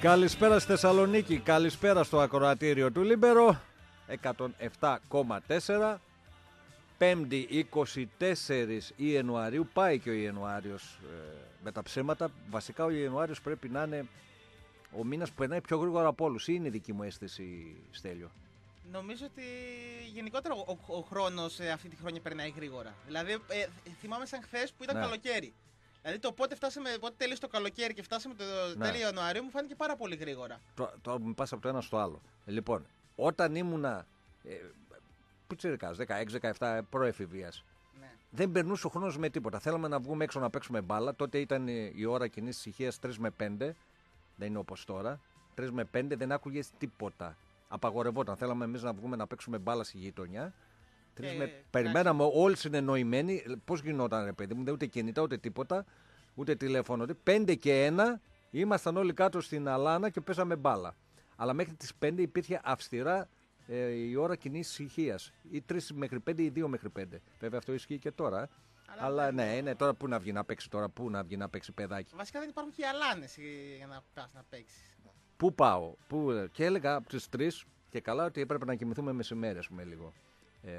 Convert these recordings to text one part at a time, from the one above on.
Καλησπέρα στη Θεσσαλονίκη, καλησπέρα στο ακροατήριο του Λίμπερο 107,4 5η 24 Ιανουαρίου, πάει και ο Ιανουάριος ε, με τα ψέματα. Βασικά ο Ιανουάριος πρέπει να είναι ο μήνας που περνάει πιο γρήγορα από όλους. Είναι η δική μου αίσθηση, Στέλιο; Νομίζω ότι γενικότερα ο, ο, ο χρόνος αυτά τα χρόνια περνάει γρήγορα. Δηλαδή, ε, θυμάμαι σαν χθες που ήταν Ναι. καλοκαίρι. Δηλαδή, το πότε, φτάσαμε, πότε τέλειωσε το καλοκαίρι και φτάσαμε το Ναι. τέλειο Ιανουαρίου μου φάνηκε πάρα πολύ γρήγορα. Τώρα, τώρα μου πας από το ένα στο άλλο. Λοιπόν, όταν ήμουνα ε, πιτσιρικάς, 16-17 προεφηβείας, Ναι. δεν περνούσε ο χρόνος με τίποτα. Θέλαμε να βγούμε έξω να παίξουμε μπάλα. Τότε ήταν η η ώρα κοινή ησυχία 3 με 5. Δεν είναι όπως τώρα. 3 με 5 δεν άκουγες τίποτα. Απαγορευόταν. Θέλαμε εμείς να βγούμε να παίξουμε μπάλα στη γειτονιά. Τρεις Ε, με... εντάξει. Περιμέναμε όλοι συνεννοημένοι. Πώς γινόταν, ρε παιδί μου, δεν ούτε κινητά ούτε τίποτα, ούτε τηλέφωνο. ούτε. 5 και 1 ήμασταν όλοι κάτω στην Αλάνα και παίζαμε μπάλα. Αλλά μέχρι τις 5 υπήρχε αυστηρά ε, η ώρα κοινή ησυχίας. Ή 3 μέχρι 5 ή 2 μέχρι 5. Βέβαια αυτό ισχύει και τώρα. ε. Αλλά Αλλά, δεν- ναι, είναι τώρα πού να βγει να παίξει τώρα, πού να βγει να παίξει παιδάκι. Βασικά δεν υπάρχουν και οι αλάνες για να πας να παίξεις. Πού πάω, πού... ε, και έλεγα από τις 3 και καλά ότι έπρεπε να κοιμηθούμε μεσημέρι, ας πούμε λίγο. Ε,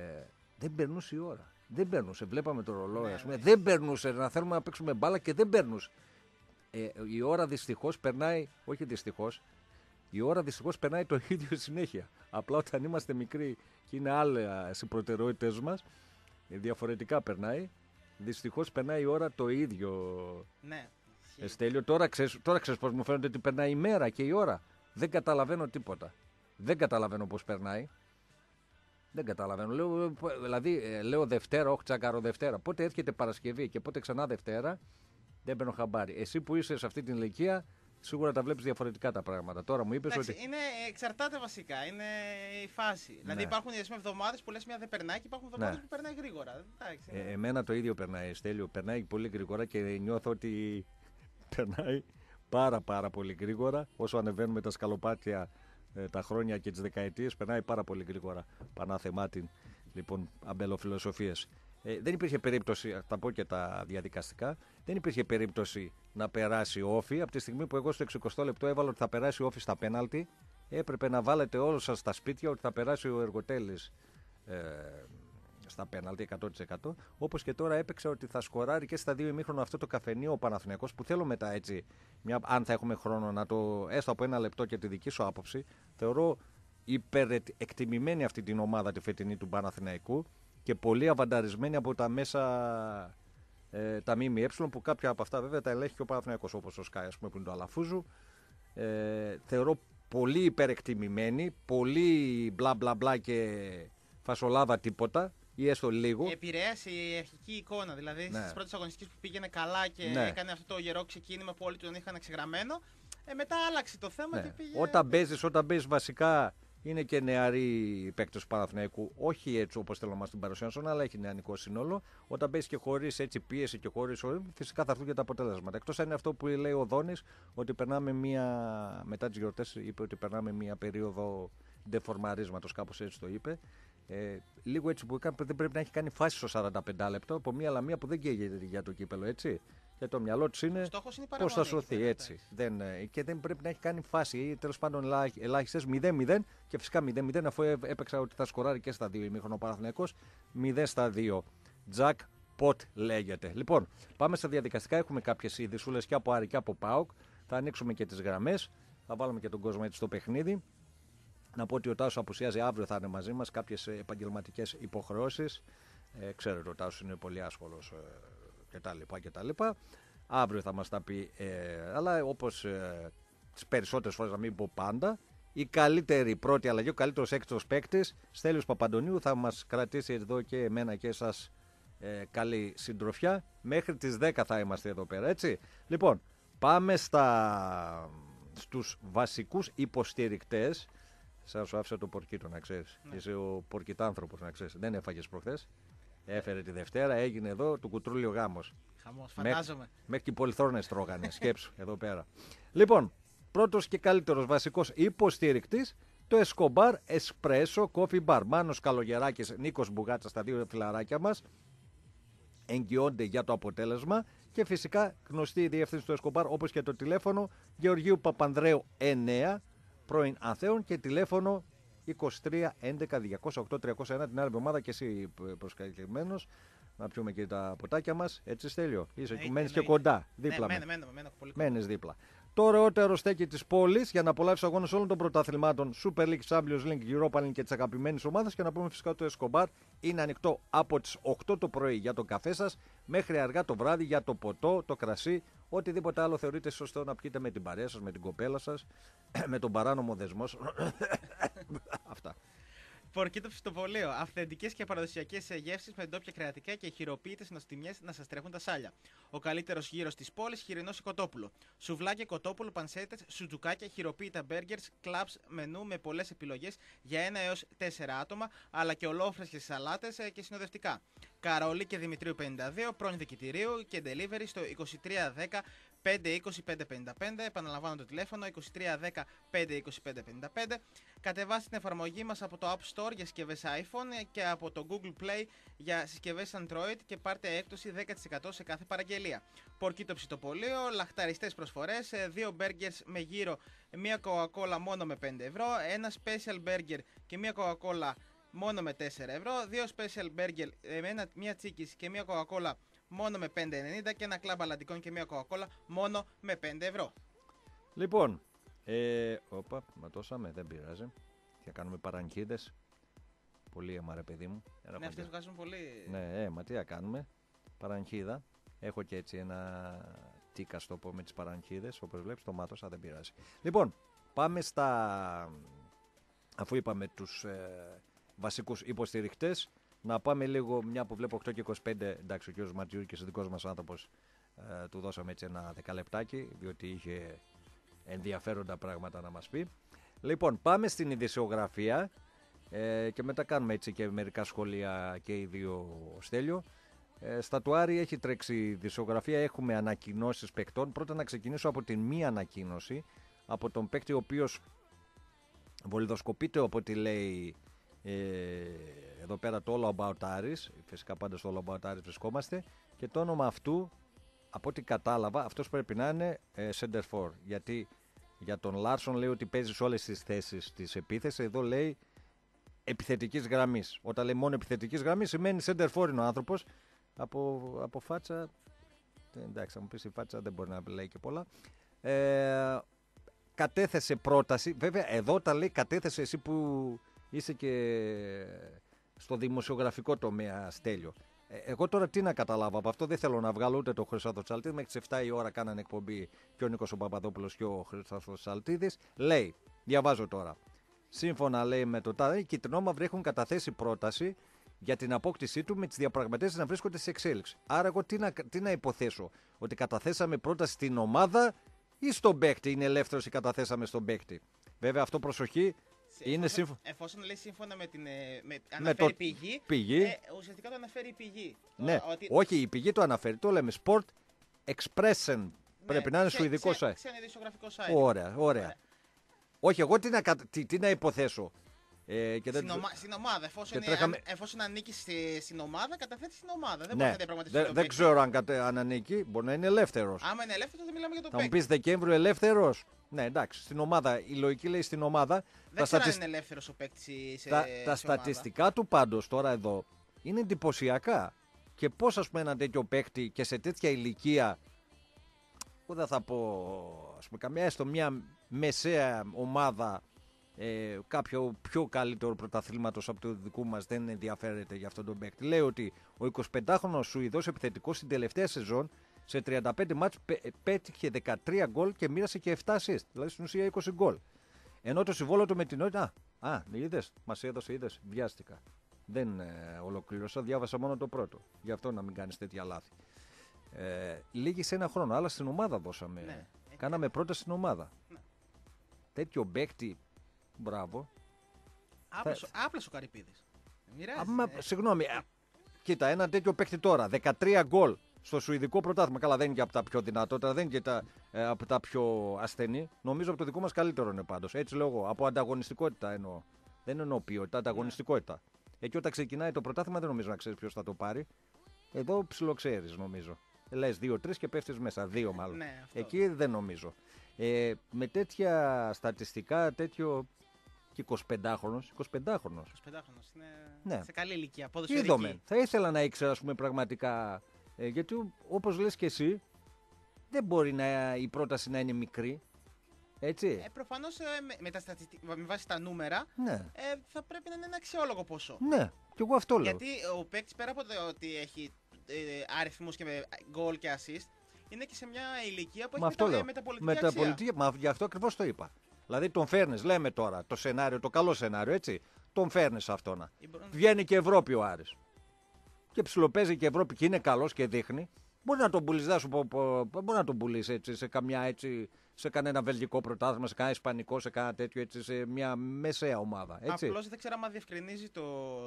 δεν περνούσε η ώρα. Δεν περνούσε. Βλέπαμε το ρολόι, Ναι, ας πούμε. ναι. Δεν περνούσε να θέλουμε να παίξουμε μπάλα και δεν περνούσε. Ε, η ώρα δυστυχώς περνάει, όχι δυστυχώς, η ώρα δυστυχώς περνάει το ίδιο συνέχεια. Απλά όταν είμαστε μικροί και είναι άλλα οι προτεραιότητες μας, διαφορετικά περνάει. Δυστυχώς περνάει η ώρα το ίδιο. Ναι. ισχύει. Ε, Στέλιο, τώρα ξέρεις, τώρα ξέρεις πώς μου φαίνεται ότι περνάει η μέρα και η ώρα. Δεν καταλαβαίνω τίποτα. Δεν καταλαβαίνω πώς περνάει. Δεν καταλαβαίνω. Λέω, ε, πο- δηλαδή, ε, λέω Δευτέρα, όχι τσακάρο Δευτέρα. Πότε έρχεται Παρασκευή και πότε ξανά Δευτέρα, δεν παίρνω χαμπάρι. Εσύ που είσαι σε αυτή την ηλικία, σίγουρα τα βλέπεις διαφορετικά τα πράγματα. Τώρα μου είπες Εντάξει, ότι. είναι, εξαρτάται βασικά, είναι η φάση. Δηλαδή Ναι. υπάρχουν εβδομάδες που λες μια δεν περνάει και υπάρχουν εβδομάδες Ναι. που περνάει γρήγορα. Εντάξει, Ε, εμένα το ίδιο περνάει, Στέλιο. Περνάει πολύ γρήγορα και νιώθω ότι περνάει πάρα πάρα πολύ γρήγορα. Όσο ανεβαίνουμε τα σκαλοπάτια ε, τα χρόνια και τις δεκαετίες, περνάει πάρα πολύ γρήγορα. Πανάθεμά την, λοιπόν, αμπελοφιλοσοφίες. Ε, δεν υπήρχε περίπτωση, θα πω και τα διαδικαστικά, δεν υπήρχε περίπτωση να περάσει όφη. Από τη στιγμή που εγώ στο 60 λεπτό έβαλα ότι θα περάσει όφη στα πέναλτι, έπρεπε να βάλετε όλους σας στα σπίτια ότι θα περάσει ο Εργοτέλης ε, στα πέναλτι 100%. Όπως και τώρα έπαιξε ότι θα σκοράρει και στα δύο ημίχρονα αυτό το καφενείο ο Παναθηναϊκός που θέλω μετά έτσι, μια, αν θα έχουμε χρόνο να το έστω από ένα λεπτό και τη δική σου άποψη. Θεωρώ υπερεκτιμημένη αυτή την ομάδα τη φετινή του Παναθηναϊκού και πολύ αβανταρισμένη από τα μέσα ε, τα ΜΜΕ που κάποια από αυτά βέβαια τα ελέγχει και ο Παναθηναϊκός όπως ο Σκάι ας πούμε που είναι το Αλαφούζου ε, θεωρώ πολύ υπερεκτιμημένη, πολύ μπλα μπλα μπλα και φασολάδα τίποτα ή έστω λίγο. Επηρέασε η αρχική εικόνα. Δηλαδή Ναι. στις πρώτες αγωνιστικές που πήγαινε καλά και Ναι. έκανε αυτό το γερό ξεκίνημα που όλοι τον είχαν ξεγραμμένο. Ε, μετά άλλαξε το θέμα Ναι. και πήγε. Όταν παίζεις, όταν παίζεις βασικά είναι και νεαροί παίκτες του Παναθηναϊκού. Όχι έτσι όπως θέλω να μας την παρουσιάσουν, αλλά έχει νεανικό σύνολο. Όταν παίζεις και χωρίς έτσι πίεση και χωρίς. Φυσικά θα έρθουν και τα αποτελέσματα. Εκτός αν είναι αυτό που λέει ο Δόνης, ότι περνάμε μία. Μετά τις γιορτές είπε ότι περνάμε μία περίοδο ντεφορμαρίσματος, κάπως έτσι το είπε. Ε, λίγο έτσι που έκανε, δεν πρέπει να έχει κάνει φάση στο 45 λεπτό από μία λαμία που δεν καίγεται για το κύπελο, έτσι. Και το μυαλό της είναι Στόχος είναι η πώς θα παραμονή, σωθεί βέβαια, έτσι. εντάξει. Δεν, ε, και δεν πρέπει να έχει κάνει φάση ή τέλος πάντων ελάχιστες 0-0 και φυσικά 0-0 αφού έ- έπαιξα ότι θα σκοράρει και στα δύο ημίχρονο Παναθυνιακό 0 στα 2. Τζακ Ποτ λέγεται. Λοιπόν, πάμε στα διαδικαστικά. Έχουμε κάποιες ειδισούλε και από Άρη και από Πάοκ. Θα ανοίξουμε και τις γραμμές. Θα βάλουμε και τον κόσμο έτσι στο παιχνίδι. Να πω ότι ο Τάσος απουσιάζει αύριο, θα είναι μαζί μας. Κάποιες επαγγελματικές υποχρεώσεις. Ε, ξέρω ότι ο Τάσος είναι πολύ άσχολος ε, κτλ. κτλ. Αύριο θα μας τα πει. Ε, αλλά όπως ε, τις περισσότερες φορές, να μην πω πάντα, η καλύτερη πρώτη αλλαγή, ο καλύτερος έκτος παίκτης, Στέλιος Παπαντονίου, θα μας κρατήσει εδώ και εμένα και εσά ε, καλή συντροφιά. Μέχρι τις 10 θα είμαστε εδώ πέρα, έτσι. Λοιπόν, πάμε στα, στους βασικούς υποστηρικτές. Σαν σου άφησα το πορκίτο να ξέρεις. Είσαι ο πορκιτάνθρωπος να ξέρεις. Δεν έφαγες προχθές. Έφερε τη Δευτέρα, έγινε εδώ του κουτρούλι ο γάμος. Χαμός, Μέχρι- φαντάζομαι. Μέχρι και οι πολυθρόνες τρώγανε. Σκέψου εδώ πέρα. Λοιπόν, πρώτος και καλύτερος βασικός υποστήρικτης το Escobar Espresso Coffee Bar. Μάνος Καλογεράκης, Νίκος Μπουγάτσα, τα δύο φιλαράκια μας εγγυώνται για το αποτέλεσμα και και φυσικά γνωστή η διεύθυνση του Εσκομπάρ όπως και το τηλέφωνο Γεωργίου Παπανδρέου 9 πρώην Αθέων και τηλέφωνο 23 11 208 301 την άλλη εβδομάδα και εσύ προσκαλεμένο να πιούμε και τα ποτάκια μας. Έτσι, Στέλιο. Είσαι, Εννοείται, μένεις και εννοείται. κοντά, δίπλα ναι, με. μένω, μένω, μένω πολύ κοντά. Μένει δίπλα. Το ωραιότερο στέκι της πόλης για να απολαύσει αγώνε όλων των πρωταθλημάτων Super League, Champions League, Europa League και της αγαπημένης ομάδας. Και να πούμε φυσικά ότι το Escobar είναι ανοιχτό από τις 8 το πρωί για τον καφέ σας μέχρι αργά το βράδυ για το ποτό, το κρασί, οτιδήποτε άλλο θεωρείτε σωστό να πιείτε με την παρέα σας, με την κοπέλα σας, με τον παράνομο δεσμό σας. Αυτά. Πορκίτο ψητοπολείο. Αυθεντικές και παραδοσιακές γεύσεις με ντόπια κρεατικά και χειροποίητες νοστιμιέ να σας τρέχουν τα σάλια. Ο καλύτερος γύρος της πόλης, χοιρινός σε κοτόπουλο. Σουβλάκια κοτόπουλο, πανσέτες, σουτζουκάκια, χειροποίητα μπέργκερς, κλαμπ, μενού με πολλές επιλογές για ένα έως 4 άτομα, αλλά και ολόφρεσχε σαλάτες και συνοδευτικά. Καρόλη και Δημητρίου 52, πρώην δικητηρίου και delivery στο 2310 520-555. Επαναλαμβάνω το τηλέφωνο 2310 520-555. Κατεβάστε την εφαρμογή μας από το App Store για συσκευές iPhone και από το Google Play για συσκευές Android και πάρτε έκπτωση 10% σε κάθε παραγγελία. Πορκίτο ψητοπολείο, λαχταριστές προσφορές, ε, δύο burgers με γύρο, μία Coca-Cola μόνο με 5 ευρώ, ένα special burger και μία Coca-Cola μόνο με 4 ευρώ, δύο special burger ε, με ένα, μία τσίκης και μία Coca-Cola μόνο με 5,90 και ένα κλαμπ αλαντικών και μία Coca-Cola μόνο με 5 ευρώ. Λοιπόν, ε, όπα, ματώσαμε, δεν πειράζει. Θα κάνουμε παραγγίδε. Πολύ αίμα, ρε παιδί μου. Ένα Ναι, αυτές παντέ- βγάζουν πολύ... Ναι, ε, μα τι να κάνουμε. Παραγγίδα. Έχω και έτσι ένα τίκα στο πω με τις παραγγίδε. Όπως βλέπεις, το μάτωσα, δεν πειράζει. Λοιπόν, πάμε στα. Αφού είπαμε τους ε, βασικούς υποστηριχτές, να πάμε λίγο μια που βλέπω 8 και 25. Εντάξει, ο κ. Ματζιούρκη, ο δικός μας άνθρωπος, ε, του δώσαμε έτσι ένα δεκαλεπτάκι, διότι είχε ενδιαφέροντα πράγματα να μας πει. Λοιπόν, πάμε στην ειδησιογραφία ε, και μετά κάνουμε έτσι και μερικά σχόλια και οι δύο Στέλιο. Ε, στα Τουάρι έχει τρέξει η ειδησιογραφία, έχουμε ανακοινώσεις παικτών. Πρώτα να ξεκινήσω από την μία ανακοίνωση, από τον παίκτη ο οποίος βολιδοσκοπείται από ό,τι λέει ε, εδώ πέρα το All About Aris, φυσικά πάντα στο All About Aris βρισκόμαστε και το όνομα αυτού από ό,τι κατάλαβα, αυτός πρέπει να είναι ε, center for. Γιατί για τον Λάρσον λέει ότι παίζει σε όλες τις θέσεις της επίθεσης. Εδώ λέει επιθετικής γραμμής. Όταν λέει μόνο επιθετικής γραμμής σημαίνει center for είναι ο άνθρωπος. Από, από φάτσα, ε, εντάξει θα μου πεις η φάτσα δεν μπορεί να λέει και πολλά. Ε, κατέθεσε πρόταση, βέβαια εδώ τα λέει κατέθεσε εσύ που είσαι και στο δημοσιογραφικό τομέα Στέλιο. Ε, Εγώ τώρα τι να καταλάβω από αυτό, δεν θέλω να βγάλω ούτε το Χρυσάδο Τσαλτίδη. Μέχρι τις 7 η ώρα κάνανε εκπομπή και ο Νίκος ο Παπαδόπουλος και ο Χρυσάδο Τσαλτίδης. Λέει, διαβάζω τώρα. Σύμφωνα λέει με το ΤΑΔΕ, οι κυτρινόμαυροι έχουν καταθέσει πρόταση για την απόκτησή του με τις διαπραγματεύσεις να βρίσκονται σε εξέλιξη. Άρα, εγώ τι να, τι να υποθέσω, ότι καταθέσαμε πρόταση στην ομάδα ή στον παίκτη. Είναι ελεύθερος ή καταθέσαμε στον παίκτη. Βέβαια, αυτό προσοχή είναι εφόσον, σύμφωνο. εφόσον λέει σύμφωνα με την. ε, Με, Με αναφέρει το πηγή. πηγή. Ε, ουσιαστικά το αναφέρει η πηγή. Ναι, Τώρα, ότι- όχι, η πηγή το αναφέρει. Το λέμε Sport Expressen. ναι, Πρέπει να είναι ξέ- σουηδικό ξέ- site. Ξένο ειδησιογραφικό site. Ωραία, ωραία. Όχι, εγώ τι να, κατα- τι, τι να υποθέσω. Ε, και δεν... Στην, ομα- στην ομάδα. Εφόσον, Και είναι- τρέχαμε- αν- εφόσον ανήκει στη, στην ομάδα, καταθέτεις στην ομάδα. Δεν μπορείς Ναι, να διαπραγματευτείς. δεν, τον δεν παίκτη. ξέρω αν, κατε, αν ανήκει. Μπορεί να είναι ελεύθερος. Άμα είναι ελεύθερος, δεν μιλάμε για τον Θα μου παίκτη. πεις Δεκέμβριο ελεύθερος; Ναι, εντάξει. Στην ομάδα. Η λογική λέει στην ομάδα. Δεν τα, ξέρω αν στατισ- είναι ελεύθερος ο παίκτης σε. τα, σε τα ομάδα. στατιστικά του πάντως τώρα εδώ είναι εντυπωσιακά. Και πώς, ας πούμε, ένα τέτοιο παίκτη και σε τέτοια ηλικία. Που δεν θα πω, ας πούμε, καμιά έστω μια μεσαία ομάδα ε, κάποιο πιο καλύτερο πρωταθλήματος από το δικού μας δεν ενδιαφέρεται για αυτόν τον παίκτη. Λέει ότι ο 25χρονος Σουηδός επιθετικός στην τελευταία σεζόν σε 35 μάτς πέ- πέτυχε 13 γκολ και μοίρασε και 7 assist, δηλαδή στην ουσία 20 γκολ. Ενώ το συμβόλαιο του με την Νότια. Α, α είδες, μας έδωσε, είδες, βιάστηκα. Δεν ε, ολοκλήρωσα, διάβασα μόνο το πρώτο. Γι' αυτό να μην κάνεις τέτοια λάθη. Ε, λίγη σε ένα χρόνο, αλλά στην ομάδα δώσαμε. Ναι. Κάναμε πρώτα στην ομάδα. Ναι. Τέτοιο παίκτη, μπράβο. Άπλος, άπλος ο Καρυπίδης. Μοιράζει. Αμα, ε. συγγνώμη, α, κοίτα, ένα τέτοιο παίκτη τώρα, 13 γκολ στο Σουηδικό πρωτάθλημα. Καλά, δεν είναι και από τα πιο δυνατότερα, δεν είναι και τα, ε, από τα πιο ασθενή. Νομίζω από το δικό μας καλύτερο είναι πάντως. Έτσι λέω εγώ. Από ανταγωνιστικότητα εννοώ. Δεν εννοώ ποιότητα, ανταγωνιστικότητα. Εκεί όταν ξεκινάει το πρωτάθλημα δεν νομίζω να ξέρεις ποιος θα το πάρει. Εδώ ψιλοξέρεις νομίζω. Λες δύο-τρει και πέφτεις μέσα. Δύο μάλλον. Ναι, αυτό. Εκεί δεν νομίζω. Ε, με τέτοια στατιστικά, τέτοιο. και 25χρονο. 25χρονο. 25χρονος είναι Ναι. σε καλή ηλικία. Ποδοσφαιρική. Είδαμε. Θα ήθελα να ήξερα, ας πούμε, πραγματικά. Ε, γιατί όπως λες και εσύ, δεν μπορεί να, η πρόταση να είναι μικρή. Έτσι. Ε, Προφανώς με, με, τα στατιστι- με βάση τα νούμερα ναι. ε, θα πρέπει να είναι ένα αξιόλογο ποσό. Ναι. Και εγώ αυτό λέω. Γιατί ο παίκτης πέρα από το ότι έχει ε, αριθμούς και με γκολ και assist, είναι και σε μια ηλικία που Μα έχει αυτό μετα, λέω. μεταπολιτική αξία. Μεταπολιτική, μα γι' αυτό ακριβώς το είπα. Δηλαδή τον φέρνεις, λέμε τώρα το σενάριο, το καλό σενάριο, έτσι. Τον φέρνεις αυτόν. Η Μπρο- Βγαίνει και Ευρώπη ο Άρης. Και ψιλοπαίζει και Ευρώπη και είναι καλός και δείχνει. Μπορεί να τον πουλήσεις, δεν σου πω, πω- μπορεί να τον πουλήσεις έτσι σε καμιά έτσι, σε κανένα βελγικό πρωτάθλημα, σε κανένα ισπανικό, σε κανένα τέτοιο έτσι, σε μια μεσαία ομάδα. Έτσι. Απλώς δεν ξέρω αν διευκρινίζει το,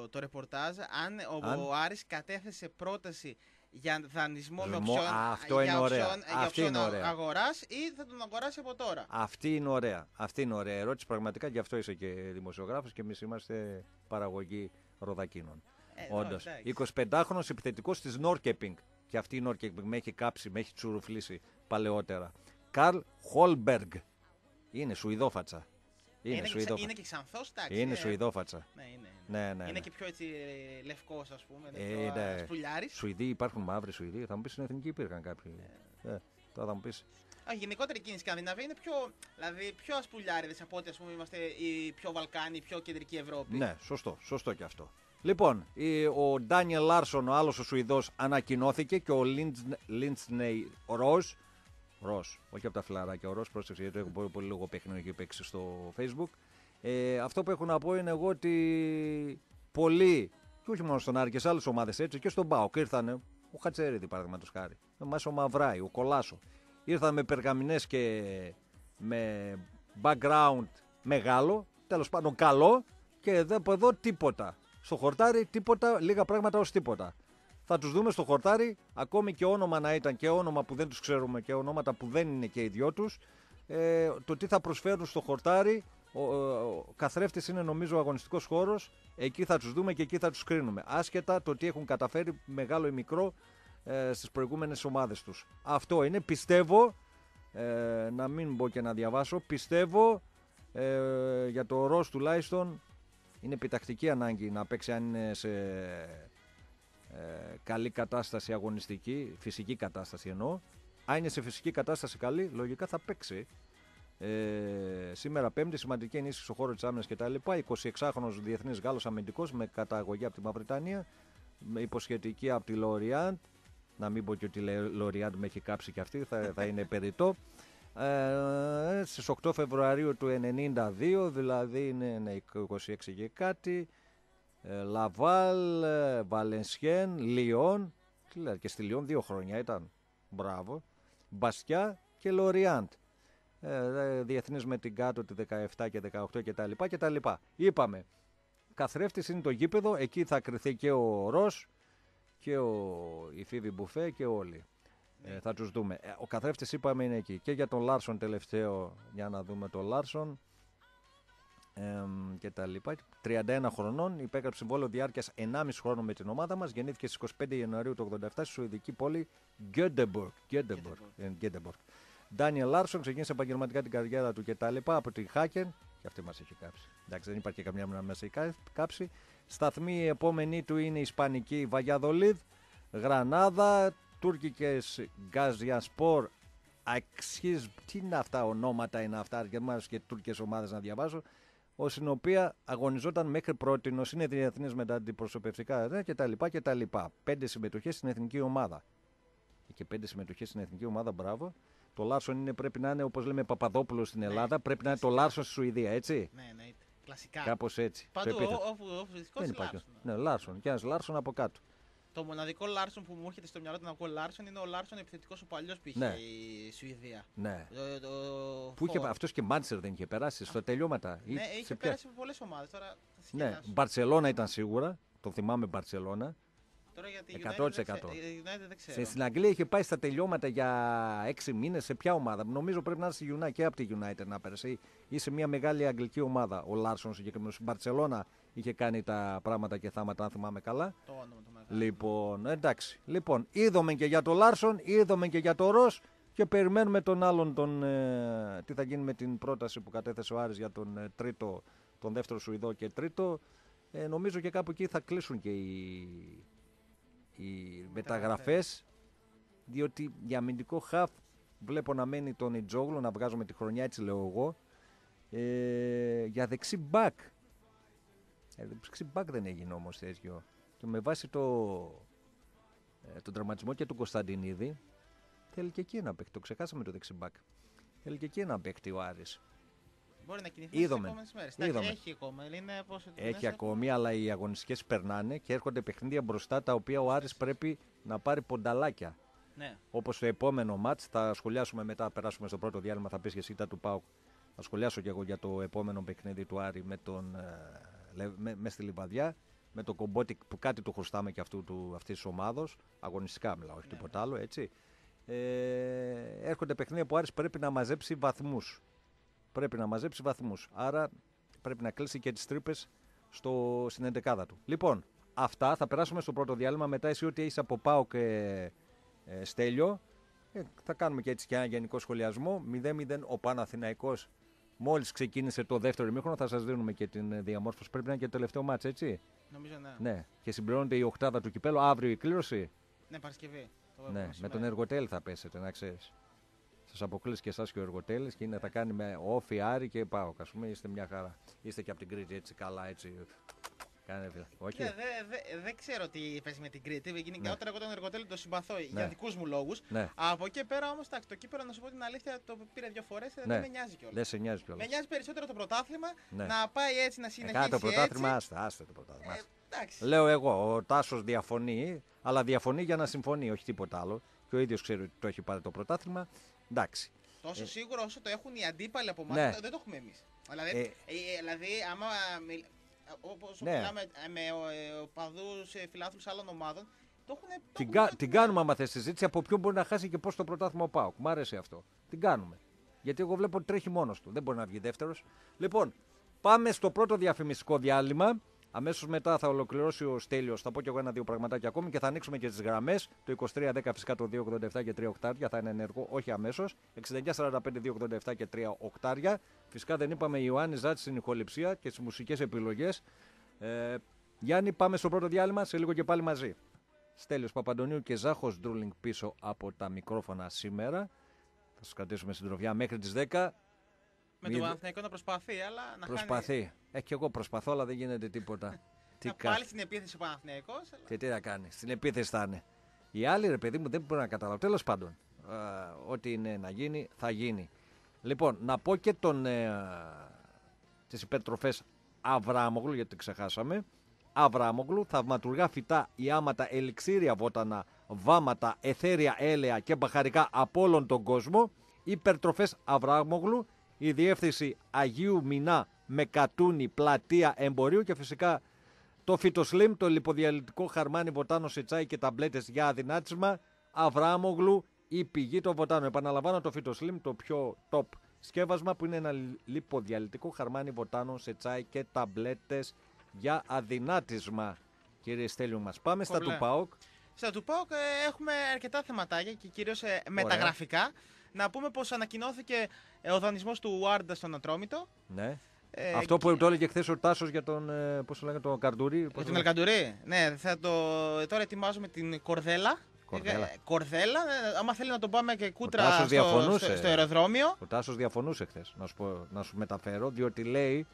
το ρεπορτάζ αν ο, Αν- ο Άρης κατέθεσε πρόταση για δανεισμό με Δανεισμό, οψιόν, αυτό για είναι ωραία. οψιόν- για Αυτή οψιόν είναι ωραία. αγοράς ή θα τον αγοράσει από τώρα; Αυτή είναι ωραία. Αυτή είναι ωραία ερώτηση. Πραγματικά γι' αυτό είσαι και δημοσιογράφος και εμείς είμαστε παραγωγοί ροδακίνων. Ε, Όντως. εντάξει. 25χρονος επιθετικός της Νόρκεπινγκ. Και αυτή η Νόρκεπινγκ με έχει κάψει, με έχει τσουρουφλήσει παλαιότερα. Καρλ Χόλμπεργκ. Είναι Σουηδόφατσα. Είναι, είναι, και, ξα- Σουηδόφατσα. είναι και ξανθός, εντάξει. Είναι ε, Σουηδόφατσα. Ναι, είναι. Ναι, ναι, είναι ναι. και πιο έτσι ε, λευκός ας πούμε, Ε, είναι πιο ναι. ε, ασπρουλιάρης. Σουηδοί υπάρχουν μαύροι Σουηδοί. Θα μου πεις στην εθνική υπήρχαν κάποιοι. Ε, τώρα θα μου πεις. Α, γενικότερα εκείνη η Σκανδιναβία είναι πιο, δηλαδή, πιο ασπρουλιάρηδες από ότι ας πούμε, είμαστε οι πιο Βαλκάνοι, η πιο κεντρική Ευρώπη. Ναι, σωστό, σωστό και αυτό. Λοιπόν, η- ο Ντάνιελ Λάρσον, ο άλλος ο Σουηδός, ανακοινώθηκε και ο Λίντσνεϊ Ροζ, Ροζ, όχι από τα φιλαράκια, ο Ροζ, πρόσεξε γιατί έχω πολύ, πολύ λίγο παιχνίδι έχει παίξει στο facebook. Ε, αυτό που έχω να πω είναι εγώ ότι πολλοί, και όχι μόνο στον Άρη και σε άλλες ομάδες έτσι, και στον Μπάουκ ήρθανε, ο Χατσερίδη παραδείγματος χάρη, εμάς ο Μαυράη, ο Κολάσο, ήρθαν με περγαμηνές και με background μεγάλο, τέλος πάντων καλό και εδώ, από εδώ τίποτα. Στο χορτάρι τίποτα, λίγα πράγματα ως τίποτα. Θα τους δούμε στο χορτάρι, ακόμη και όνομα να ήταν και όνομα που δεν τους ξέρουμε και ονόματα που δεν είναι και οι δυο τους, ε, το τι θα προσφέρουν στο χορτάρι, ο, ο, ο καθρέφτης είναι νομίζω ο αγωνιστικός χώρος, εκεί θα τους δούμε και εκεί θα τους κρίνουμε. Άσχετα το τι έχουν καταφέρει μεγάλο ή μικρό ε, στις προηγούμενες ομάδες τους. Αυτό είναι, πιστεύω, ε, να μην μπω και να διαβάσω, πιστεύω ε, για το Ροζ τουλάχιστον είναι επιτακτική ανάγκη να παίξει αν είναι σε ε, καλή κατάσταση αγωνιστική, φυσική κατάσταση εννοώ. Αν είναι σε φυσική κατάσταση καλή, λογικά θα παίξει. Ε, σήμερα Πέμπτη, σημαντική ενίσχυση στο χώρο της άμυνας κτλ. 26χρονο διεθνής Γάλλος αμυντικός με καταγωγή από τη Μαυριτανία, με υποσχετική από τη Λοριάντ. Να μην πω και ότι η Λοριάντ με έχει κάψει και αυτή, θα, θα είναι περιττό. Ε, στις 8 Φεβρουαρίου του 92, δηλαδή είναι ναι, 26 και κάτι. Ε, Λαβάλ, ε, Βαλενσιέν, Λιόν. Τι λέει, και στη Λιόν δύο χρόνια ήταν. Μπράβο. Μπαστιά και Λοριάντ. Ε, διεθνής με την κάτω των 17 και 18 και τα λοιπά και τα λοιπά. Είπαμε, καθρέφτης είναι το γήπεδο, εκεί θα κριθεί και ο Ρος και ο, η Φίβη Μπουφέ και όλοι. Ε, θα τους δούμε. Ε, ο καθρέφτης είπαμε είναι εκεί. Και για τον Λάρσον τελευταίο, για να δούμε τον Λάρσον εμ, και τα λοιπά. 31 χρονών, υπέγραψε συμβόλαιο διάρκειας 1,5 χρόνο με την ομάδα μας. Γεννήθηκε στις 25 Ιανουαρίου του 1987 στη Σουηδική πόλη Γκέτεμποργκ. Γκέτεμποργκ. Ντάνιελ Λάρσον ξεκίνησε επαγγελματικά την καριέρα του και τα λοιπά από τη Χάκεν. Και αυτή μας έχει κάψει. Εντάξει, δεν υπάρχει καμιά να μας έχει κάψει. Σταθμοί οι επόμενοι του είναι η Ισπανική Βαγιαδολίδ, Γρανάδα, Τούρκικες Γκαζιασπορ, Αξίζ. Τι είναι αυτά ονόματα, είναι αυτά, Γερμανέ και Τούρκε ομάδε να διαβάζω ω την οποία αγωνιζόταν μέχρι πρώτη, είναι διεθνή με τα αντιπροσωπευτικά κτλ. κτλ. Πέντε συμμετοχέ στην εθνική ομάδα. Και πέντε συμμετοχέ στην εθνική ομάδα, μπράβο. Το Λάρσον είναι, πρέπει να είναι όπω λέμε Παπαδόπουλο στην Ελλάδα, πρέπει να είναι το Λάρσον στη Σουηδία, έτσι. Ναι, ναι, κλασικά. Κάπω έτσι. Παντού, το επίθετο. όπου, όπου Δεν υπάρχει. Ναι, Λάρσον. Και ένα Λάρσον από κάτω. Το μοναδικό Λάρσον που μου έρχεται στο μυαλό του να πω Λάρσον είναι ο Λάρσον επιθετικός ο παλιός που είχε Ναι. η Σουηδία. Ναι. Το, το, Που είχε, Φορ. αυτός και Μάντσεστερ δεν είχε περάσει στα τελειώματα. Ή Ναι, σε είχε ποια- πέρασει από πολλές ομάδες. Τώρα θα Ναι, συγκεντρώσω. Μπαρσελόνα ήταν σίγουρα. Το θυμάμαι Μπαρσελόνα. Τώρα για τη 100%. United δεν ξέρω. Η United δεν ξέρω. Σε- Στην Αγγλία είχε πάει στα τελειώματα για έξι μήνες. Σε ποια ομάδα. Νομίζω πρέπει να είναι στη United και από τη United να πέρασε. Ή- Ή σε μια μεγάλη αγγλική ομάδα. Ο Λάρσον συγκεκριμένος. Στην Μπαρσελόνα είχε κάνει τα πράγματα και θάματα, αν θυμάμαι καλά. Το όνομα του μεγάλου. Λοιπόν, εντάξει. Λοιπόν, είδαμε και για τον Λάρσον, είδαμε και για τον Ρος και περιμένουμε τον άλλον τον, ε, τι θα γίνει με την πρόταση που κατέθεσε ο Άρης για τον ε, τρίτο, τον δεύτερο Σουηδό και τρίτο. Ε, νομίζω και κάπου εκεί θα κλείσουν και οι, οι μεταγραφές διότι για αμυντικό χαφ βλέπω να μένει τον Ιτζόγλου να βγάζουμε τη χρονιά έτσι λέω εγώ ε, για δεξί μπακ ε, δεξί μπακ δεν έγινε όμως τέτοιο και με βάση το, ε, τον τραυματισμό και του Κωνσταντινίδη θέλει και εκεί ένα παίχτη το ξεχάσαμε το δεξί μπακ θέλει και εκεί ένα παίχτη ο Άρης Μπορεί να κινηθεί στις Είδαμε. επόμενες μέρες. Είδαμε. Εντάξει, Έχει ακόμα. Είναι πόσο του Έχει μέσα, ακόμη, αλλά οι αγωνιστικές περνάνε και έρχονται παιχνίδια μπροστά τα οποία ο Άρης πρέπει να πάρει πονταλάκια. Ναι. Όπως το επόμενο μάτς, θα σχολιάσουμε μετά, περάσουμε στο πρώτο διάλειμμα, θα πεις και εσύ τα του Πάουκ. Θα σχολιάσω και εγώ για το επόμενο παιχνίδι του Άρη με, τον, ε, Λε- με, με στη Λιβαδιά. Με τον Κομπότη που κάτι του χρωστάμε και αυτού του, αυτής της ομάδος. Αγωνιστικά μιλάω, όχι τίποτα άλλο, έτσι. Ε, έρχονται παιχνίδια που ο Άρης πρέπει να μαζέψει βαθμούς. Πρέπει να μαζέψει βαθμούς. Άρα πρέπει να κλείσει και τις τρύπες στο, στην εντεκάδα του. Λοιπόν, αυτά θα περάσουμε στο πρώτο διάλειμμα. Μετά εσύ ό,τι έχεις από ΠΑΟΚ ε, ε, Στέλιο. Ε, θα κάνουμε και έτσι και ένα γενικό σχολιασμό. 0-0 ο Παναθηναϊκός μόλις ξεκίνησε το δεύτερο ημίχρονο. Θα σας δίνουμε και την ε, διαμόρφωση. Πρέπει να είναι και το τελευταίο μάτς, έτσι; Νομίζω ναι. Ναι. Και συμπληρώνεται η οκτάδα του κυπέλου. Αύριο η κλήρωση. Ναι, Παρασκευή. Το Ναι, έχουμε με σήμερα. τον Εργοτέλη θα πέσετε, να ξέρεις. Σας αποκλείσει και εσάς και ο Εργοτέλης και είναι, θα κάνει με όφη, άρη και πάω. Α πούμε, είστε μια χαρά. Είστε και από την Κρήτη έτσι καλά, έτσι. Κάνε φίλε. Όχι. Ναι, δεν δε, δεν ξέρω τι παίζει με την Κρήτη. Γενικότερα, εγώ τον εργοτέλη τον συμπαθώ για Ναι. δικούς μου λόγους. Ναι, Από εκεί πέρα όμως, το κύπελο, να σου πω την αλήθεια, το πήρε δύο φορές και Ναι. δεν με νοιάζει κιόλας. δεν σε νοιάζει κιόλας. Με νοιάζει περισσότερο το πρωτάθλημα Ναι. να πάει έτσι, να Ε, συνεχίσει. Κάνα το πρωτάθλημα, έτσι. άστα, άστα το πρωτάθλημα. Ε, άστα. εντάξει. Λέω εγώ, ο Τάσος διαφωνεί, αλλά διαφωνεί για να συμφωνεί, όχι τίποτα άλλο. Και ο ίδιος ξέρει ότι το έχει πάρει το πρωτάθλημα. Εντάξει. Τόσο σίγουρο όσο το έχουν οι αντίπαλοι από εμά, Ναι. δεν το έχουμε εμείς. Δηλαδή, Ε, ε, δηλαδή, άμα μιλ... όπως Ναι. μιλάμε ε, με ε, οπαδούς ε, φιλάθλους άλλων ομάδων, το έχουν. το Την, έχουν κα- πάρει την το- κάνουμε άμα θες συζήτηση από ποιον μπορεί να χάσει και πώς το πρωτάθλημα ο Πάοκ. Μ' άρεσε αυτό. Την κάνουμε. Γιατί εγώ βλέπω ότι τρέχει μόνος του. Δεν μπορεί να βγει δεύτερος. Λοιπόν, πάμε στο πρώτο διαφημιστικό διάλειμμα. Αμέσως μετά θα ολοκληρώσει ο Στέλιος. Θα πω κι εγώ ένα-δύο πραγματάκια ακόμη και θα ανοίξουμε και τις γραμμές. Το 2310 φυσικά το 287 και 3 οκτάρια θα είναι ενεργό, όχι αμέσως. 6945 287 και 3 οκτάρια. Φυσικά δεν είπαμε Ιωάννη Ζάτη στην ηχοληψία και στις μουσικές επιλογές. Ε, Γιάννη, πάμε στο πρώτο διάλειμμα. Σε λίγο και πάλι μαζί. Στέλιος Παπαντονίου και Ζάχος Ντρούλινγκ πίσω από τα μικρόφωνα σήμερα. Θα σας κρατήσουμε συντροφιά μέχρι τις 10. Με Μη- τον Παναθηναϊκό να προσπαθεί, αλλά να Προσπαθεί. Ε, και εγώ προσπαθώ, αλλά δεν γίνεται τίποτα. Τι Κάνει, κα... να πάλι στην επίθεση ο Παναθηναϊκός, αλλά... Και τι να κάνει. Στην επίθεση θα είναι. Οι άλλοι, ρε παιδί μου, δεν μπορώ να καταλάβω. Τέλος πάντων, ε, ό,τι είναι να γίνει, θα γίνει. Λοιπόν, να πω και τον, ε, τις υπερτροφές Αβράμογλου, γιατί το ξεχάσαμε. Αβράμογλου, θαυματουργά φυτά, ιάματα, ελιξίρια βότανα, βάματα, εθέρια, έλαια και μπαχαρικά από όλον τον κόσμο. Υπερτροφές Αβράμογλου, η διεύθυνση Αγίου Μινά με κατούνι, πλατεία εμπορίου και φυσικά το φυτοσλίμ, το λιποδιαλυτικό χαρμάνι βοτάνο σε τσάι και ταμπλέτες για αδυνάτισμα. Αβραάμογλου, η πηγή των βοτάνων. Επαναλαμβάνω το φυτοσλίμ, το πιο top σκεύασμα που είναι ένα λιποδιαλυτικό χαρμάνι βοτάνων σε τσάι και ταμπλέτες για αδυνάτισμα. Κύριε Στέλιο μας, πάμε στα Κομπλέ. του ΠΑΟΚ. Στα του ΠΑΟΚ ε, έχουμε αρκετά θεματάκια και κυρίως ε, μεταγραφικά. Να πούμε πως ανακοινώθηκε ε, ο δανεισμός του Ουάρντα στον Ατρόμητο. Ναι. Ε, Αυτό που και- το έλεγε χθες ο Τάσος για τον, ε, πώς το λέγανε, τον Καρντουρί. πώς Για το τον λέγανε. Ελκαντουρί. Ναι, θα το... τώρα ετοιμάζουμε την Κορδέλα. Κορδέλα. Ε, Κορδέλα. ε, άμα θέλει να τον πάμε και κούτρα Τάσος στο, διαφωνούσε. στο, στο αεροδρόμιο. Ο Τάσος διαφωνούσε χθες, να, σου πω- να σου μεταφέρω, διότι λέει,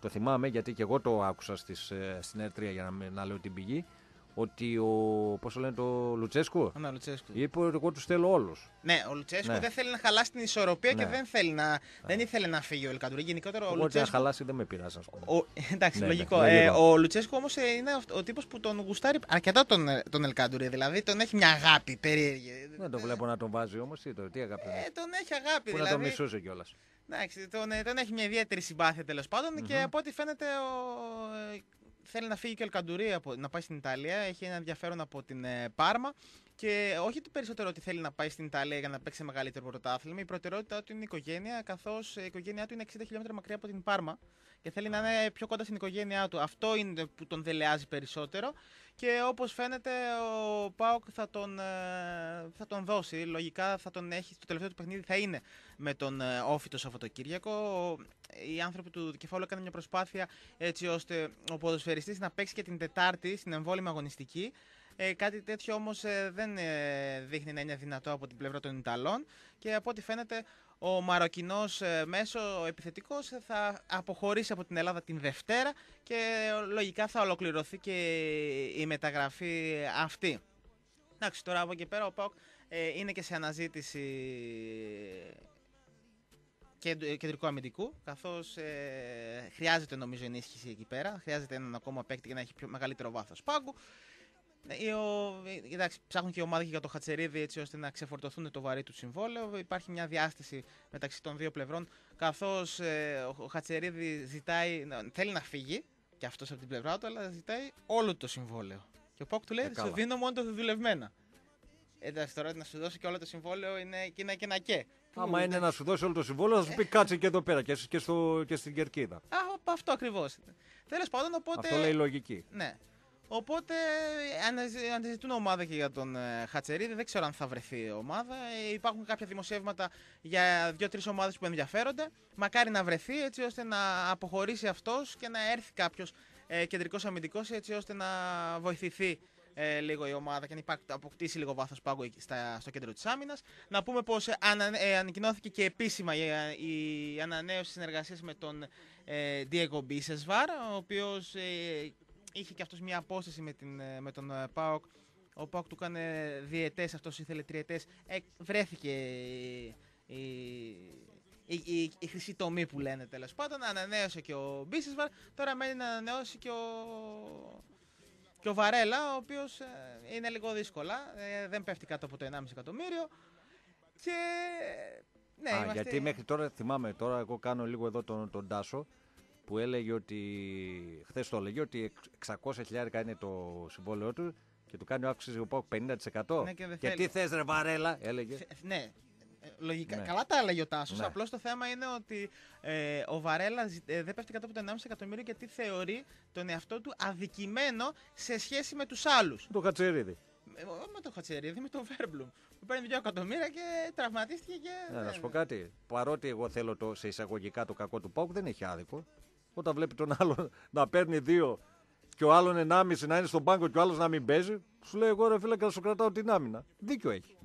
το θυμάμαι γιατί και εγώ το άκουσα στις, ε, στην ΕΡΤΡΙΑ για να, μην- να λέω την πηγή, ότι ο, πώς το λένε, το Λουτσέσκου, Ο Λουτσέσκου. είπε ότι εγώ τους θέλω όλους. Ναι, ο Λουτσέσκου Ναι. δεν θέλει να χαλάσει την ισορροπία και Ναι. δεν, θέλει να, δεν ήθελε να φύγει ο Ελκαντουρί. Γενικότερα ο Εγώ ότι να Λουτσέσκου. χαλάσει δεν με πειράζει, ας πούμε. Ο, εντάξει, Ναι, λογικό. ναι, Ε, λογικό. ο Λουτσέσκου όμως είναι αυτό- ο τύπος που τον γουστάρει αρκετά τον, τον Ελκάντουρη. Δηλαδή τον έχει μια αγάπη περίεργη. Δεν το βλέπω να τον βάζει όμως, τι, το, τι αγάπη είναι. Ε, τον έχει αγάπη. Πού να δηλαδή, τον μισούσε κιόλας. εντάξει, τον, ε, τον έχει μια ιδιαίτερη συμπάθεια τέλος πάντων και από ό,τι φαίνεται ο, ε, θέλει να φύγει και ο Ελκαντουρί από, να πάει στην Ιταλία. Έχει ένα ενδιαφέρον από την ε, Πάρμα. Και όχι το περισσότερο ότι θέλει να πάει στην Ιταλία για να παίξει μεγαλύτερο πρωτάθλημα. Η προτεραιότητά του είναι η οικογένεια, καθώς η οικογένειά του είναι 60 χιλιόμετρα μακριά από την Πάρμα και θέλει να είναι πιο κοντά στην οικογένειά του. Αυτό είναι που τον δελεάζει περισσότερο. Και όπως φαίνεται, ο Πάοκ θα τον, ε, θα τον δώσει. Λογικά θα τον έχει. Στο τελευταίο του παιχνίδι θα είναι με τον ε, Όφη το Σαββατοκύριακο. Οι άνθρωποι του κεφάλου έκαναν μια προσπάθεια έτσι ώστε ο ποδοσφαιριστής να παίξει και την Τετάρτη στην εμβόλυμη αγωνιστική. Ε, κάτι τέτοιο όμως ε, δεν ε, δείχνει να είναι δυνατό από την πλευρά των Ιταλών και από ό,τι φαίνεται ο Μαροκινός ε, μέσο επιθετικός θα αποχωρήσει από την Ελλάδα την Δευτέρα και λογικά θα ολοκληρωθεί και η μεταγραφή αυτή. Εντάξει, τώρα από εκεί πέρα ο ΠΑΟΚ είναι και σε αναζήτηση κεντρικού αμυντικού, καθώς ε, χρειάζεται νομίζω ενίσχυση εκεί πέρα, χρειάζεται έναν ακόμα παίκτη για να έχει πιο μεγαλύτερο βάθος πάγκου. Ναι, ο, εντάξει, ψάχνουν και η ομάδα για το Χατσερίδη έτσι ώστε να ξεφορτωθούν το βαρύ του συμβόλαιο. Υπάρχει μια διάσταση μεταξύ των δύο πλευρών. Καθώς ε, ο Χατσερίδη ζητάει, θέλει να φύγει και αυτός από την πλευρά του, αλλά ζητάει όλο το συμβόλαιο. Και ο Πόκ του λέει: ε, Σου δίνω μόνο το δουλευμένα. Εντάξει, τώρα να σου δώσει και όλο το συμβόλαιο είναι και ένα και ένα και. Άμα είναι να σου δώσει όλο το συμβόλαιο, θα σου πει κάτσε και εδώ πέρα και, και, στο, και στην κερκίδα. Α, αυτό ακριβώς. Τέλος πάντων, οπότε. Αυτό λέει λογική. Ναι. Οπότε αναζητούν ομάδα και για τον ε, Χατσερίδη. Δεν ξέρω αν θα βρεθεί ομάδα. Ε, υπάρχουν κάποια δημοσιεύματα για δύο-τρεις ομάδες που ενδιαφέρονται. Μακάρι να βρεθεί έτσι ώστε να αποχωρήσει αυτός και να έρθει κάποιος ε, κεντρικός αμυντικός έτσι ώστε να βοηθηθεί ε, λίγο η ομάδα και να αποκτήσει λίγο βάθος πάγκου στο κέντρο της άμυνας. Να πούμε πως ε, ανακοινώθηκε και επίσημα η, η ανανέωση συνεργασίας με τον ε, Diego Bisesvar, ο οποίος είχε και αυτός μια απόσταση με, την, ε, με τον ε, ΠΑΟΚ. Ο ΠΑΟΚ του έκανε διετές, αυτός ήθελε τριετές. Ε, βρέθηκε η, η, η, η, χρυσή τομή που λένε τέλος πάντων. Ανανέωσε και ο Μπίσεσβαρ. Τώρα μένει να ανανεώσει και ο, και ο Βαρέλα, ο οποίος ε, είναι λίγο δύσκολα. δεν πέφτει κάτω από το 1,5 εκατομμύριο. Και. Ναι, Α, είμαστε... Γιατί μέχρι τώρα θυμάμαι, τώρα εγώ κάνω λίγο εδώ τον, τον Τάσο που έλεγε ότι, χθες το έλεγε ότι 600 χιλιάρικα είναι το συμβόλαιό του και του κάνει αύξηση ο Πάουκ 50%. Ναι, και, τι θες ρε Βαρέλα, έλεγε. Ναι, ε, Λογικά. Ναι. Καλά τα έλεγε ο Τάσος. Ναι. Απλώς το θέμα είναι ότι ε, ο Βαρέλα ε, δεν πέφτει κάτω από το 1,5 εκατομμύριο γιατί θεωρεί τον εαυτό του αδικημένο σε σχέση με τους άλλους. Το Χατσερίδη. Με, με το Χατσερίδη, με τον Βέρμπλουμ. Που παίρνει 2 εκατομμύρια και τραυματίστηκε και. Ναι, να σου πω κάτι. Παρότι εγώ θέλω το, σε εισαγωγικά το κακό του Πάουκ, δεν έχει άδικο. Όταν βλέπει τον άλλο να παίρνει δύο και ο άλλον ενάμιση να είναι στον πάγκο και ο άλλος να μην παίζει, σου λέει εγώ ρε φίλε και να σου κρατάω την άμυνα. Δίκιο έχει.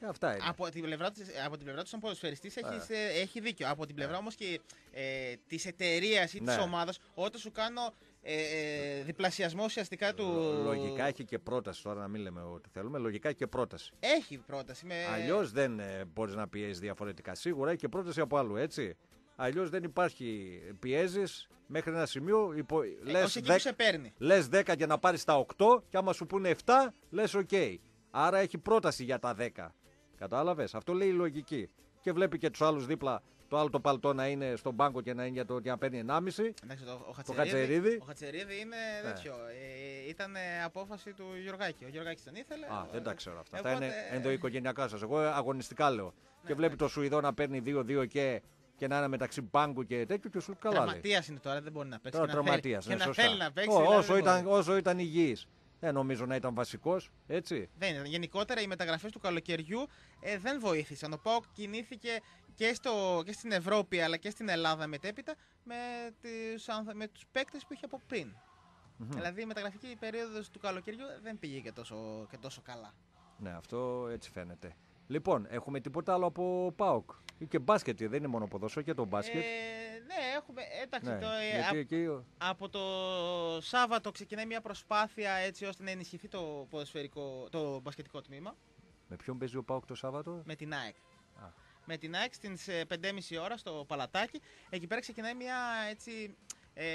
Ε, αυτά είναι. Από την πλευρά, από την πλευρά του, σαν ποδοσφαιριστή, έχεις, ε. έχει δίκιο. Από την πλευρά ε. όμως και ε, της εταιρείας ή ναι. τη ομάδας, όταν σου κάνω ε, ε, διπλασιασμό ουσιαστικά του. Λογικά έχει και πρόταση τώρα, να μην λέμε ότι θέλουμε. Λογικά έχει και πρόταση. Έχει πρόταση. Με... Αλλιώς δεν ε, μπορείς να πιέσεις διαφορετικά. Σίγουρα έχει και πρόταση από άλλου, έτσι. Αλλιώς δεν υπάρχει. Πιέζεις μέχρι ένα σημείο. Υπο... Ε, λες, 10, σε παίρνει. Λες 10 για να πάρεις τα 8 και άμα σου πούνε 7, λες OK. Άρα έχει πρόταση για τα 10. Κατάλαβες; Αυτό λέει η λογική. Και βλέπει και τους άλλους δίπλα το άλλο το παλτό να είναι στον πάγκο και να, είναι για το, για να παίρνει 1,5. Εντάξει, το, ο, το Χατσερίδη. Ο Χατσερίδη είναι ναι. τέτοιο. Ε, ήταν απόφαση του Γιωργάκη. Ο Γιωργάκης τον ήθελε. Α, δεν τα ξέρω αυτά. Αυτά είναι ενδοοικογενειακά σας. Εγώ αγωνιστικά λέω. Ναι, και βλέπει ναι. το Σουηδό να παίρνει 2-2 και και να είναι μεταξύ μπάγκου και τέτοιου και σου καλά. Τραυματίας είναι τώρα, δεν μπορεί να παίξει. Τώρα τραυματίας. Και να θέλει να παίξει. δηλαδή όσο, ήταν, όσο ήταν υγιής. Δεν νομίζω να ήταν βασικός, έτσι. Δεν είναι. Γενικότερα οι μεταγραφές του καλοκαιριού ε, δεν βοήθησαν. Ο Πάοκ κινήθηκε και, στο, και στην Ευρώπη αλλά και στην Ελλάδα μετέπειτα με, τις, με τους παίκτες που είχε από πριν. Mm-hmm. Δηλαδή η μεταγραφική περίοδος του καλοκαιριού δεν πήγε και τόσο, και τόσο καλά. Ναι, αυτό έτσι φαίνεται. Λοιπόν, έχουμε τίποτα άλλο από ΠΑΟΚ; Και μπάσκετ, δεν είναι μόνο ποδόσφαιρο και το μπάσκετ. Ε, ναι, έχουμε. Εντάξει, ναι, το, ε, εκεί... Από το Σάββατο ξεκινάει μια προσπάθεια έτσι ώστε να ενισχυθεί το, ποδοσφαιρικό, το μπασκετικό τμήμα. Με ποιον παίζει ο ΠΑΟΚ το Σάββατο; Με την ΑΕΚ. Α. Με την ΑΕΚ στις 5.30 ώρα στο Παλατάκι. Εκεί πέρα ξεκινάει μια έτσι. Ε,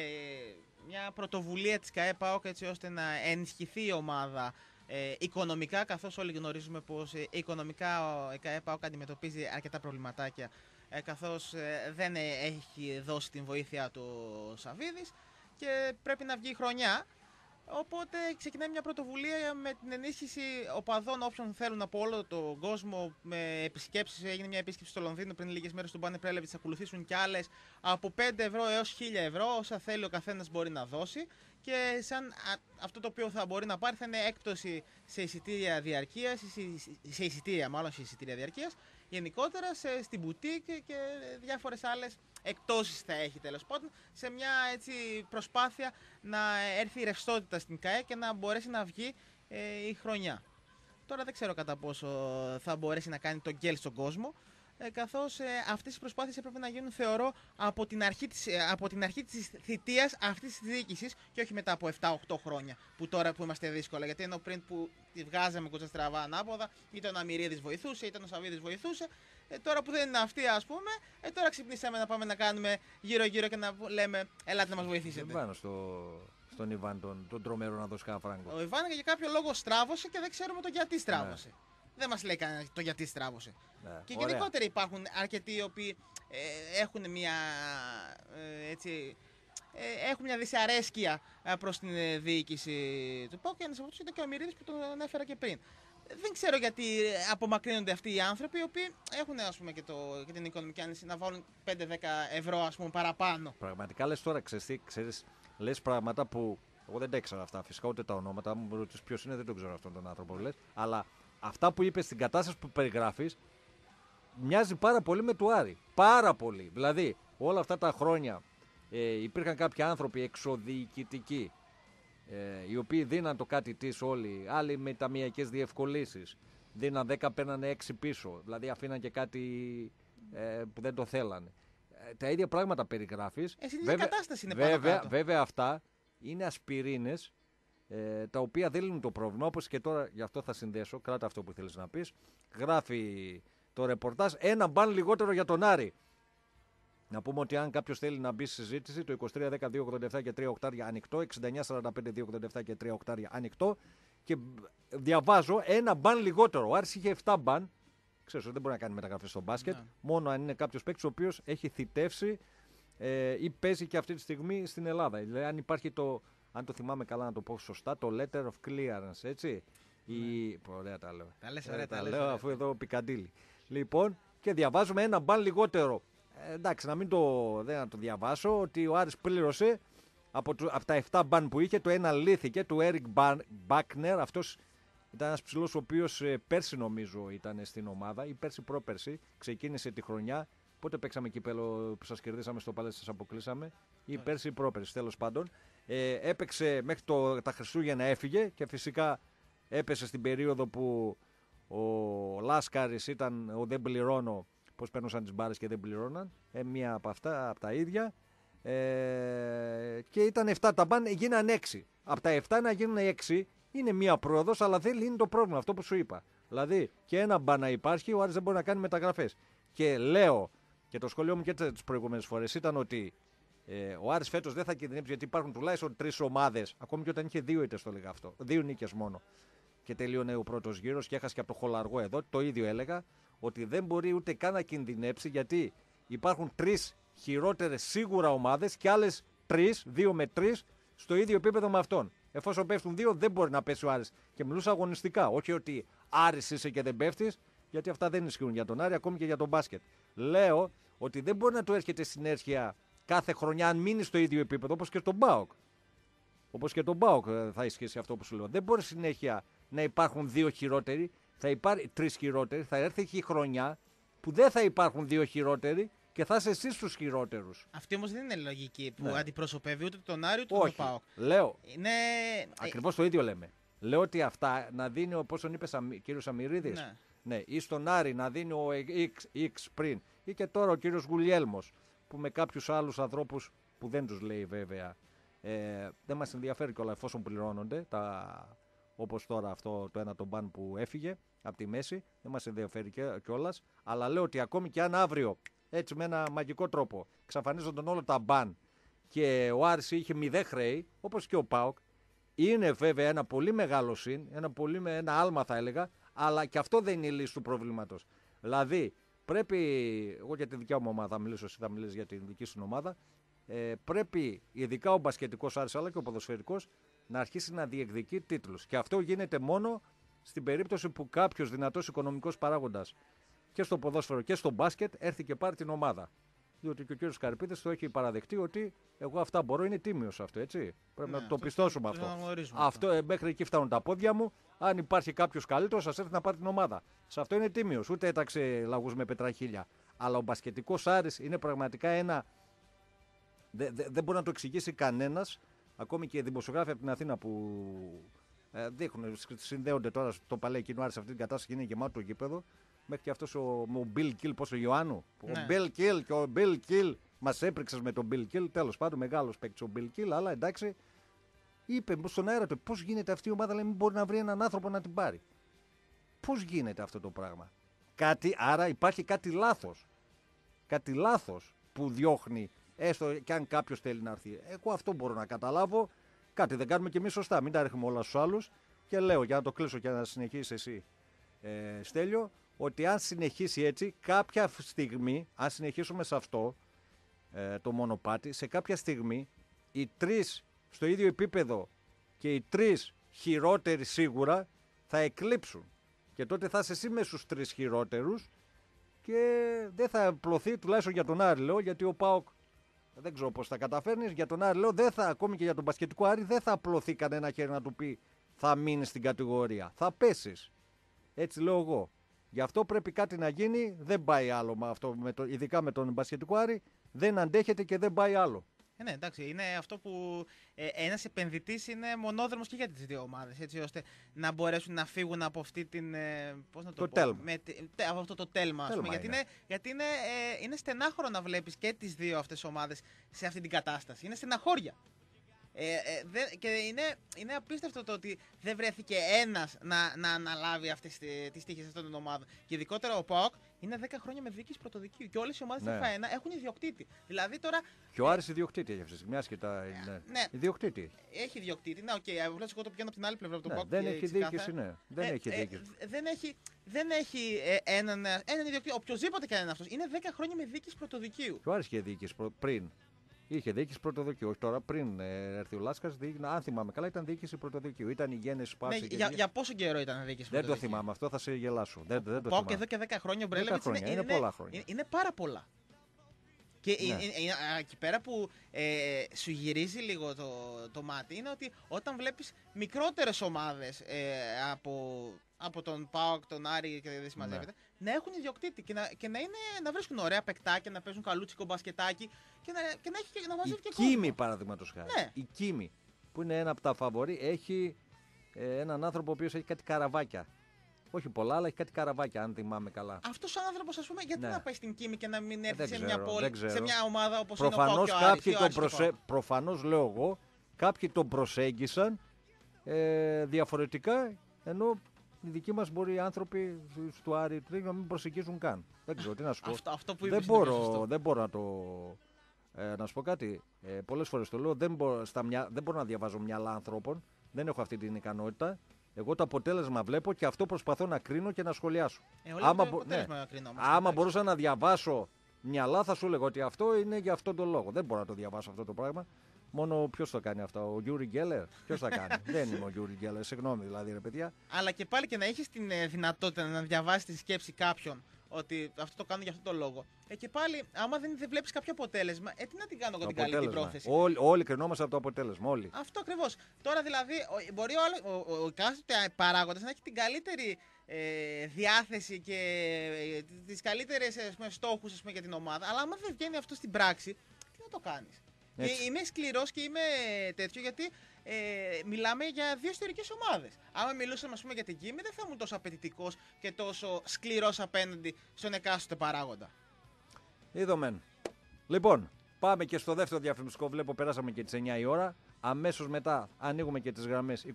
μια πρωτοβουλία της ΚΑΕ ΠΑΟΚ έτσι ώστε να ενισχυθεί η ομάδα ε, οικονομικά, καθώς όλοι γνωρίζουμε πως ε, οικονομικά ο ΕΚΑΕΠΑΟΚ αντιμετωπίζει αρκετά προβληματάκια ε, καθώς ε, δεν έχει δώσει την βοήθεια του ο Σαβίδης και πρέπει να βγει η χρονιά. Οπότε ξεκινάει μια πρωτοβουλία με την ενίσχυση οπαδών όποιων θέλουν από όλο τον κόσμο. Με επισκέψεις. Έγινε μια επίσκεψη στο Λονδίνο πριν λίγες μέρες του Μπάνε Πρέλεβιτ. Θα ακολουθήσουν κι άλλες από 5 ευρώ έως 1000 ευρώ. Όσα θέλει ο καθένας μπορεί να δώσει. Και σαν αυτό το οποίο θα μπορεί να πάρει θα είναι έκπτωση σε εισιτήρια διαρκείας, σε εισιτήρια μάλλον σε εισιτήρια διαρκείας, γενικότερα σε, στην μπουτίκ και διάφορες άλλες εκτόσεις θα έχει τέλος πάντων σε μια έτσι προσπάθεια να έρθει η ρευστότητα στην ΚΑΕ και να μπορέσει να βγει ε, η χρονιά. Τώρα δεν ξέρω κατά πόσο θα μπορέσει να κάνει τον γκέλ στον κόσμο ε, καθώς ε, αυτές οι προσπάθειες έπρεπε να γίνουν θεωρώ από την αρχή της, ε, από την αρχή της θητείας αυτής της διοίκησης και όχι μετά από 7-8 χρόνια που τώρα που είμαστε δύσκολα γιατί ενώ πριν που τη βγάζαμε κούτσα στραβά ανάποδα είτε ο Ναμυρίδης βοηθούσε είτε ο Σαββίδης βοηθούσε ε, τώρα που δεν είναι αυτή, ας πούμε, ε, τώρα ξυπνήσαμε να πάμε να κάνουμε γύρω-γύρω και να λέμε Ελάτε να μας βοηθήσετε. Δεν πάνω στο, στον Ιβάν τον, τον τρομερό να δώσει κανένα φράγκο. Ο Ιβάν για κάποιο λόγο στράβωσε και δεν ξέρουμε το γιατί στράβωσε. Ναι. Δεν μας λέει κανένα το γιατί στράβωσε. Ναι. Και Ωραία. γενικότερα υπάρχουν αρκετοί οι οποίοι ε, έχουν μια. Ε, έτσι, ε, έχουν μια δυσαρέσκεια ε, προς την διοίκηση του ΠΟΚ και ένας από αυτούς ήταν και ο Μυρίδη που τον ανέφερα και πριν δεν ξέρω γιατί απομακρύνονται αυτοί οι άνθρωποι οι οποίοι έχουν ας πούμε, και, το, και την οικονομική άνεση να βάλουν 5-10 ευρώ ας πούμε, παραπάνω. Πραγματικά λες τώρα, ξέρεις, λες πράγματα που εγώ δεν τα ήξερα αυτά. Φυσικά ούτε τα ονόματα μου ρωτήσει ποιος είναι, δεν τον ξέρω αυτόν τον άνθρωπο λες. Αλλά αυτά που είπες στην κατάσταση που περιγράφεις μοιάζει πάρα πολύ με του Άρη. Πάρα πολύ. Δηλαδή, όλα αυτά τα χρόνια ε, υπήρχαν κάποιοι άνθρωποι εξοδιοικητικοί ε, οι οποίοι δίναν το κάτι της όλοι, άλλοι με ταμιακές διευκολύνσεις. Δίναν 10, παίρνανε 6 πίσω. Δηλαδή αφήναν και κάτι ε, που δεν το θέλανε. Ε, τα ίδια πράγματα περιγράφεις. Εσύ βέβαια, κατάσταση είναι βέβαια, κάτω. βέβαια αυτά είναι ασπιρίνες ε, τα οποία δεν λύνουν το πρόβλημα. Όπως και τώρα, γι' αυτό θα συνδέσω, κράτα αυτό που θέλεις να πεις. Γράφει το ρεπορτάζ ένα μπαν λιγότερο για τον Άρη. Να πούμε ότι αν κάποιος θέλει να μπει στη συζήτηση, το 23 10 287 και 3 οκτάρια ανοιχτό, 69 45 287 και 3 οκτάρια ανοιχτό. Και διαβάζω ένα μπαν λιγότερο. Ο Άρης είχε 7 μπαν. Ξέρω, δεν μπορεί να κάνει μεταγραφή στο μπάσκετ. Ναι. Μόνο αν είναι κάποιος παίκτης ο οποίος έχει θητεύσει ε, ή παίζει και αυτή τη στιγμή στην Ελλάδα. Δηλαδή, αν υπάρχει το, αν το θυμάμαι καλά να το πω σωστά, το letter of clearance, έτσι. Ναι. Η... Ωραία τα λέω. Τα λες, ωραία, ε, τα, τα λέω, αφού εδώ πικαντήλι. Λοιπόν, και διαβάζουμε ένα μπαν λιγότερο ε, εντάξει, να μην το, δεν να το διαβάσω, ότι ο Άρης πλήρωσε από, το, από τα 7 μπαν που είχε, το ένα λύθηκε, του Έρικ Μπάκνερ. Αυτός ήταν ένας ψηλός ο οποίος ε, πέρσι νομίζω ήταν στην ομάδα ή πέρσι πρόπερσι. Ξεκίνησε τη χρονιά. Πότε παίξαμε κύπελο που σας κερδίσαμε στο πάλι, σας αποκλείσαμε. Ή πέρσι ή πρόπερσι, τέλος πάντων. Ε, έπαιξε μέχρι το, τα Χριστούγεννα έφυγε και φυσικά έπεσε στην περίοδο που ο Λάσκαρης ήταν ο δεν πληρώνω πώς παίρνουσαν τις μπάρες και δεν πληρώναν. Ε, μία από αυτά, από τα ίδια. Ε, και ήταν 7 τα μπαν, γίναν 6. Από τα 7 να γίνουν 6 είναι μία πρόοδος, αλλά δεν λύνει το πρόβλημα αυτό που σου είπα. Δηλαδή και ένα μπαν να υπάρχει, ο Άρης δεν μπορεί να κάνει μεταγραφές. Και λέω, και το σχολείο μου και τις προηγούμενες φορές ήταν ότι ε, ο Άρης φέτος δεν θα κινδυνεύσει γιατί υπάρχουν τουλάχιστον τρεις ομάδες, ακόμη και όταν είχε δύο είτε το λέγα αυτό. Δύο νίκες μόνο. Και τελείωνε ο πρώτος γύρος και έχασε και από το χολαργό εδώ. Το ίδιο έλεγα ότι δεν μπορεί ούτε καν να κινδυνεύσει γιατί υπάρχουν τρεις χειρότερες σίγουρα ομάδες και άλλες τρεις, δύο με τρεις, στο ίδιο επίπεδο με αυτόν. Εφόσον πέφτουν δύο, δεν μπορεί να πέσει ο Άρης. Και μιλούσα αγωνιστικά. Όχι ότι Άρης είσαι και δεν πέφτεις, γιατί αυτά δεν ισχύουν για τον Άρη, ακόμη και για τον μπάσκετ. Λέω ότι δεν μπορεί να του έρχεται συνέχεια κάθε χρονιά αν μείνει στο ίδιο επίπεδο, όπως και στον Μπάοκ. Όπως και τον Μπάοκ ε, θα ισχύσει αυτό που σου λέω. Δεν μπορεί συνέχεια να υπάρχουν δύο χειρότεροι θα υπάρχει τρεις χειρότεροι, θα έρθει και η χρονιά που δεν θα υπάρχουν δύο χειρότεροι και θα είσαι εσύ στου χειρότερους. Αυτή όμως δεν είναι λογική που ναι. αντιπροσωπεύει ούτε τον Άριο ούτε τον Πάοκ. Λέω. Είναι... Ακριβώς το ίδιο λέμε. Λέω ότι αυτά να δίνει, όπως τον είπες ο κύριος Αμυρίδης, ναι. ναι. ή στον Άρη να δίνει ο X, X πριν, ή και τώρα ο κύριος Γουλιέλμος, που με κάποιους άλλους ανθρώπους που δεν τους λέει βέβαια. Ε, δεν μας ενδιαφέρει κιόλας εφόσον πληρώνονται τα Όπως τώρα αυτό το ένα το μπαν που έφυγε από τη μέση. Δεν μας ενδιαφέρει κιόλας. Αλλά λέω ότι ακόμη και αν αύριο έτσι με ένα μαγικό τρόπο εξαφανίζονταν όλα τα μπαν και ο Άρης είχε μηδέ χρέη, όπως και ο Πάοκ, είναι βέβαια ένα πολύ μεγάλο συν, ένα, πολύ, ένα άλμα θα έλεγα, αλλά και αυτό δεν είναι η λύση του προβλήματος. Δηλαδή, πρέπει, εγώ για τη δικιά μου ομάδα θα μιλήσω, εσύ θα μιλήσεις για τη δική σου ομάδα, ε, πρέπει ειδικά ο μπασκετικός Άρης αλλά και ο ποδοσφαιρικός να αρχίσει να διεκδικεί τίτλους. Και αυτό γίνεται μόνο στην περίπτωση που κάποιος δυνατός οικονομικός παράγοντας και στο ποδόσφαιρο και στο μπάσκετ έρθει και πάρει την ομάδα. Διότι και ο κύριος Καρπίδης το έχει παραδεχτεί ότι εγώ αυτά μπορώ, είναι τίμιος αυτό, έτσι. Πρέπει Ναι, να το αυτό πιστώσουμε το αυτό. αναγνωρίζουμε Αυτό ε, μέχρι εκεί φτάνουν τα πόδια μου. Αν υπάρχει κάποιος καλύτερος, σα έρθει να πάρει την ομάδα. Σε αυτό είναι τίμιος. Ούτε έταξε λαγούς με πετραχίλια. Αλλά ο μπασκετικός Άρης είναι πραγματικά ένα. Δεν δε, δεν μπορεί να το εξηγήσει κανένας. Ακόμη και οι δημοσιογράφοι από την Αθήνα που ε, δείχνουν, συνδέονται τώρα στο παλαιό κοινό Άρης σε αυτή την κατάσταση και είναι γεμάτο το γήπεδο. Μέχρι και αυτός ο, ο Bill Kill, πώς ο Ιωάννου. Ναι. Ο Bill Kill και ο Bill Kill. Μας έπρεξες με τον Bill Kill. Τέλος πάντων, μεγάλος παίκτης ο Bill Kill, αλλά εντάξει, είπε στον αέρα του πώς γίνεται αυτή η ομάδα, λέει, μην μπορεί να βρει έναν άνθρωπο να την πάρει. Πώς γίνεται αυτό το πράγμα; Κάτι, άρα υπάρχει κάτι λάθος. Κάτι λάθος που διώχνει, έστω και αν κάποιος θέλει να έρθει. Εγώ αυτό μπορώ να καταλάβω. Κάτι δεν κάνουμε και εμείς σωστά. Μην τα ρίχνουμε όλα στους άλλους. Και λέω, για να το κλείσω και να συνεχίσεις εσύ, ε, Στέλιο, ότι αν συνεχίσει έτσι, κάποια στιγμή, αν συνεχίσουμε σε αυτό, ε, το μονοπάτι, σε κάποια στιγμή οι τρεις στο ίδιο επίπεδο και οι τρεις χειρότεροι σίγουρα θα εκλείψουν. Και τότε θα είσαι εσύ μες στους τρεις χειρότερους και δεν θα απλωθεί τουλάχιστον για τον Άρη λέω γιατί ο ΠΑΟΚ δεν ξέρω πώς θα καταφέρνεις. Για τον Άρη λέω δεν θα ακόμη και για τον πασχετικό Άρη δεν θα απλωθεί κανένα χέρι να του πει θα μείνεις στην κατηγορία θα πέσεις. Έτσι λέω εγώ. Γι' αυτό πρέπει κάτι να γίνει. Δεν πάει άλλο με αυτό με το, ειδικά με τον μπασχετικό Άρη. Δεν αντέχεται και δεν πάει άλλο Ε, ναι, εντάξει, είναι αυτό που ε, ένας επενδυτής είναι μονόδρομος και για τις δύο ομάδες. Έτσι ώστε να μπορέσουν να φύγουν από αυτή την. Ε, πώς να το, Το πω, τέλμα. Με, τη- τε- από αυτό το τέλμα, ας Τέλμα πούμε. Γιατί, είναι. είναι, γιατί είναι, ε, είναι στενάχωρο να βλέπεις και τις δύο αυτές ομάδες σε αυτή την κατάσταση. Είναι στεναχώρια. Ε, ε, δε- και είναι, είναι απίστευτο το ότι δεν βρέθηκε ένας να, να αναλάβει αυτές τις τύχες αυτών των ομάδων. Και ειδικότερα ο ΠΑΟΚ είναι 10 χρόνια με δίκη πρωτοδικίου. Και όλες οι ομάδες Ναι. του ΦΑ1 έχουν ιδιοκτήτη. Δηλαδή τώρα και ο Άρης ιδιοκτήτη έχει αυτή τη στιγμή άσχετα είναι ναι. ιδιοκτήτη έχει ιδιοκτήτη. Ναι, OK, okay, εγώ το πηγαίνω από την άλλη πλευρά από τον Ναι, ΠΑΟΚ. δεν και έχει ξεκάθαρα. διοίκηση, ναι. Δεν Ε, έχει ε, διοίκηση. δεν έχει, δεν έχει ε, έναν, έναν ιδιοκτήτη, οποιοδήποτε και αν είναι αυτός. Είναι 10 χρόνια με διοίκηση πρωτοδικείου. Και ο Άρης είχε διοίκηση προ- πριν. Είχε διοίκηση πρωτοδικείου. Όχι τώρα, πριν ε, έρθει ο Λάσκας, αν θυμάμαι καλά, ήταν διοίκηση πρωτοδικείου. Ήταν η γέννηση Ναι, πάση. και για, δι- για πόσο καιρό ήταν δίκη Δεν το θυμάμαι, αυτό θα σε γελάσω. Δεν, δεν το Πάω θυμάμαι. και εδώ και 10 χρόνια ο 10 Μπρέλεβιτς χρόνια, είναι πολλά χρόνια. Είναι, είναι πάρα πολλά. Και Ναι. ε, ε, ε, α, εκεί πέρα που ε, σου γυρίζει λίγο το, το μάτι είναι ότι όταν βλέπεις μικρότερες ομάδες ε, από, από τον ΠΑΟΚ, τον Άρη και δεν συμμαζεύεται, να έχουν ιδιοκτήτη και, να, και να, είναι, να βρίσκουν ωραία παικτάκια, να παίζουν καλούτσικο μπασκετάκι και να, και να, έχει, και- να Η μαζεύει και Κίμη, κόσμο. παραδείγματος χάρη. Ναι. Η Κίμη, που είναι ένα από τα φαβορή, έχει ε, έναν άνθρωπο ο οποίος έχει κάτι καραβάκια. Όχι πολλά, αλλά έχει κάτι καραβάκια, αν θυμάμαι καλά. Αυτός ο άνθρωπος, ας πούμε, γιατί Ναι. να πάει στην Κίμη και να μην έρθει δεν σε ξέρω, μια πόλη, δεν ξέρω. σε μια ομάδα όπως είναι ο Προφανώς ΠΑΟΚ και ο Άρης, κάποιοι ή ο τον Άρης και ο προσε... ΠΑΟΚ. Προφανώς λέω εγώ, κάποιοι τον προσέγγισαν ε, διαφορετικά, ενώ οι δικοί μας μπορεί οι άνθρωποι του Άρη του να μην προσεγγίζουν καν. Δεν ξέρω τι να σου πω. Αυτό, αυτό που δεν, είπες είναι πιο μπορώ, σωστό. δεν μπορώ να το. Ε, να σου πω κάτι. Ε, Πολλές φορές το λέω. Δεν μπορώ, στα μυα... δεν μπορώ να διαβάζω μυαλά ανθρώπων. Δεν έχω αυτή την ικανότητα. Εγώ το αποτέλεσμα βλέπω και αυτό προσπαθώ να κρίνω και να σχολιάσω. Ε, όλα άμα το μπο- αποτέλεσμα ναι. να κρινόμαστε, Άμα εντάξει. μπορούσα να διαβάσω μυαλά, θα σου έλεγα ότι αυτό είναι για αυτόν τον λόγο. Δεν μπορώ να το διαβάσω αυτό το πράγμα. Μόνο ποιος το κάνει αυτό, ο Γιούρι Γκέλερ; Ποιος θα κάνει; Δεν είμαι ο Γιούρι Γκέλερ, συγγνώμη δηλαδή, ρε παιδιά. Αλλά και πάλι και να έχεις την ε, δυνατότητα να διαβάσεις τη σκέψη κάποιου ότι αυτό το κάνω για αυτόν τον λόγο. Ε, και πάλι, άμα δεν, δεν βλέπεις κάποιο αποτέλεσμα, ε, τι να την κάνω εγώ Το την καλή την αποτέλεσμα. πρόθεση; Όλοι, όλοι κρινόμαστε από το αποτέλεσμα. Όλοι. Αυτό ακριβώς. Τώρα δηλαδή, ο, μπορεί ο, άλλο- ο, ο, ο εκάστοτε παράγοντας να έχει την καλύτερη ε, διάθεση και ε, τις καλύτερες στόχους για την ομάδα. Αλλά άμα δεν βγαίνει αυτό στην πράξη, τι να το κάνεις; Και Έτσι. είμαι σκληρός και είμαι τέτοιο γιατί ε, μιλάμε για δύο ιστορικέ ομάδες. Άμα μιλούσαμε ας πούμε, για την Κίμη, δεν θα ήμουν τόσο απαιτητικός και τόσο σκληρός απέναντι στον εκάστοτε παράγοντα. Είδομεν. Λοιπόν, πάμε και στο δεύτερο διαφημιστικό. Βλέπω, περάσαμε και τις 9 η ώρα. Αμέσως μετά ανοίγουμε και τις γραμμές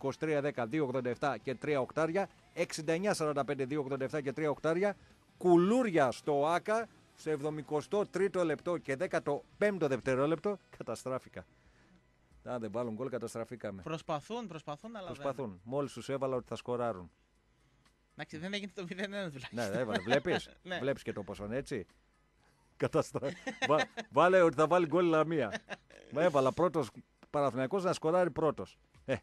2310-287 και 3 οκτάρια. 6945-287 και 3 οκτάρια. Κουλούρια στο ΑΚΑ σε 73ο λεπτό και 15ο δευτερόλεπτο. Καταστράφηκα. Αν δεν βάλουν γκολ, καταστραφήκαμε. Προσπαθούν, προσπαθούν, αλλά δεν. Προσπαθούν. Μόλις τους έβαλα ότι θα σκοράρουν. Εντάξει, δεν έγινε το 0-1 τουλάχιστον. Ναι, έβαλε. Βλέπεις; Ναι. Βλέπεις και το ποσό, έτσι. Καταστρα... Βα- Βάλε ότι θα βάλει γκολ η Λαμία. Μα έβαλα πρώτος Παναθυναϊκό να σκοράρει πρώτος. Ε,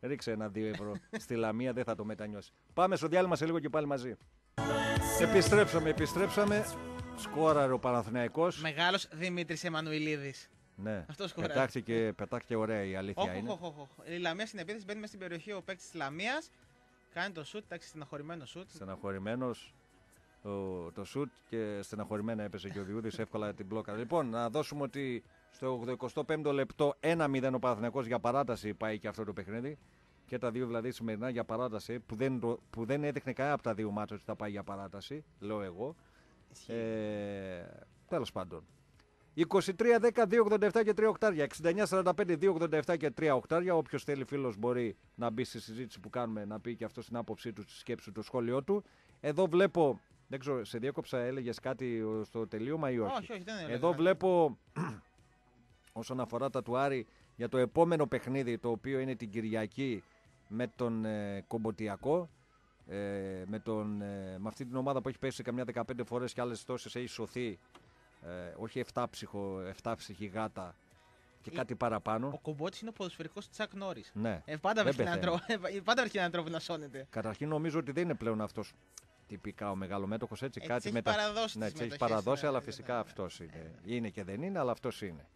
ρίξε ένα 2 ευρώ στη Λαμία, δεν θα το μετανιώσει. Πάμε στο διάλειμμα σε λίγο και πάλι μαζί. Επιστρέψαμε, επιστρέψαμε. Σκόραρε ο Παναθηναϊκός. Μεγάλος Δημήτρης Εμμανουιλίδη. Ναι, Αυτός σκοράρει. πετάχτηκε, πετάχτηκε ωραία η αλήθεια Όχι, είναι. όχι, όχι. Η Λαμία στην επίθεση μπαίνει μέσα στην περιοχή ο παίκτης της Λαμίας. Κάνει το σουτ, εντάξει, στεναχωρημένο σουτ. Στεναχωρημένος ο- το σουτ και στεναχωρημένα έπεσε και ο Διούδης εύκολα την μπλόκα. Λοιπόν, να δώσουμε ότι στο 85ο λεπτό 1-0 ο Παναθηναϊκός για παράταση πάει και αυτό το παιχνίδι. Και τα δύο δηλαδή σημερινά για παράταση που δεν, το- που δεν έδειχνε κανένα από τα δύο μάτια ότι θα πάει για παράταση, λέω εγώ. Ε, τέλος πάντων. 23-10, 2-87 και 3 οκτάρια. 69-45, 2-87 και 3 οκτάρια. Όποιος θέλει φίλος μπορεί να μπει στη συζήτηση που κάνουμε, να πει και αυτός την άποψή του, τη σκέψη του, το σχόλιο του. Εδώ βλέπω. Δεν ξέρω, σε διέκοψα, έλεγες κάτι ο, στο τελείωμα ή όχι; Όχι, όχι, δεν έλεγα. Εδώ βλέπω όσον αφορά τα του Άρη για το επόμενο παιχνίδι το οποίο είναι την Κυριακή με τον ε, Κομποτιακό ε, με, τον, ε, με αυτή την ομάδα που έχει πέσει καμιά 15 φορές και άλλες τόσες έχει σωθεί ε, όχι 7 ψυχο, 7 ψυχή γάτα και Ε, κάτι παραπάνω. Ο κομπότη είναι ο ποδοσφαιρικός Τσακ Νόρις. Ναι. Ε, πάντα Δεν βρίσκει έναν πεθαίνει. τρόπο, ε, πάντα βρίσκει έναν τρόπο να σώνεται. Καταρχήν νομίζω ότι δεν είναι πλέον αυτός τυπικά ο μεγαλομέτωχος έτσι Ε, κάτι της έχει μετα- παραδώσει Ναι, τις της έχει μετοχές, παραδώσει, ναι, αλλά ναι, φυσικά ναι. αυτός είναι. Είναι και δεν είναι, αλλά αυτός είναι.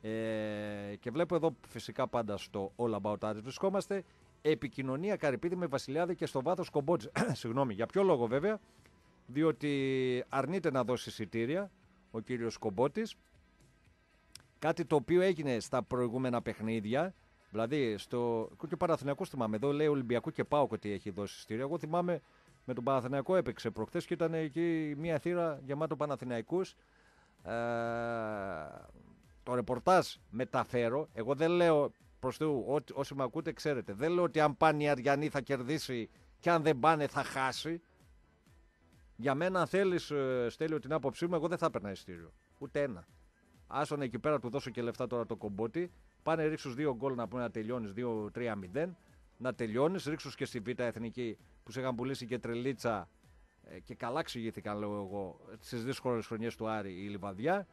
Ε, και βλέπω εδώ φυσικά πάντα στο All About Arts βρισκόμαστε. Επικοινωνία Καρυπίδη με Βασιλιάδη και στο βάθος Κομπότζη. Συγγνώμη, για ποιο λόγο βέβαια. Διότι αρνείται να δώσει εισιτήρια ο κύριος Κομπότης. Κάτι το οποίο έγινε στα προηγούμενα παιχνίδια. Δηλαδή, στο. και ο Παναθηναϊκός θυμάμαι. Εδώ λέει Ολυμπιακό και Πάοκ ότι έχει δώσει εισιτήρια. Εγώ θυμάμαι με τον Παναθηναϊκό έπαιξε προχθές και ήταν εκεί μια θύρα γεμάτο Παναθηναϊκούς. Ε, το ρεπορτάζ μεταφέρω. Εγώ δεν λέω προς Θεού, ό- όσοι με ακούτε ξέρετε, δεν λέω ότι αν πάνε οι Αριανοί θα κερδίσει και αν δεν πάνε θα χάσει. Για μένα, αν θέλεις, στέλνω την άποψή μου, εγώ δεν θα έπαιρνα ειστήριο. Ούτε ένα. Άσον εκεί πέρα του δώσω και λεφτά τώρα το κομπότι. Πάνε ρίξου δύο γκολ να πούμε να τελειώνεις 2-3-0. Να τελειώνεις. Ρίξου και στη Β' Εθνική που σε είχαν πουλήσει και τρελίτσα ε, και καλά εξηγήθηκαν, λέω εγώ, στις δύσκολες χρονιές του Άρη η Λιβαδιά.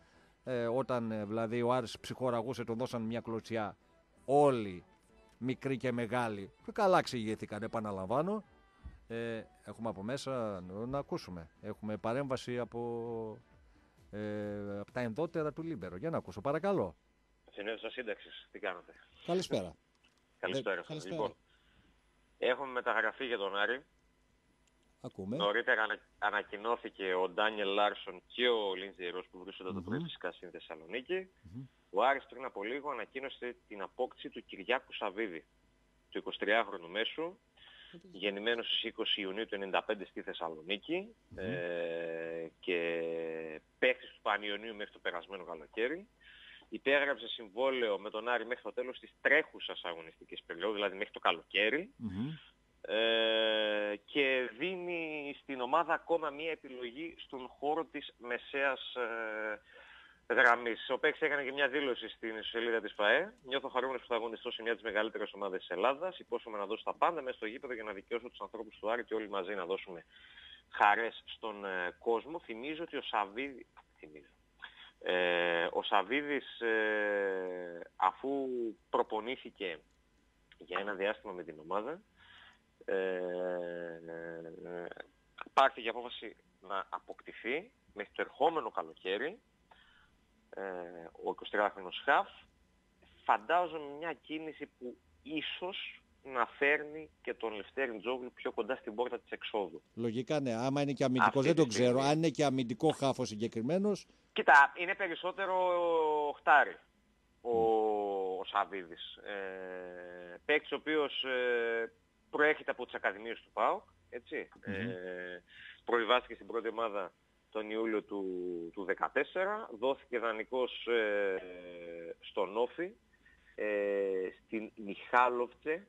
Ε, όταν ε, δηλαδή ο Άρης ψυχοραγούσε, τον δώσαν μια κλωτσιά όλοι, μικροί και μεγάλοι. Και καλά εξηγήθηκαν, επαναλαμβάνω. Ε, έχουμε από μέσα να, να ακούσουμε. Έχουμε παρέμβαση από, ε, από τα ενδότερα του Λίμπερο. Για να ακούσω, παρακαλώ. Συνέδριο σύνταξης, τι κάνετε; Καλησπέρα. Καλησπέρα σας. καλησπέρα. Λοιπόν, έχουμε μεταγραφή για τον Άρη. Ακούμε. Νωρίτερα ανα, ανακοινώθηκε ο Ντάνιελ Λάρσον και ο Λίντζι Ρος που βρίσκονται το πρωί φυσικά στην Θεσσαλονίκη Ο Άρης πριν από λίγο ανακοίνωσε την απόκτηση του Κυριάκου Σαββίδη, του 23χρονου μέσου, γεννημένος στις 20 Ιουνίου του 1995 στη θεσσαλονικη ε, και παίχτης του Πανιωνίου μέχρι το περασμένο καλοκαίρι. Υπέγραψε συμβόλαιο με τον Άρη μέχρι το τέλος της τρέχουσας αγωνιστικής περίοδου, δηλαδή μέχρι το καλοκαίρι Μμμ. ε, και δίνει στην ομάδα ακόμα μία επιλογή στον χώρο της μεσαίας ε, γραμμής. Ο Παίξ έκανε και μια δήλωση στην σελίδα της ΠαΕ. Νιώθω χαρούμενος που θα αγωνιστώ σε μια από τις μεγαλύτερες ομάδες της Ελλάδας. Υπόσχομαι να δώσω τα πάντα μέσα στο γήπεδο για να δικαιώσω τους ανθρώπους του Άρη και όλοι μαζί να δώσουμε χαρές στον ε, κόσμο. Θυμίζω ότι ο Σαββίδη... Θυμίζω. Ε, ο Σαββίδης ε, αφού προπονήθηκε για ένα διάστημα με την ομάδα ε, ε, πάρθηκε απόφαση να αποκτηθεί μέχρι το ερχόμενο καλοκαίρι ε, ο 23χρονος Χαφ φαντάζομαι μια κίνηση που ίσως να φέρνει και τον Λευτέρη Τζόγλου πιο κοντά στην πόρτα της εξόδου. Λογικά ναι. Άμα είναι και αμυντικός, Αυτή δεν το τη ξέρω. στιγμή. Αν είναι και αμυντικό χάφο συγκεκριμένος, Κοίτα, είναι περισσότερο χτάρι ο, ο Σαββίδης. Ε, παίκτης ο οποίος ε, προέρχεται από τις ακαδημίες του ΠΑΟΚ, έτσι. Ε, προηβάστηκε στην πρώτη ομάδα τον Ιούλιο του, του 2014, δόθηκε δανεικός ε, στον Όφη, ε, στην Μιχάλοβτσε, ε,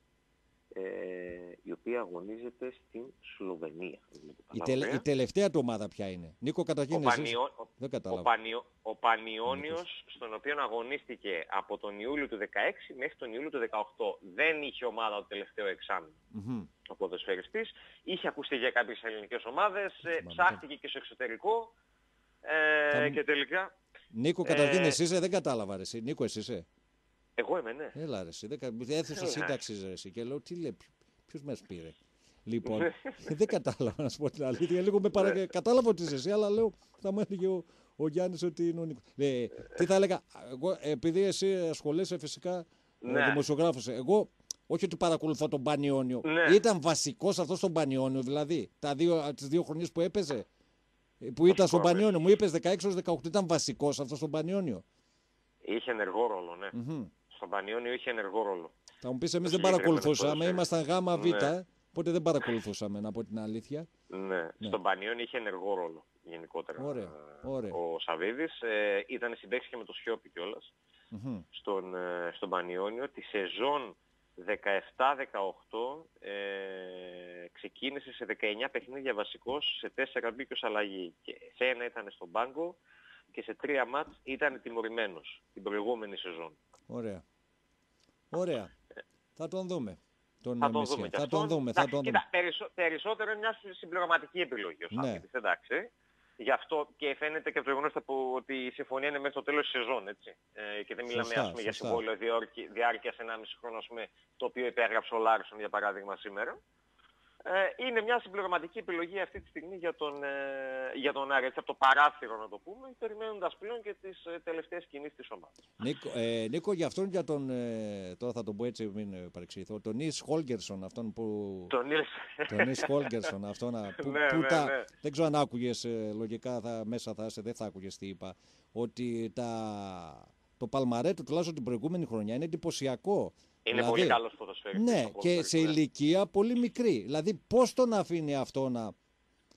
η οποία αγωνίζεται στην Σλοβενία. Δεν βλέπω η, καλά τελε- ωραία. η τελευταία του ομάδα ποια είναι; Νίκο, Ο, καταρχήν εσύ. Πανιό, ο, Δεν ο, κατάλαβα. Πανιό, ο Πανιόνιος, στον οποίο αγωνίστηκε από τον Ιούλιο του 16 μέχρι τον Ιούλιο του 18. Δεν είχε ομάδα το τελευταίο εξάμεινο Μμμ. ο ποδοσφαιριστής. Είχε ακουστεί για κάποιες ελληνικές ομάδες, ε, θυμάμαι. ψάχτηκε και στο εξωτερικό ε, Θα μου- και τελικά Νίκο, καταρχήν Ε, εσύ είσαι, δεν κατάλαβα ρε, εσύ. Νίκο, εσύ είσαι. Εγώ είμαι, ναι. Έλα ρε, εσύ. δεν κα- Έθεσα Έλα. σύνταξη ρε, εσύ. Και λέω, τι λέει, ποιο μας πήρε. Λοιπόν, δεν κατάλαβα να σου πω την αλήθεια. Λίγο με παρα... Ναι. Κατάλαβα ότι είσαι εσύ, αλλά λέω, θα μου έλεγε ο, ο Γιάννης ότι είναι ο Νίκος. Ε, τι θα έλεγα, εγώ, επειδή εσύ ασχολείσαι φυσικά Ναι. ναι. δημοσιογράφος, εγώ όχι ότι παρακολουθώ τον Πανιόνιο. Ναι. Ήταν βασικός αυτός στον Πανιόνιο, δηλαδή. Τα δύο, τις δύο χρονιές που έπαιζε. ε, Που ήταν στον Βασικός, Πανιόνιο. Μου είπες 16 έως 18 ήταν βασικός αυτός στον Πανιόνιο. Είχε ενεργό ρόλο, ναι. Μμμ. Στον Πανιόνιο είχε ενεργό ρόλο. Θα μου πεις, εμείς δεν συγκεκριμένο παρακολουθούσαμε. ποδοσφαίρι. Ήμασταν γάμα Β, Ναι. οπότε δεν παρακολουθούσαμε, να πω την αλήθεια. Ναι. Στον Πανιόνιο είχε ενεργό ρόλο γενικότερα. Ωραία, ε, ωραία. Ο Σαββίδης ε, ήταν συμπαίκτης και με το Σιώπη κιόλας Μμμ. στον, ε, στον Πανιόνιο. Τη σεζόν 17-18 ε, ξεκίνησε σε 19 παιχνίδια βασικός, σε 4 μπήκε ως αλλαγή. Και σε ένα ήταν στον πάγκο και σε τρία μάτς ήταν τιμωρημένος την προηγούμενη σεζόν. Ωραία. Ωραία. Θα τον δούμε. Τον Θα τον Μεσία. δούμε κι Θα αυτόν. τον δούμε. Θα Εντάξει, τον δούμε. κοίτα, περισσο- περισσότερο είναι μια συμπληρωματική επιλογή ο Ναι. Σάββιτης, εντάξει. Γι' αυτό και φαίνεται και από το γεγονός που- ότι η συμφωνία είναι μέχρι το τέλος της σεζόν, έτσι. Ε, και δεν μιλάμε Σωστά, ας πούμε, για σωστά. συμβόλαιο διόρκη- διάρκειας 1,5 χρόνο, ας πούμε, το οποίο υπέγραψε ο Λάρισον για παράδειγμα σήμερα. Ε, είναι μια συμπληρωματική επιλογή αυτή τη στιγμή για τον, ε, για τον Άρης, έτσι από το παράθυρο να το πούμε, περιμένοντας πλέον και τις ε, τελευταίες κινήσεις της ομάδας. Νίκο, ε, Νίκο, για αυτόν για τον. Ε, τώρα θα τον πω έτσι, μην ε, παρεξηγηθώ. Τον Νι Χόλγκερσον, αυτόν που. Τον Νίλς. τον Νι Χόλγκερσον, αυτόν α, που, Ναι, που ναι, τα. ναι. Δεν ξέρω αν άκουγες, λογικά θα, μέσα θα είσαι, δεν θα άκουγες τι είπα. Ότι τα, το παλμαρέτο τουλάχιστον την προηγούμενη χρονιά είναι εντυπωσιακό. Είναι πολύ καλός ποδοσφαιριστής. Ναι, ο και Χόλμπεργκ, σε ναι. ηλικία πολύ μικρή. Δηλαδή, πώς τον αφήνει αυτό να.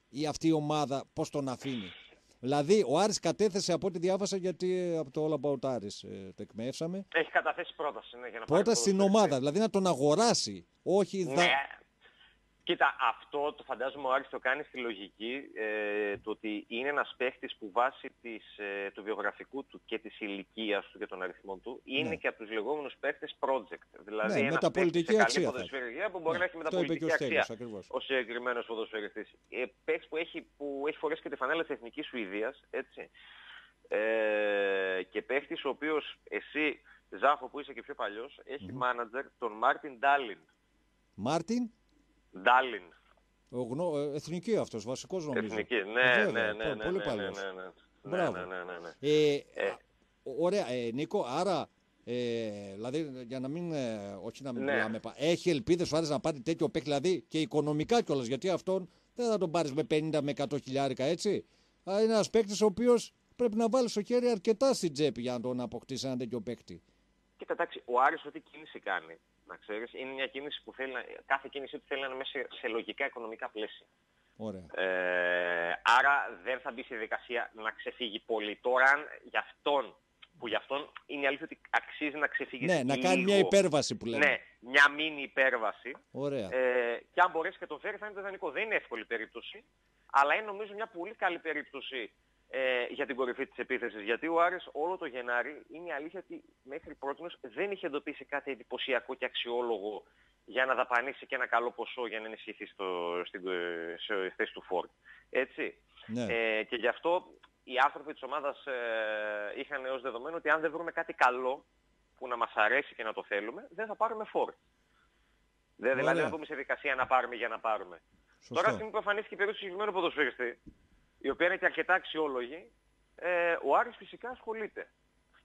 ή αυτή η ομάδα, πώς τον αφήνει; Δηλαδή, ο Άρης κατέθεσε από ό,τι διάβασα, γιατί ε, από το All About Άρης ε, το αλιεύσαμε. Έχει καταθέσει πρόταση ναι, για να πάρει Πρώτα στην ποδοσφαιριστή. ομάδα, δηλαδή να τον αγοράσει. Όχι, Ναι. θα... Κοίτα, αυτό το φαντάζομαι ο Άρης το κάνει στη λογική ε, το ότι είναι ένας παίχτης που βάσει της, ε, του βιογραφικού του και της ηλικίας του και των αριθμών του είναι Ναι. και από τους λεγόμενους παίχτες project. Δηλαδή Ναι, ένας μεταπολιτική παίχτης σε αξία καλή θα ποδοσφαιρική που μπορεί Ναι, να έχει το είπε και μεταπολιτική ο Στέλιος, αξία ακριβώς. ο συγκεκριμένος ποδοσφαιριστής. Ε, παίχτης που έχει, που έχει φορέσει και τη φανέλα της Εθνικής Σουηδίας, έτσι. Ε, και παίχτης ο οποίος εσύ, Ζάχο που είσαι και πιο παλιός, έχει μάνατζερ τον Μάρτιν Ντάλιν. Μάρτιν, Ντάλιν. ο γνω... ε, εθνική αυτός, βασικός νομίζω. Εθνική. Ε, Ναι, βέβαια, ναι, ναι, πο- ναι, πολύ ναι, παλιός. ναι, ναι, ναι. Μπράβο. Ναι, ναι, ναι, ναι. Ε, Ε. α, ωραία, ε, Νίκο, άρα, ε, δηλαδή για να μην, ε, όχι να μην Ναι. μιλάμε, πα- έχει ελπίδες ο Άρης να πάρει τέτοιο παίκτη, δηλαδή και οικονομικά κιόλας, γιατί αυτόν δεν θα τον πάρεις με 50 με 100 χιλιάρικα, έτσι. Α, είναι ένας παίκτης ο οποίος πρέπει να βάλει στο χέρι αρκετά στην τσέπη για να τον αποκτήσει ένα τέτοιο παίκτη. Κοίτα, εντάξει, ο Άρης ό,τι κίνηση κάνει, να ξέρεις, είναι μια κίνηση που θέλει να, κάθε κίνησή του θέλει να είναι μέσα σε, σε λογικά οικονομικά πλαίσια. Ωραία. Ε, άρα δεν θα μπει στη διαδικασία να ξεφύγει πολύ. Τώρα, αν για αυτόν, που για αυτόν είναι η αλήθεια ότι αξίζει να ξεφύγεις Ναι, να κάνει μια λίγο. υπέρβαση που λέμε. Ναι, μια μίνι υπέρβαση. Ωραία. Ε, και αν μπορέσει και το φέρει θα είναι το ιδανικό. Δεν είναι εύκολη περίπτωση, αλλά είναι νομίζω μια πολύ καλή περίπτωση ε, για την κορυφή της επίθεσης. Γιατί ο Άρης όλο το Γενάρη είναι η αλήθεια ότι μέχρι πρώτης δεν είχε εντοπίσει κάτι εντυπωσιακό και αξιόλογο για να δαπανίσει και ένα καλό ποσό για να ενισχυθεί στο, στην, ε, σε θέση του Φόρτ. Έτσι. Ναι. Ε, και γι' αυτό οι άνθρωποι της ομάδας ε, είχαν ως δεδομένο ότι αν δεν βρούμε κάτι καλό που να μας αρέσει και να το θέλουμε, δεν θα πάρουμε φόρ. Δεν, δηλαδή Ωραία. δεν θα μπούμε σε δικασία να πάρουμε για να πάρουμε. Σωστό. Τώρα, στιγμή που εμφανίστηκε η περίπτωση του συγκεκριμένου ποδοσφαιριστή, η οποία είναι και αρκετά αξιόλογη, ε, ο Άρης φυσικά ασχολείται.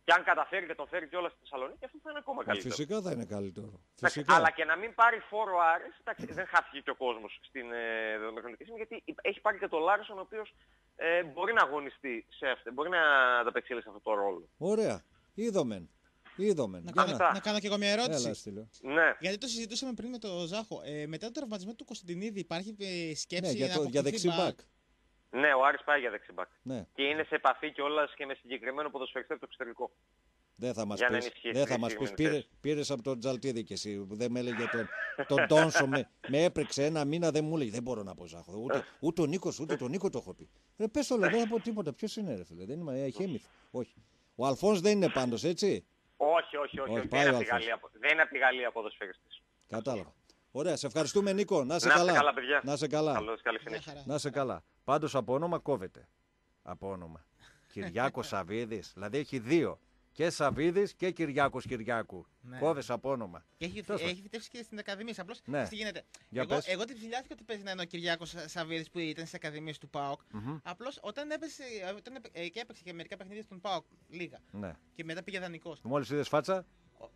Και αν καταφέρει και τον φέρει κιόλα στη Θεσσαλονίκη, αυτό θα είναι ακόμα Ε, καλύτερο. Φυσικά θα είναι καλύτερο. Εντάξει, Φυσικά. αλλά και να μην πάρει φόρο ο Άρης, εντάξει, δεν χάθηκε και ο κόσμος στην ε, δεδομεχρονική στιγμή, γιατί έχει πάρει και τον Λάρισον, ο οποίος ε, μπορεί να αγωνιστεί σε αυτό, μπορεί να ανταπεξέλθει σε αυτό το ρόλο. Ωραία. Είδομεν. Είδομεν. Να Για κάνω, Αυτά. να κάνω και εγώ μια ερώτηση. Έλα, στείλω. Ναι. Γιατί το συζητούσαμε πριν με τον Ζάχο. Ε, μετά τον τραυματισμό του Κωνσταντινίδη υπάρχει ε, σκέψη Ναι, για, να το, για αποκτηθεί δεξιμπάκ. Back. ναι, ο Άρης πάει για δεξιμπάκ. Ναι. Και είναι σε επαφή κιόλας και με συγκεκριμένο ποδοσφαιριστή από το εξωτερικό. Δεν θα μας Για να πεις, ενισχύσει δεν θα τη μας πεις συγκεκριμένη πήρε, πήρες από τον Τζαλτίδη και εσύ που δεν με έλεγε τον, τον Τόνσο με, με έπρεξε ένα μήνα δεν μου έλεγε δεν μπορώ να πω Ζάχο ούτε, ούτε ο Νίκος ούτε τον Νίκο το έχω πει ρε πες το λέω δεν θα πω τίποτα ποιος είναι ρε φίλε δεν είμαι ε, χέμηθ όχι ο Αλφόνς δεν είναι πάντως έτσι; Όχι, όχι, όχι. Όχι, όχι. πάει Δεν, ο είναι από τη Αλφons. Γαλλία, δεν είναι από τη Γαλλία ποδοσφαιριστής. κατάλαβα ωραία σε ευχαριστούμε Νίκο να σε Να είστε καλά καλά, παιδιά. να σε καλά Καλώς, καλή Μια συνέχεια. χαρά. Να σε καλά. Πάντως από όνομα κόβεται. Από όνομα. Κυριάκος Σαββίδη. Δηλαδή έχει δύο. Και Σαββίδη και Κυριάκος Κυριάκου. Ναι. Κόβε από όνομα. Και έχει, Τέλος έχει φυτέψει και στην Ακαδημία. Απλώς Ναι. τι γίνεται. Για εγώ, πες. εγώ την ψηλιάστηκα ότι παίζει να είναι ο Κυριάκος Σαββίδη που ήταν στις Ακαδημίες του ΠΑΟΚ. Μμμ. Απλώς όταν έπεσε. Όταν έπαι- ε, και έπαιξε και μερικά παιχνίδια στον ΠΑΟΚ, λίγα. Ναι. Και μετά πήγε δανεικός. Μόλις είδες φάτσα,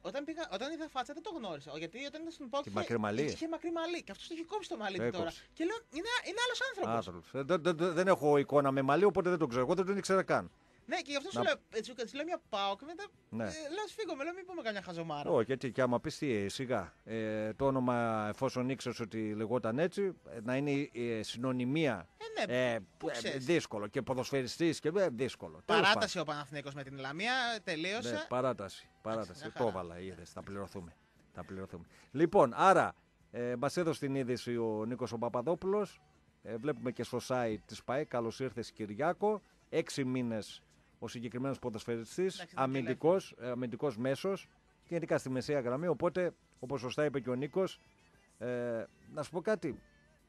Όταν, πήγα, όταν είδα φάτσα δεν το γνώρισα. Γιατί όταν ήταν στον ΠΑΟΚ. Τη είχε- μακρύ μαλλί. Είχε μακρύ μαλλί. Και αυτός το έχει κόψει το μαλλί του Έκοψε. τώρα. Και λέω είναι, είναι άλλος άνθρωπος. άνθρωπος. Ε, δεν- δεν- δεν έχω εικόνα με μαλλί, οπότε δεν το ξέρω. Εγώ δεν τον ήξερα καν. Ναι, και γι' αυτό σου Να- λέω, έτσι, έτσι λέω μια ΠΑΟΚ. Μετά Ναι. ε, λέω σφίγγομαι, λέω μην πούμε καμιά χαζομάρα. Όχι, γιατί και άμα πεις τι, ε, σιγά. Ε, το όνομα, εφόσον ήξερες ότι λεγόταν έτσι, ε, να είναι ε, συνωνυμία. Ε, ναι, Ε, πού ε, ξέρεις. δύσκολο. Και ποδοσφαιριστής και ε, δύσκολο. Τέλος Παράταση ο Παναθηναίκος με την Λαμία, τελείωσε. Ναι, παράταση. παράταση. μια Το χαρά. έβαλα, είδες. Θα πληρωθούμε. Θα πληρωθούμε. Λοιπόν, άρα, ε, μας έδωσε την είδηση ο Νίκος ο Παπαδόπουλος. Ε, βλέπουμε και στο site της ΠΑΕ. Καλώς ήρθες Κυριάκο. Έξι μήνες ο συγκεκριμένος ποδοσφαιριστή. Εντάξει, δεν Αμυντικός αμυντικός μέσος. Και γενικά στη μεσαία γραμμή. Οπότε, όπως σωστά είπε και ο Νίκος, ε, να σου πω κάτι.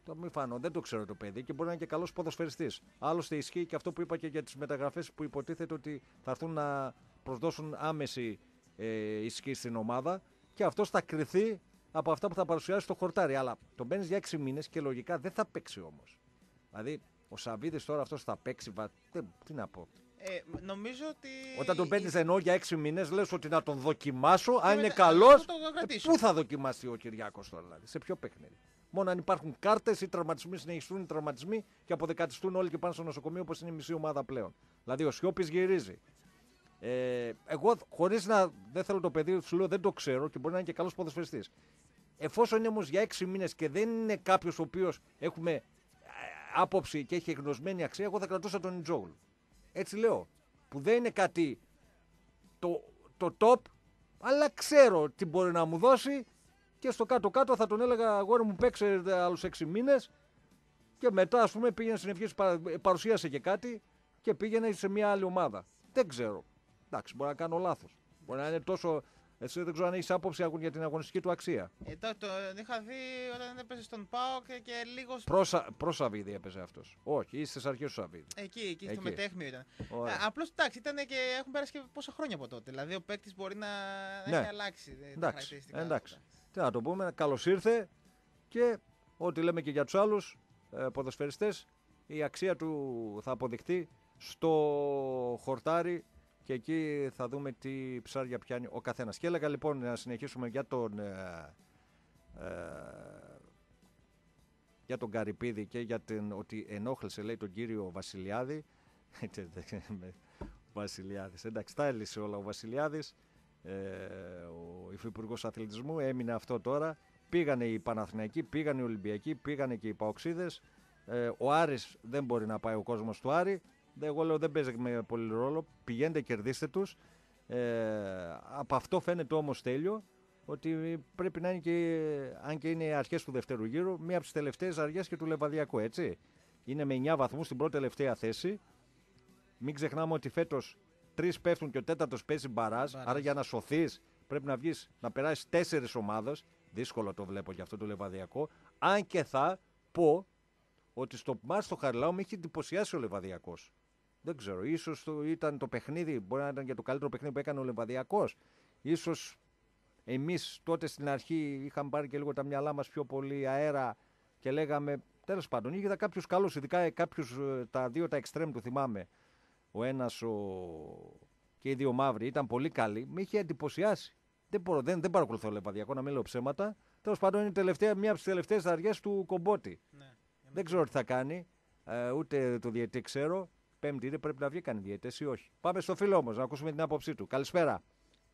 Το μη φάνω, δεν το ξέρω το παιδί και μπορεί να είναι και καλός ποδοσφαιριστή. Άλλωστε ισχύει και αυτό που είπα και για τις μεταγραφές που υποτίθεται ότι θα έρθουν να προσδώσουν άμεση ε, ισχύ στην ομάδα και αυτός θα κρυθεί από αυτά που θα παρουσιάσει στο χορτάρι. Αλλά τον παίρνει για 6 μήνες και λογικά δεν θα παίξει όμως. Δηλαδή, ο Σαββίδης τώρα αυτός θα παίξει. Βα... δεν- τι να πω. Ε, νομίζω ότι. Όταν τον παίρνεις ενώ για 6 μήνες, λες ότι να τον δοκιμάσω. Αν μετά- είναι να καλός, το κρατήσω. πού θα δοκιμάσει ο Κυριάκος τώρα, δηλαδή, σε ποιο παιχνίδι. Μόνο αν υπάρχουν κάρτες ή τραυματισμοί, συνεχιστούν οι τραυματισμοί και αποδεκατιστούν όλοι και πάνε στο νοσοκομείο όπως είναι η μισή ομάδα πλέον. Δηλαδή ο Σιώπης γυρίζει. Ε, εγώ χωρίς να. Δεν θέλω το παιδί, σου λέω δεν το ξέρω και μπορεί να είναι και καλός ποδοσφαιριστής. Εφόσον είναι όμως για έξι μήνες και δεν είναι κάποιος ο οποίος έχουμε ε, άποψη και έχει εγνωσμένη αξία, εγώ θα κρατούσα τον Ιτζόγλου. Έτσι λέω. Που δεν είναι κάτι το, το top, αλλά ξέρω τι μπορεί να μου δώσει και στο κάτω-κάτω θα τον έλεγα αγόρι μου παίξε άλλους έξι μήνες και μετά ας πούμε πήγαινε στην ευχή, παρουσίασε και κάτι και πήγαινε σε μια άλλη ομάδα. Δεν ξέρω. Εντάξει, μπορεί να κάνω λάθος. Μπορεί να είναι τόσο... Εσύ δεν ξέρω αν έχεις άποψη για την αγωνιστική του αξία. Ε, το, το είχα δει όταν έπαιζε στον ΠΑΟΚ και, και λίγο. στο- Προ, προ Σαββίδη έπαιζε αυτός. Όχι, είσαι στις αρχές του Σαββίδη. Εκεί, εκεί, στο Εκεί. μετέχμιο ήταν. Ωραία. Απλώς εντάξει, ήταν και έχουν περάσει και πόσα χρόνια από τότε. Δηλαδή ο παίκτης μπορεί να Ναι. έχει αλλάξει. ε, τα Εντάξει, χαρακτηριστικά του. εντάξει. Τι να το πούμε, καλώς ήρθε και ό,τι λέμε και για τους άλλους ε, ποδοσφαιριστές, η αξία του θα αποδειχτεί στο χορτάρι και εκεί θα δούμε τι ψάρια πιάνει ο καθένας. Και έλεγα λοιπόν να συνεχίσουμε για τον. ε, ε, για τον Καρυπίδη και για την, ότι ενόχλησε λέει τον κύριο Βασιλιάδη. Βασιλιάδης. Εντάξει τα έλυσε όλα ο Βασιλιάδης. Ε, ο υφυπουργός αθλητισμού έμεινε αυτό τώρα. Πήγανε οι Παναθηναϊκοί, πήγανε οι Ολυμπιακοί πήγανε και οι Παοξίδες. Ε, ο Άρης δεν μπορεί να πάει ο κόσμος του Άρη. Δεν- εγώ λέω δεν παίζει με πολύ ρόλο πηγαίνετε κερδίστε τους ε, από αυτό φαίνεται όμως τέλειο ότι πρέπει να είναι και, αν και είναι αρχές του δευτέρου γύρου, μία από τις τελευταίες αργές και του Λεβαδιακού, έτσι. Είναι με 9 βαθμούς στην πρώτη τελευταία θέση. Μην ξεχνάμε ότι φέτος τρεις πέφτουν και ο τέταρτος παίζει μπαράζ, Μπαράζ. άρα για να σωθείς πρέπει να βγεις, να περάσεις τέσσερις ομάδες. Δύσκολο το βλέπω για αυτό το Λεβαδιακό. Αν και θα πω ότι στο μάτς στο Χαριλάου με έχει εντυπωσιάσει ο Λεβαδιακός. Δεν ξέρω, ίσως το, ήταν το παιχνίδι, μπορεί να ήταν και το καλύτερο παιχνίδι που έκανε ο Λεβαδιακός. Ίσως εμείς τότε στην αρχή είχαμε πάρει και λίγο τα μυαλά μας πιο πολύ αέρα και λέγαμε, τέλος πάντων, είχε κάποιους καλούς, ειδικά κάποιους, ε, τα δύο τα εξτρέμ του θυμάμαι. Ο ένας ο... και οι δύο μαύροι ήταν πολύ καλοί, με είχε εντυπωσιάσει. Δεν, μπορώ, δεν, δεν παρακολουθώ Λεβαδιακό, να μην λέω ψέματα. Τέλος πάντων είναι η τελευταία, μία από τις τελευταίες αργές του Κομπότη. Ναι. Δεν ξέρω τι θα κάνει, ε, ούτε το διαιτή ξέρω. Πέμπτη είναι, πρέπει να βγει κάνει διαιτές ή όχι. Πάμε στο φίλο όμως, να ακούσουμε την άποψή του. Καλησπέρα.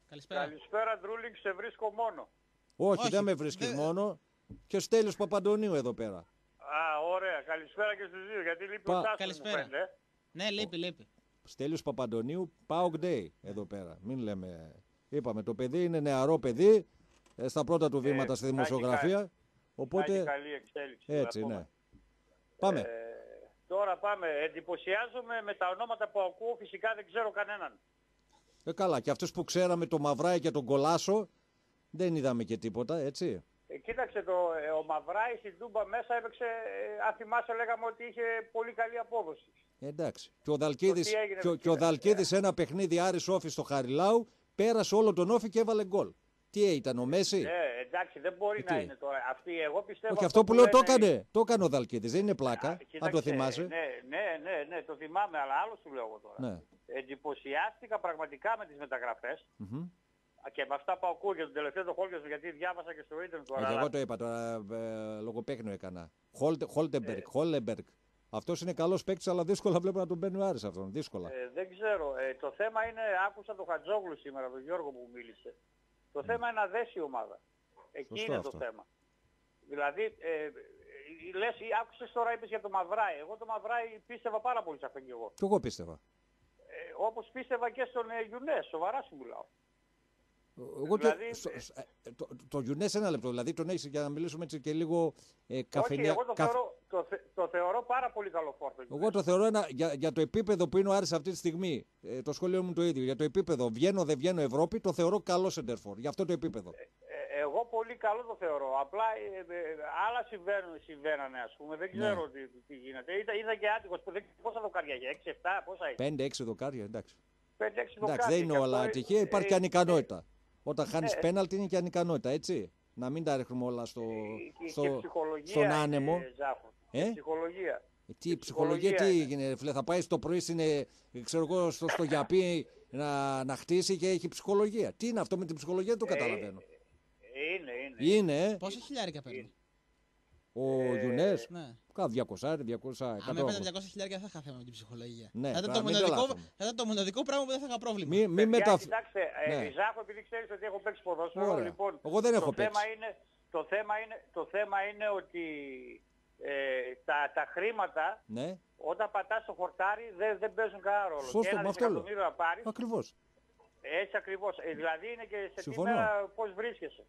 Καλησπέρα. Καλησπέρα Ντρούλινγκ, σε βρίσκω μόνο. Όχι, Όχι, δεν με βρίσκει δεν- μόνο. Και ο Στέλιος Παπαντονίου εδώ πέρα. Α, ωραία. Καλησπέρα και στους δύο, γιατί λείπει Πα- ο Τάσος μου Καλησπέρα. φαίνεται. ε. Ναι, λείπει, λείπει. Στέλιος Παπαντονίου, Pauk Day εδώ πέρα. Μην λέμε. Είπαμε, το παιδί είναι νεαρό παιδί, ε, στα πρώτα του βήματα στη να έχει δημοσιογραφία. Να έχει Οπότε, καλή εξέλιξη. έτσι, να πούμε. ναι. Πάμε. Ε, τώρα πάμε. Εντυπωσιάζομαι με τα ονόματα που ακούω. Φυσικά δεν ξέρω κανέναν. Ε, καλά, και αυτούς που ξέραμε το Μαυράι και τον Κολάσο, δεν είδαμε και τίποτα, έτσι. Ε, κοίταξε, το, ε, ο Μαυράη στην Τούμπα μέσα έπαιξε, ε, αν θυμάσαι λέγαμε ότι είχε πολύ καλή απόδοση. Εντάξει. Και ο Δαλκίδης, τι έγινε και, ο- με και ο την- Δαλκίδης ένα παιχνίδι Άρης Όφης στο Χαριλάου πέρασε όλο τον Όφη και έβαλε γκολ. Τι ήταν ο Μέση; Ναι, εντάξει, δεν μπορεί Ε, να τι; είναι τώρα. Αυτή, εγώ πιστεύω Όχι, αυτό που λέω το λένε- έκανε. Το έκανε ο Δαλκίδης. Δεν είναι πλάκα. Α, Αν το κοίταξε, θυμάσαι. Ναι, ναι, ναι, ναι, το θυμάμαι, αλλά άλλο σου λέω εγώ τώρα. Ναι. Εντυπωσιάστηκα πραγματικά με τις μεταγραφές Μμμ. και με αυτά που ακούω για τον τελευταίο το χώριο γιατί διάβασα και στο ίντερνετ τώρα. Όχι, αλλά- εγώ το είπα τώρα. Ε, λογοπαίγνιο έκανα. Χόλτε- Χόλτεμπεργκ. Ε. Χόλεμπεργκ. Αυτός είναι καλός παίκτης, αλλά δύσκολα βλέπω να τον παίρνει ο Άρης αυτόν. Δύσκολα. Ε, δεν ξέρω. Ε, το θέμα είναι, άκουσα τον Χατζόγλου σήμερα, τον Γιώργο που μίλησε. Το θέμα είναι να δέσει η ομάδα. Εκεί Σωστό είναι αυτό. το θέμα. Δηλαδή, ε, ε, λες, ή άκουσες τώρα, είπες για το Μαυράη. Εγώ το Μαυράη πίστευα πάρα πολύ σε αυτόν και εγώ. Κι εγώ πίστευα. Ε, όπως πίστευα και στον ε, Γιουνές, σοβαρά σου μιλάω. Εγώ και- Δηλαδή, στο- σ- ε, το, το Γιουνές ένα λεπτό, δηλαδή τον έχεις για να μιλήσουμε έτσι και λίγο ε, Όχι, καφενεία. εγώ το, καφ- θεωρώ, το, θε- το θεωρώ πάρα πολύ καλό φόρτο. Εγώ το θεωρώ ένα, για, για το επίπεδο που είναι ο Άρης αυτή τη στιγμή. Ε, το σχόλιο μου το ίδιο. Για το επίπεδο βγαίνω, δεν βγαίνω Ευρώπη, το θεωρώ καλό σεντερφόρ. Για αυτό το επίπεδο. Ε, εγώ πολύ καλό το θεωρώ. Απλά ε, ε, άλλα συμβαίνουν, συμβαίνανε ας πούμε. Δεν Ναι. ξέρω τι, τι γίνεται. Είδα, είδα και άτυχος που δεν ξέρω πόσα δοκάρια για 6-7, πόσα είναι. 5-6 δοκάρια, εντάξει. 5-6 δοκάρια. Εντάξει, δεν είναι και όλα αυτό, ατυχία, ε, υπάρχει και ε, ανικανότητα. Όταν χάνεις ναι. πέναλτι είναι και ανικανότητα, έτσι. Να μην τα ρίχνουμε όλα στο, και- και στο, ψυχολογία στον είναι, άνεμο. Ζάχος. Ε; Ψυχολογία. Ε, Τι ψυχολογία, ψυχολογία τι είναι. έγινε, ρε φίλε. Θα πάει στο πρωί στην, ε, ξέρω εγώ, στο, στο γιαπί να, να χτίσει και έχει ψυχολογία. Τι είναι αυτό με την ψυχολογία, δεν το Ε, καταλαβαίνω. Είναι, είναι. Είναι, ε, Πόσα χιλιάρικα παίρνει. ο Γιουνές, Ναι. κάπου 200, 200, Αν 100. έπαιρνε 200 χιλιάρικα δεν θα είχα θέμα με την ψυχολογία. Ναι, θα, ήταν τώρα το μην μοναδικό, τρελαθούμε. θα ήταν το μοναδικό πράγμα που δεν θα είχα πρόβλημα. Μη, μη Παιδιά, μεταφ... Κοιτάξτε, ε, Ναι. Ζάχο, επειδή ξέρεις ότι έχω παίξει ποδόσφαιρο, Ωραία. λοιπόν, Εγώ δεν έχω το θέμα παίξει. είναι, το θέμα είναι, το θέμα είναι ότι ε, τα, τα χρήματα Ναι, όταν πατάς το χορτάρι δεν, δεν παίζουν κανένα ρόλο. Σωστό, και ένα με αυτό λέω. δισεκατομμύριο να πάρεις, ακριβώς. έτσι ακριβώς. Ε, δηλαδή είναι και σε τι Συμφωνώ. μέρα πώς βρίσκεσαι.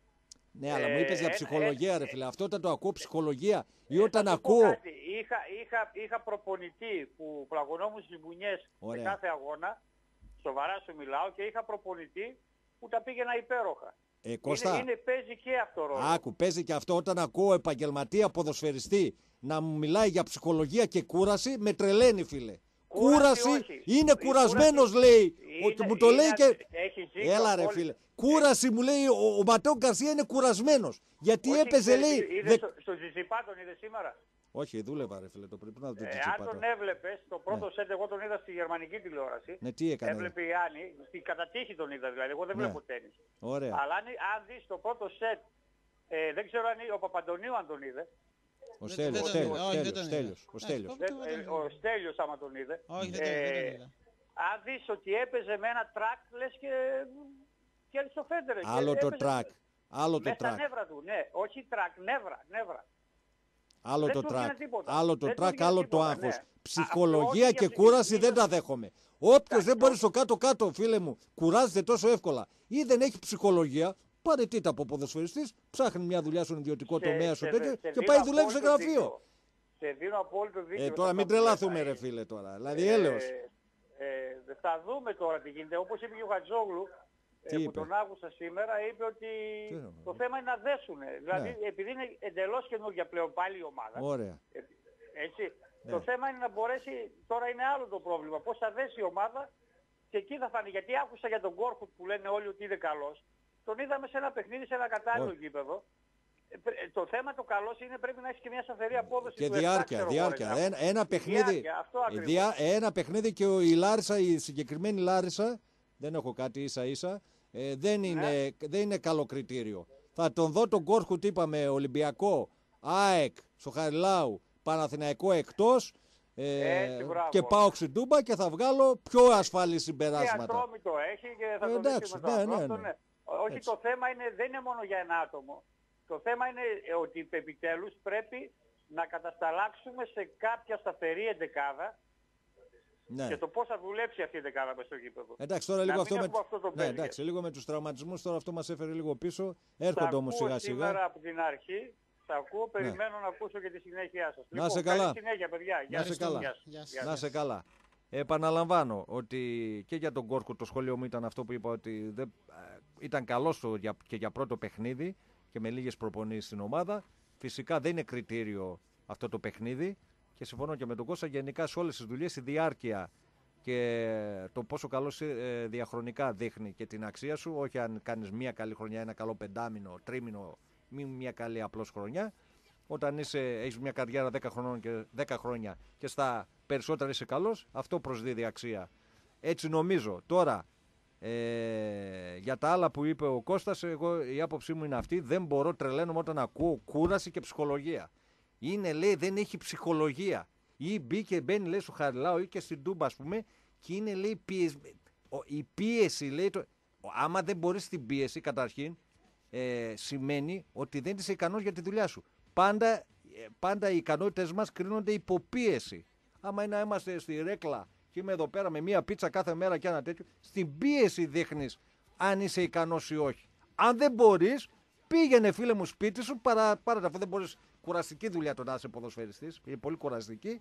Ναι, αλλά μου Ε, είπες για ένα- ψυχολογία, ε, ρε φίλε. Αυτό όταν το ακούω ψυχολογία ή Ε, όταν θα σου πω ακούω. κάτι. Είχα, είχα, είχα προπονητή που πλαγωνόμουν στις μπουνιές σε Ωραία. κάθε αγώνα. Σοβαρά σου μιλάω και είχα προπονητή που τα πήγαινα υπέροχα. Ε, Κώστα, Είναι, είναι, παίζει και αυτό ρόλο. άκου, παίζει και αυτό όταν ακούω επαγγελματία ποδοσφαιριστή να μου μιλάει για ψυχολογία και κούραση, με τρελαίνει, φίλε. Κούραση Κούραση, όχι. είναι Η κουρασμένος κούραση λέει. είναι- Ότι μου το λέει είναι- και... έχει ζήσει Έλα ρε απόλυτα. φίλε. Κούραση μου λέει, ο, ο Ματέο Γκαρσία είναι κουρασμένος. Γιατί Όχι, έπαιζε ξέρεις, λέει... είδες δε- Στο, στο Ζιζιπά τον είδες σήμερα; Όχι, δούλευα ρε φίλε, το πριν να το Ε, αν τσιτσίπα τον τώρα. έβλεπες, το πρώτο σετ, εγώ τον είδα στη γερμανική τηλεόραση. Ναι, τι έκανε. Έβλεπε η Άννη, στην κατατύχη τον είδα δηλαδή. Εγώ δεν Ναι. βλέπω τέννις. Ωραία. Αλλά αν, αν δεις το πρώτο σετ, ε, δεν ξέρω αν ο Παπαντονίου αν τον είδε. Ο Δεν- Στέλιος, δεν τον Στέλιος, είδα. Όχι, δεν Στέλιος, τον Στέλιος, είδα. ο Εντάξει, Στέλιος. πω- Δεν- πω- ε, πω- ο Στέλιος άμα τον είδε. Όχι, δεν τον- δεν τον Ε, είδα. αν δεις ότι έπαιζε με ένα τρακ, λες και κέρδισε τον Φέντερερ. και Άλλο το έπαιζε τρακ. Άλλο το Μέσα στα τρακ. νεύρα του, ναι. Όχι τρακ, νεύρα, νεύρα. Άλλο Δεν το του έγινε τρακ. τίποτα. Άλλο το Δεν του τρακ, έγινε άλλο το τίποτα, άγχος. ναι. Ψυχολογία Α, και όχι, κούραση γιατί- δεν τα δέχομαι. Όποιος Εντάξει, δεν μπορεί όχι. στο κάτω-κάτω, φίλε μου, κουράζεται τόσο εύκολα ή δεν έχει ψυχολογία, παραιτείται από ποδοσφαιριστής, ψάχνει μια δουλειά στον ιδιωτικό Σε- τομέα σε- σου σε τέτοιο και δίνω πάει δουλεύει σε απόλυτο γραφείο. δίκιο. Σε δίνω απόλυτο δίκιο. Ε, σε τώρα αυτά μην που λες. τρελαθούμε, Ε, ρε φίλε τώρα. Δηλαδή, ε, έλεος. ε, θα δούμε τώρα τι γίνεται. Όπως είπε και ο Χατζόγλου, ε, Τι που είπε; τον άκουσα σήμερα, είπε ότι Τι είναι, το θέμα είναι να δέσουν. Δηλαδή, Ναι. επειδή είναι εντελώς καινούργια πλέον πάλι η ομάδα, Ωραία. ε, έτσι, Ναι. το θέμα είναι να μπορέσει, τώρα είναι άλλο το πρόβλημα, πώς θα δέσει η ομάδα και εκεί θα φανεί. Γιατί άκουσα για τον Κόρχουτ που λένε όλοι ότι είναι καλός. Τον είδαμε σε ένα παιχνίδι, σε ένα κατάλληλο Όχι. γήπεδο. Ε, πρέ- ε, Το θέμα το καλός είναι πρέπει να έχεις και μια σταθερή απόδοση Και του 7, διάρκεια, ξέρω εγώ, διάρκεια. ρε, Ένα, ένα παιχνίδι. Διάρκεια, αυτό ε, ακριβώς. διά- ένα παιχνίδι και ο- η Λάρισα, η συγκεκριμένη Λάρισα, δεν έχω κάτι ίσα ίσα, ε, δεν, Ναι. είναι, δεν είναι καλό κριτήριο. Θα τον δω τον Κόρχου, τι είπαμε, Ολυμπιακό, ΑΕΚ, στο Χαριλάου, Παναθηναϊκό εκτός ε, Έτσι, μπράβο. και πάω Ξιντούμπα και θα βγάλω πιο ασφαλή Και συμπεράσματα. ατρόμητο έχει και θα Ε, το εντάξει, δεις και με το ναι, ναι, Ατρόμητο, ναι. Όχι, Έτσι. το θέμα είναι, δεν είναι μόνο για ένα άτομο. Το θέμα είναι ε, ότι επιτέλους πρέπει να κατασταλάξουμε σε κάποια σταθερή εντεκάδα Ναι. και το πώς θα δουλέψει αυτή η εντεκάδα μες στο γήπεδο. Εντάξει, τώρα Να λίγο μην αυτό, με... έχουμε αυτό το ναι, μπέλγε. εντάξει, λίγο με τους τραυματισμούς τώρα αυτό μας έφερε λίγο πίσω. Θα Έρχονται όμως ακούω σιγά σιγά. σήμερα από την αρχή, θα ακούω, περιμένω να ακούσω και τη συνέχεια σας. Να σε καλή καλά. συνέχεια, παιδιά. Γεια Να σε σας. καλά. Γεια σας. Γεια σας. Γεια σας. Να σε καλά. Επαναλαμβάνω ότι και για τον Κόρκο το σχόλιο μου ήταν αυτό που είπα ότι δεν, ε, ήταν καλός στο, για, και για πρώτο παιχνίδι και με λίγες προπονήσεις στην ομάδα. Φυσικά δεν είναι κριτήριο αυτό το παιχνίδι. Και συμφωνώ και με τον Κώστα γενικά σε όλες τις δουλειές η διάρκεια και το πόσο καλός ε, διαχρονικά δείχνει και την αξία σου. Όχι αν κάνεις μια καλή χρονιά, ένα καλό πεντάμινο, τρίμηνο, μη μια καλή απλώς χρονιά. Όταν είσαι, έχεις μια καριέρα 10, χρονών και, 10 χρόνια και στα περισσότερα είσαι καλός, αυτό προσδίδει αξία. Έτσι νομίζω. Τώρα, ε, για τα άλλα που είπε ο Κώστας, εγώ η άποψή μου είναι αυτή, δεν μπορώ τρελαίνομαι όταν ακούω κούραση και ψυχολογία. Είναι λέει δεν έχει ψυχολογία. Ή μπήκε, μπαίνει λέει στο Χαριλάου ή και στην Τούμπα ας πούμε και είναι λέει πίεση. Η πίεση λέει, το, άμα δεν μπορείς την πίεση καταρχήν, ε, σημαίνει ότι δεν είσαι ικανός για τη δουλειά σου. Πάντα, ε, πάντα οι ικανότητες μας κρίνονται υποπίεση. Άμα είναι, είμαστε στη ρέκλα και είμαι εδώ πέρα με μία πίτσα κάθε μέρα και ένα τέτοιο, στην πίεση δείχνεις αν είσαι ικανός ή όχι. Αν δεν μπορείς, πήγαινε φίλε μου σπίτι σου, παρά, παρά αφού δεν μπορείς κουραστική δουλειά το να είσαι ποδοσφαιριστής. Είναι πολύ κουραστική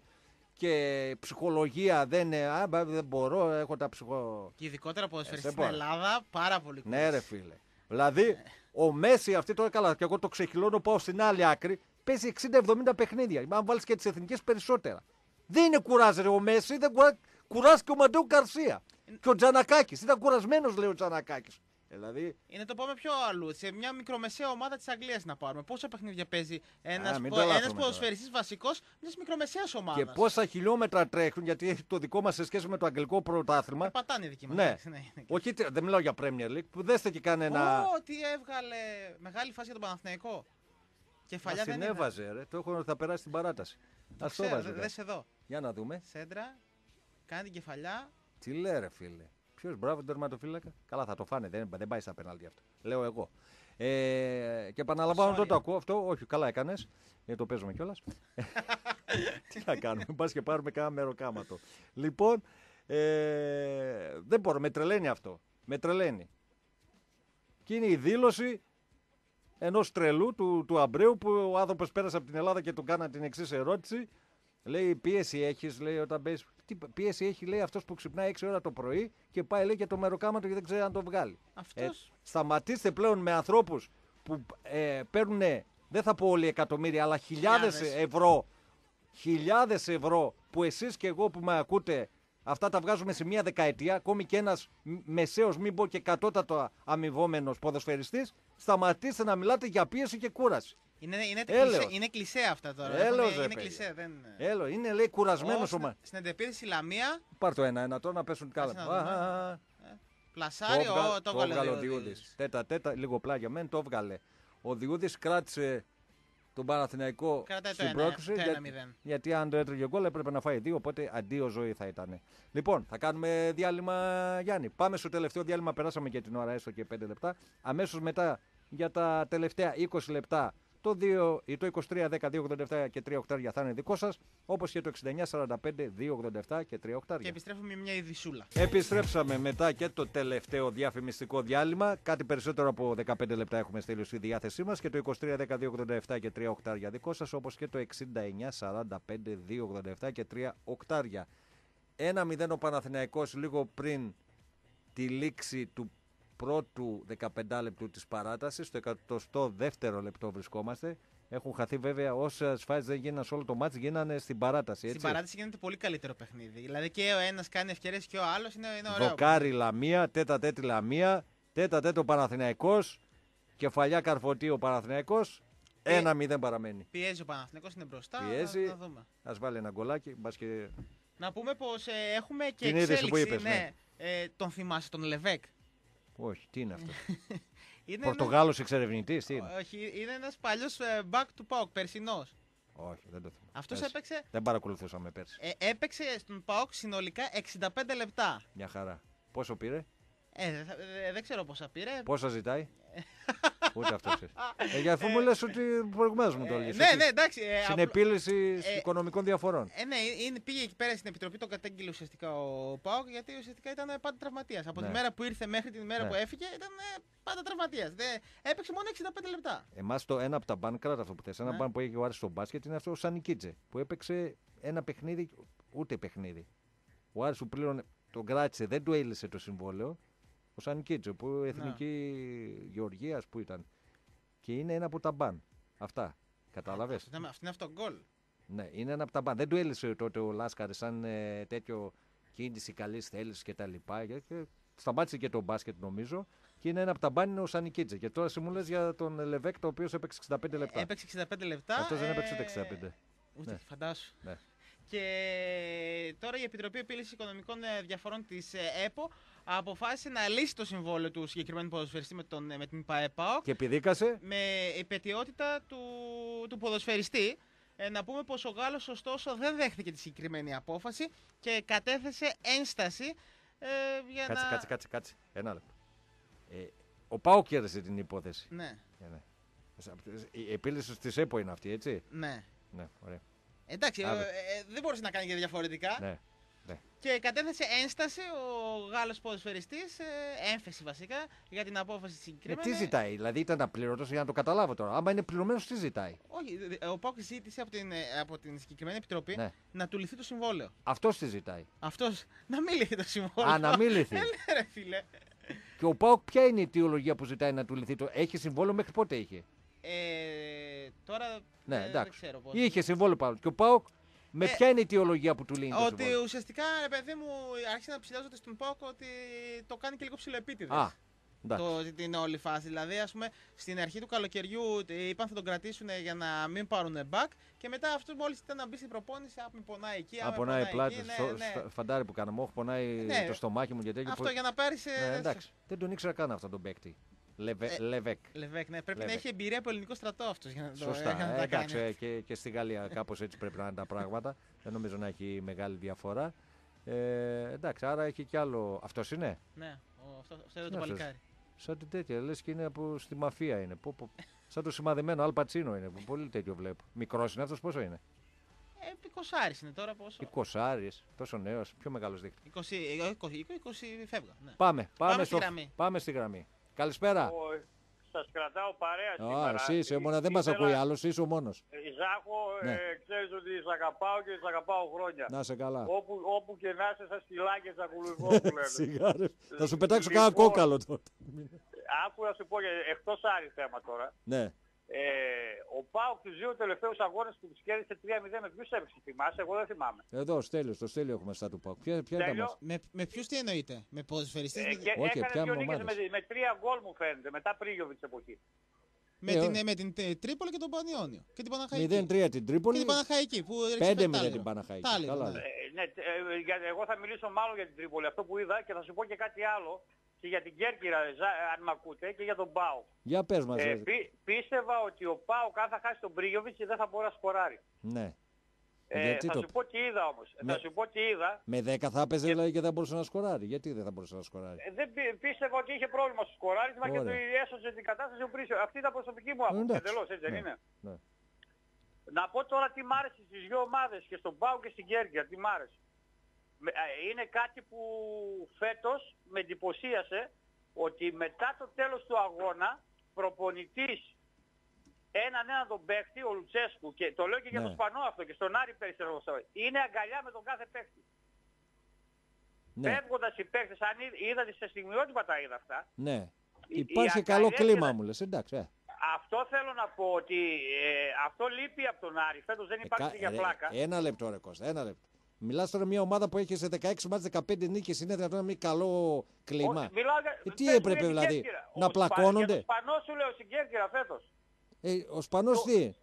και ψυχολογία δεν είναι. Α, δεν μπορώ, έχω τα ψυχο. Και ειδικότερα ποδοσφαιριστή ε, στην Ελλάδα, πάρα πολύ κουραστική. Ναι, ρε φίλε. Δηλαδή, ο Μέση αυτή τώρα καλά, και εγώ το ξεχυλώνω, πάω στην άλλη άκρη, παίζει 60-70 παιχνίδια. Αν βάλεις και τις εθνικές περισσότερα. Δεν είναι κουράζερ ο Μέση, δεν κουράζει. Κουράστηκε ο Μαντέου Καρσία. Και ο Τζανακάκης. Ήταν κουρασμένος, λέει ο Τζανακάκης. Δηλαδή... Είναι το πάμε πιο αλλού. Σε μια μικρομεσαία ομάδα της Αγγλίας να πάρουμε. Πόσα παιχνίδια παίζει ένας ποδοσφαιριστής βασικός μιας μικρομεσαίας ομάδας. Και πόσα χιλιόμετρα τρέχουν, γιατί έχει το δικό μας σε σχέση με το αγγλικό πρωτάθλημα. Ε, πατάνε δική μας. Ναι. ναι. Όχι, δεν μιλάω για Premier League. Που δέστε και κανένα. Ω, τι έβγαλε. Μεγάλη φάση για τον Παναθηναϊκό. Κεφαλιά δεν συνέβαζε, ρε. Το έχω θα περάσει την παράταση. Α το βάζει. Δε εδώ. Για να δούμε. Σέντρα, κάνει την κεφαλιά. Τι λέει, ρε φίλε. Ποιος μπράβο τον τερματοφύλακα. Καλά, θα το φάνε. Δεν, δεν πάει στα πέναλτι αυτό. Λέω εγώ. Ε, και επαναλαμβάνω το, το ακούω αυτό. Όχι, καλά έκανες. Γιατί το παίζουμε κιόλας. Τι να κάνουμε. Πα και πάρουμε κάνα μεροκάματο. Λοιπόν, ε, δεν μπορώ. Με τρελαίνει αυτό. Με τρελαίνει. Και είναι η δήλωση ενός τρελού του, του Αμπρέου που ο άνθρωπος πέρασε από την Ελλάδα και του κάνα την εξής ερώτηση. Λέει πίεση έχεις, λέει όταν μπες τι πίεση έχει, λέει, αυτός που ξυπνάει 6 ώρα το πρωί και πάει, λέει, και το μεροκάματο και δεν ξέρει αν το βγάλει. Αυτός... Ε, σταματήστε πλέον με ανθρώπους που ε, παίρνουν, δεν θα πω όλοι εκατομμύρια, αλλά χιλιάδες ευρώ. Χιλιάδες ευρώ που εσείς και εγώ που με ακούτε, αυτά τα βγάζουμε σε μία δεκαετία. Ακόμη και ένας μεσαίος, μην πω και κατώτατο αμοιβόμενος ποδοσφαιριστής, σταματήστε να μιλάτε για πίεση και κούραση. Είναι, είναι, κλισέ, είναι κλισέ αυτά τώρα. Έλεος, είναι, είναι κλισέ. Δεν... Έλο, είναι λέει κουρασμένος ο Μα. Στην αντεπίθεση Λαμία. Πάρ το ένα-ένα τώρα να πέσουν κάλα. Πλασάρι, το, το έβγαλε ο Διούδης. Τέτα, τέτα, λίγο πλάγια. Μεν το έβγαλε. Ο Διούδης κράτησε τον Παναθηναϊκό στην πρόκληση. Για, γιατί αν το έτρωγε γκολ έπρεπε να φάει δύο, οπότε αντίο ζωή θα ήταν. Λοιπόν, θα κάνουμε διάλειμμα Γιάννη. Πάμε στο τελευταίο διάλειμμα. Περάσαμε και την ώρα έστω και 5 λεπτά. Αμέσως μετά για τα τελευταία 20 λεπτά το 2 ή το 23 10 287 και 3 οκτάρια θα είναι δικό σας, όπως και το 69 45 287 και 3 οκτάρια. Και επιστρέφουμε με μια ειδισούλα. Επιστρέψαμε μετά και το τελευταίο διαφημιστικό διάλειμμα. Κάτι περισσότερο από 15 λεπτά έχουμε στείλει στη διάθεσή μας και το 23 10 287 και 3 οκτάρια δικό σας, όπως και το 69 45 287 και 3 οκτάρια. 1-0 ο Παναθηναϊκός λίγο πριν τη λήξη του πρώτου 15 λεπτού της παράτασης, στο 102ο λεπτό βρισκόμαστε. Έχουν χαθεί βέβαια όσε φάσει δεν γίνανε σε όλο το μάτι, γίνανε στην παράταση. Έτσι. Στην παράταση γίνεται πολύ καλύτερο παιχνίδι. Δηλαδή και ο ένας κάνει ευκαιρίες και ο άλλος είναι, είναι ωραίο. Δοκάρι Λαμία, τέτα τέτη Λαμία, τέτα τέτο Παναθηναϊκός, κεφαλιά Καρφωτή ο Παναθηναϊκός. Ένα μηδέν παραμένει. Πιέζει ο Παναθηναϊκός, είναι μπροστά. Πιέζει. Να δούμε. Α βάλει ένα γκολάκι. Και... Να πούμε πως ε, έχουμε και Την εξέλιξη. Που είπες, ναι. ναι. Ε, τον θυμάσαι τον Λεβέκ; Όχι, τι είναι αυτό; είναι Πορτογάλος ένα... εξερευνητής, τι είναι; Όχι, είναι ένας παλιός ε, back to PAOK, περσινός. Όχι, δεν το θυμάμαι. Αυτός έπαιξε... Δεν παρακολουθούσαμε πέρσι. Ε, έπαιξε στον PAOK συνολικά 65 λεπτά. Μια χαρά. Πόσο πήρε; Ε, δεν ξέρω πόσα πήρε. Πόσα ζητάει; Ούτε αυτός ξέρει. ε, για αφού μου λες ότι προηγουμένως μου το έλεγες. ναι, ναι, εντάξει. Ε, στην επίλυση ε, οικονομικών διαφορών. Ε, ναι, είναι, πήγε εκεί πέρα στην επιτροπή, το κατέγγειλε ουσιαστικά ο Πάοκ, γιατί ουσιαστικά ήταν πάντα τραυματίας. Από ναι. τη μέρα που ήρθε μέχρι τη μέρα ναι. που έφυγε ήταν ε, πάντα τραυματίας. Έπαιξε μόνο 65 λεπτά. Εμάς το ένα από τα μπαν, κράτα αυτό που θες. Ένα ναι. μπαν που έχει ο Άρης στο μπάσκετ είναι αυτό ο Σανικίτζε. Που έπαιξε ένα παιχνίδι, ούτε παιχνίδι. Ο Άρης που πλήρωνε, τον κράτησε, δεν του έλυσε το συμβόλαιο ο Σανικίτσο, που εθνική ναι. Γεωργίας που ήταν. Και είναι ένα από τα μπαν. Αυτά. Κατάλαβες; Αυτό είναι αυτό γκολ. Ναι, είναι ένα από τα μπαν. Δεν του έλυσε τότε ο Λάσκαρη σαν ε, τέτοιο κίνηση καλής θέλησης και τα λοιπά. Και, και σταμάτησε και το μπάσκετ νομίζω. Και είναι ένα από τα μπαν είναι ο Σανικίτζε. Και τώρα εσύ μου λες για τον Λεβέκ, το οποίος έπαιξε 65 λεπτά. Έπαιξε 65 λεπτά. Αυτός δεν έπαιξε ε, τα 65. Ούτε Ναι. φαντάσου. Ναι. Και τώρα η Επιτροπή Επίλυσης Οικονομικών ε, Διαφορών της ΕΠΟ αποφάσισε να λύσει το συμβόλαιο του συγκεκριμένου ποδοσφαιριστή με, τον, ε, με την ΠαΕΠΑΟΚ Και επιδίκασε. με επαιτειότητα του, του ποδοσφαιριστή. Ε, να πούμε πως ο Γάλλος ωστόσο δεν δέχθηκε τη συγκεκριμένη απόφαση και κατέθεσε ένσταση ε, για Κάτσε, να... κάτσε, κάτσε, κάτσε. Ένα λεπτό. Ε, ο Πάο κέρδισε την υπόθεση. Ναι, Ε, ναι. Η επίλυση τη ΕΠΟ είναι αυτή, έτσι; ναι. Ναι, ωραία. Εντάξει, ε, Άντε. ε, δεν μπορούσε να κάνεις και διαφορετικά. Ναι. Ναι. Και κατέθεσε ένσταση ο Γάλλος ποδοσφαιριστής, ε, έμφεση βασικά, για την απόφαση Ε, συγκεκριμένη. τι ζητάει, δηλαδή ήταν απλήρωτο για να το καταλάβω τώρα. Άμα είναι πληρωμένος, τι ζητάει; Όχι, ε, ο Πάουκ ζήτησε από την, ε, από την συγκεκριμένη επιτροπή Ναι. να του λυθεί το συμβόλαιο. Αυτός τι ζητάει; Αυτός να μην λυθεί το συμβόλαιο. Α, να μην λυθεί. Ε, ναι, ρε φίλε. Και ο Πάοκ, ποια είναι η αιτιολογία που ζητάει να του λυθεί το. Έχει συμβόλαιο μέχρι πότε είχε; Ε, τώρα Ναι, ε, δεν εντάξει. ξέρω πώς. Είχε συμβόλαιο πάνω. Και ο Πάοκ, με Ε, ποια είναι η αιτιολογία που του λύνει το Ότι συμβόλαιο. ουσιαστικά, ρε παιδί μου, άρχισε να ψηλάζονται στον Πάουκ ότι το κάνει και λίγο ψηλοεπίτηδες. Α, εντάξει. το, την όλη φάση. Δηλαδή, ας πούμε, στην αρχή του καλοκαιριού ε, είπαν θα τον κρατήσουν για να μην πάρουν back και μετά αυτό μόλις ήταν να μπει στην προπόνηση, α, με πονάει εκεί, α, Α, με πονάει η εκεί, πλάτη, ναι, στο, ναι. στο φαντάρι που κάναμε. Όχι, πονάει Ναι. το στομάχι μου και τέτοιο. Αυτό που- για να πάρεις. Ναι, εντάξει. Δεν τον ήξερα καν αυτόν τον παίκτη. Λεβε... Ε, Λεβέκ. Λεβέκ, ναι, πρέπει Λεβέκ. να έχει εμπειρία από ελληνικό στρατό αυτός για να το, Σωστά. για να Ε, τα εντάξει, κάνει. ε, και, και στη Γαλλία κάπως έτσι πρέπει να είναι τα πράγματα. Δεν νομίζω να έχει μεγάλη διαφορά. Ε, εντάξει, άρα έχει κι άλλο. Αυτός είναι; Ναι, ο, αυτό, αυτό είναι Τι το αυτός; παλικάρι. Σαν την τέτοια. Λες και είναι από στη μαφία είναι. Πω, πω. Σαν το σημαδεμένο Αλ Πατσίνο είναι. που Πολύ τέτοιο βλέπω. Μικρός είναι αυτός, πόσο είναι; Ε, πικοσάρης είναι τώρα πόσο. 20 τόσο νέος, πιο μεγάλος δείκτης. 20, ε, 20, 20 φεύγα. Ναι. Πάμε, πάμε, Πάμε στη στο- γραμμή. πάμε στη γραμμή. Καλησπέρα. Σας κρατάω παρέα Α, σήμερα. εσύ είσαι μόνος, δεν μας Ήθελα- ακούει άλλος, είσαι ο μόνος. Ε, Ζάχο, Ναι. ε, ξέρεις ότι σ' αγαπάω και σ' αγαπάω χρόνια. Να σε καλά. Όπου, όπου και να είσαι, σας στυλά και σας ακολουθώ που λένε. Σιγά, ρε. Θα σου πετάξω Λοιπόν, κανένα κόκαλο τότε. Άκου να σου πω, ε, εκτός άρη θέμα τώρα. Ναι. Ε, ο Πάοκ τους δύο τελευταίους αγώνες που τους κέρδισε 3-0 με ποιους έπαιξε, θυμάσαι, εγώ δεν θυμάμαι. Εδώ, Στέλιος, το Στέλιο έχουμε στα του Πάου. Ποια, ποια ήταν Τέλειο. μας; Με, με ποιους τι εννοείτε, με ποδοσφαιριστές, Ε, με, και όχι, έκανε ποια δύο νίκες ομάδες. με, με τρία γκολ μου φαίνεται, μετά Πρίγιοβιτς εποχή. με, Ε, την, ό- με την Τε- Τρίπολη και τον Πανιόνιο. Και την Παναχαϊκή. 0-3 την Και Τρίπολη. την Παναχαϊκή που ρίξε 5-0 πετάλαιρο. την Παναχαϊκή. Τάλαιρο, Καλά, ναι. ναι. Ε, ναι, ε, για- εγώ θα μιλήσω μάλλον για την Τρίπολη, αυτό που είδα και θα σου πω και κάτι άλλο και για την Κέρκυρα, Ζα- αν με ακούτε, και για τον Πάο. Για πες μας. Ε, ρε. πί- πίστευα ότι ο Πάο αν θα χάσει τον Πρίγιοβιτς δεν θα μπορεί να σκοράρει. Ναι. Ε, Γιατί θα το- σου πω τι είδα όμως. Με- Θα σου πω τι είδα. Με 10 θα έπαιζε δηλαδή και δεν μπορούσε να σκοράρει. Γιατί δεν θα μπορούσε να σκοράρει; Ε, δεν πί- πίστευα ότι είχε πρόβλημα στο σκοράρισμα και Ωραία. του έσωσε την κατάσταση ο Πρίσιο. Αυτή ήταν προσωπική μου άποψη. εντάξει. Εντελώς, έτσι δεν Ναι. είναι. Ναι. Να πω τώρα τι μ' άρεσε στις δύο ομάδες και στον Πάο και στην Κέρκυρα. Τι μ' άρεσε. Με- ε, Είναι κάτι που φέτος με εντυπωσίασε ότι μετά το τέλος του αγώνα προπονητής έναν έναν τον παίχτη, ο Λουτσέσκου, και το λέω και για Ναι. τον Σπανό αυτό και στον Άρη πέρυσι, είναι αγκαλιά με τον κάθε παίχτη. Ναι. Φεύγοντας οι παίχτες, αν είδ- είδατε σε στιγμιότυπα τα είδα αυτά, ναι. η- Υπάρχει η καλό αγκαλιά κλίμα και- μου λες. Εντάξει. Ε. αυτό θέλω να πω ότι ε, αυτό λείπει από τον Άρη. Φέτος δεν Ε, υπάρχει κα- για ρε, πλάκα. Ένα λεπτό ρε Κώστα, ένα λεπτό. Μιλάς τώρα μια ομάδα που έχει σε 16 μάτς 15 νίκες. Είναι δυνατόν να μην καλό κλίμα. Όχι, μιλάω για- Ε, τι πες μου έπρεπε για την δηλαδή, Κέρκυρα. να Ο Σπα- πλακώνονται; Για τον Σπανό σου λέω στην Κέρκυρα φέτος. Ε, ο Σπανός Το- τι;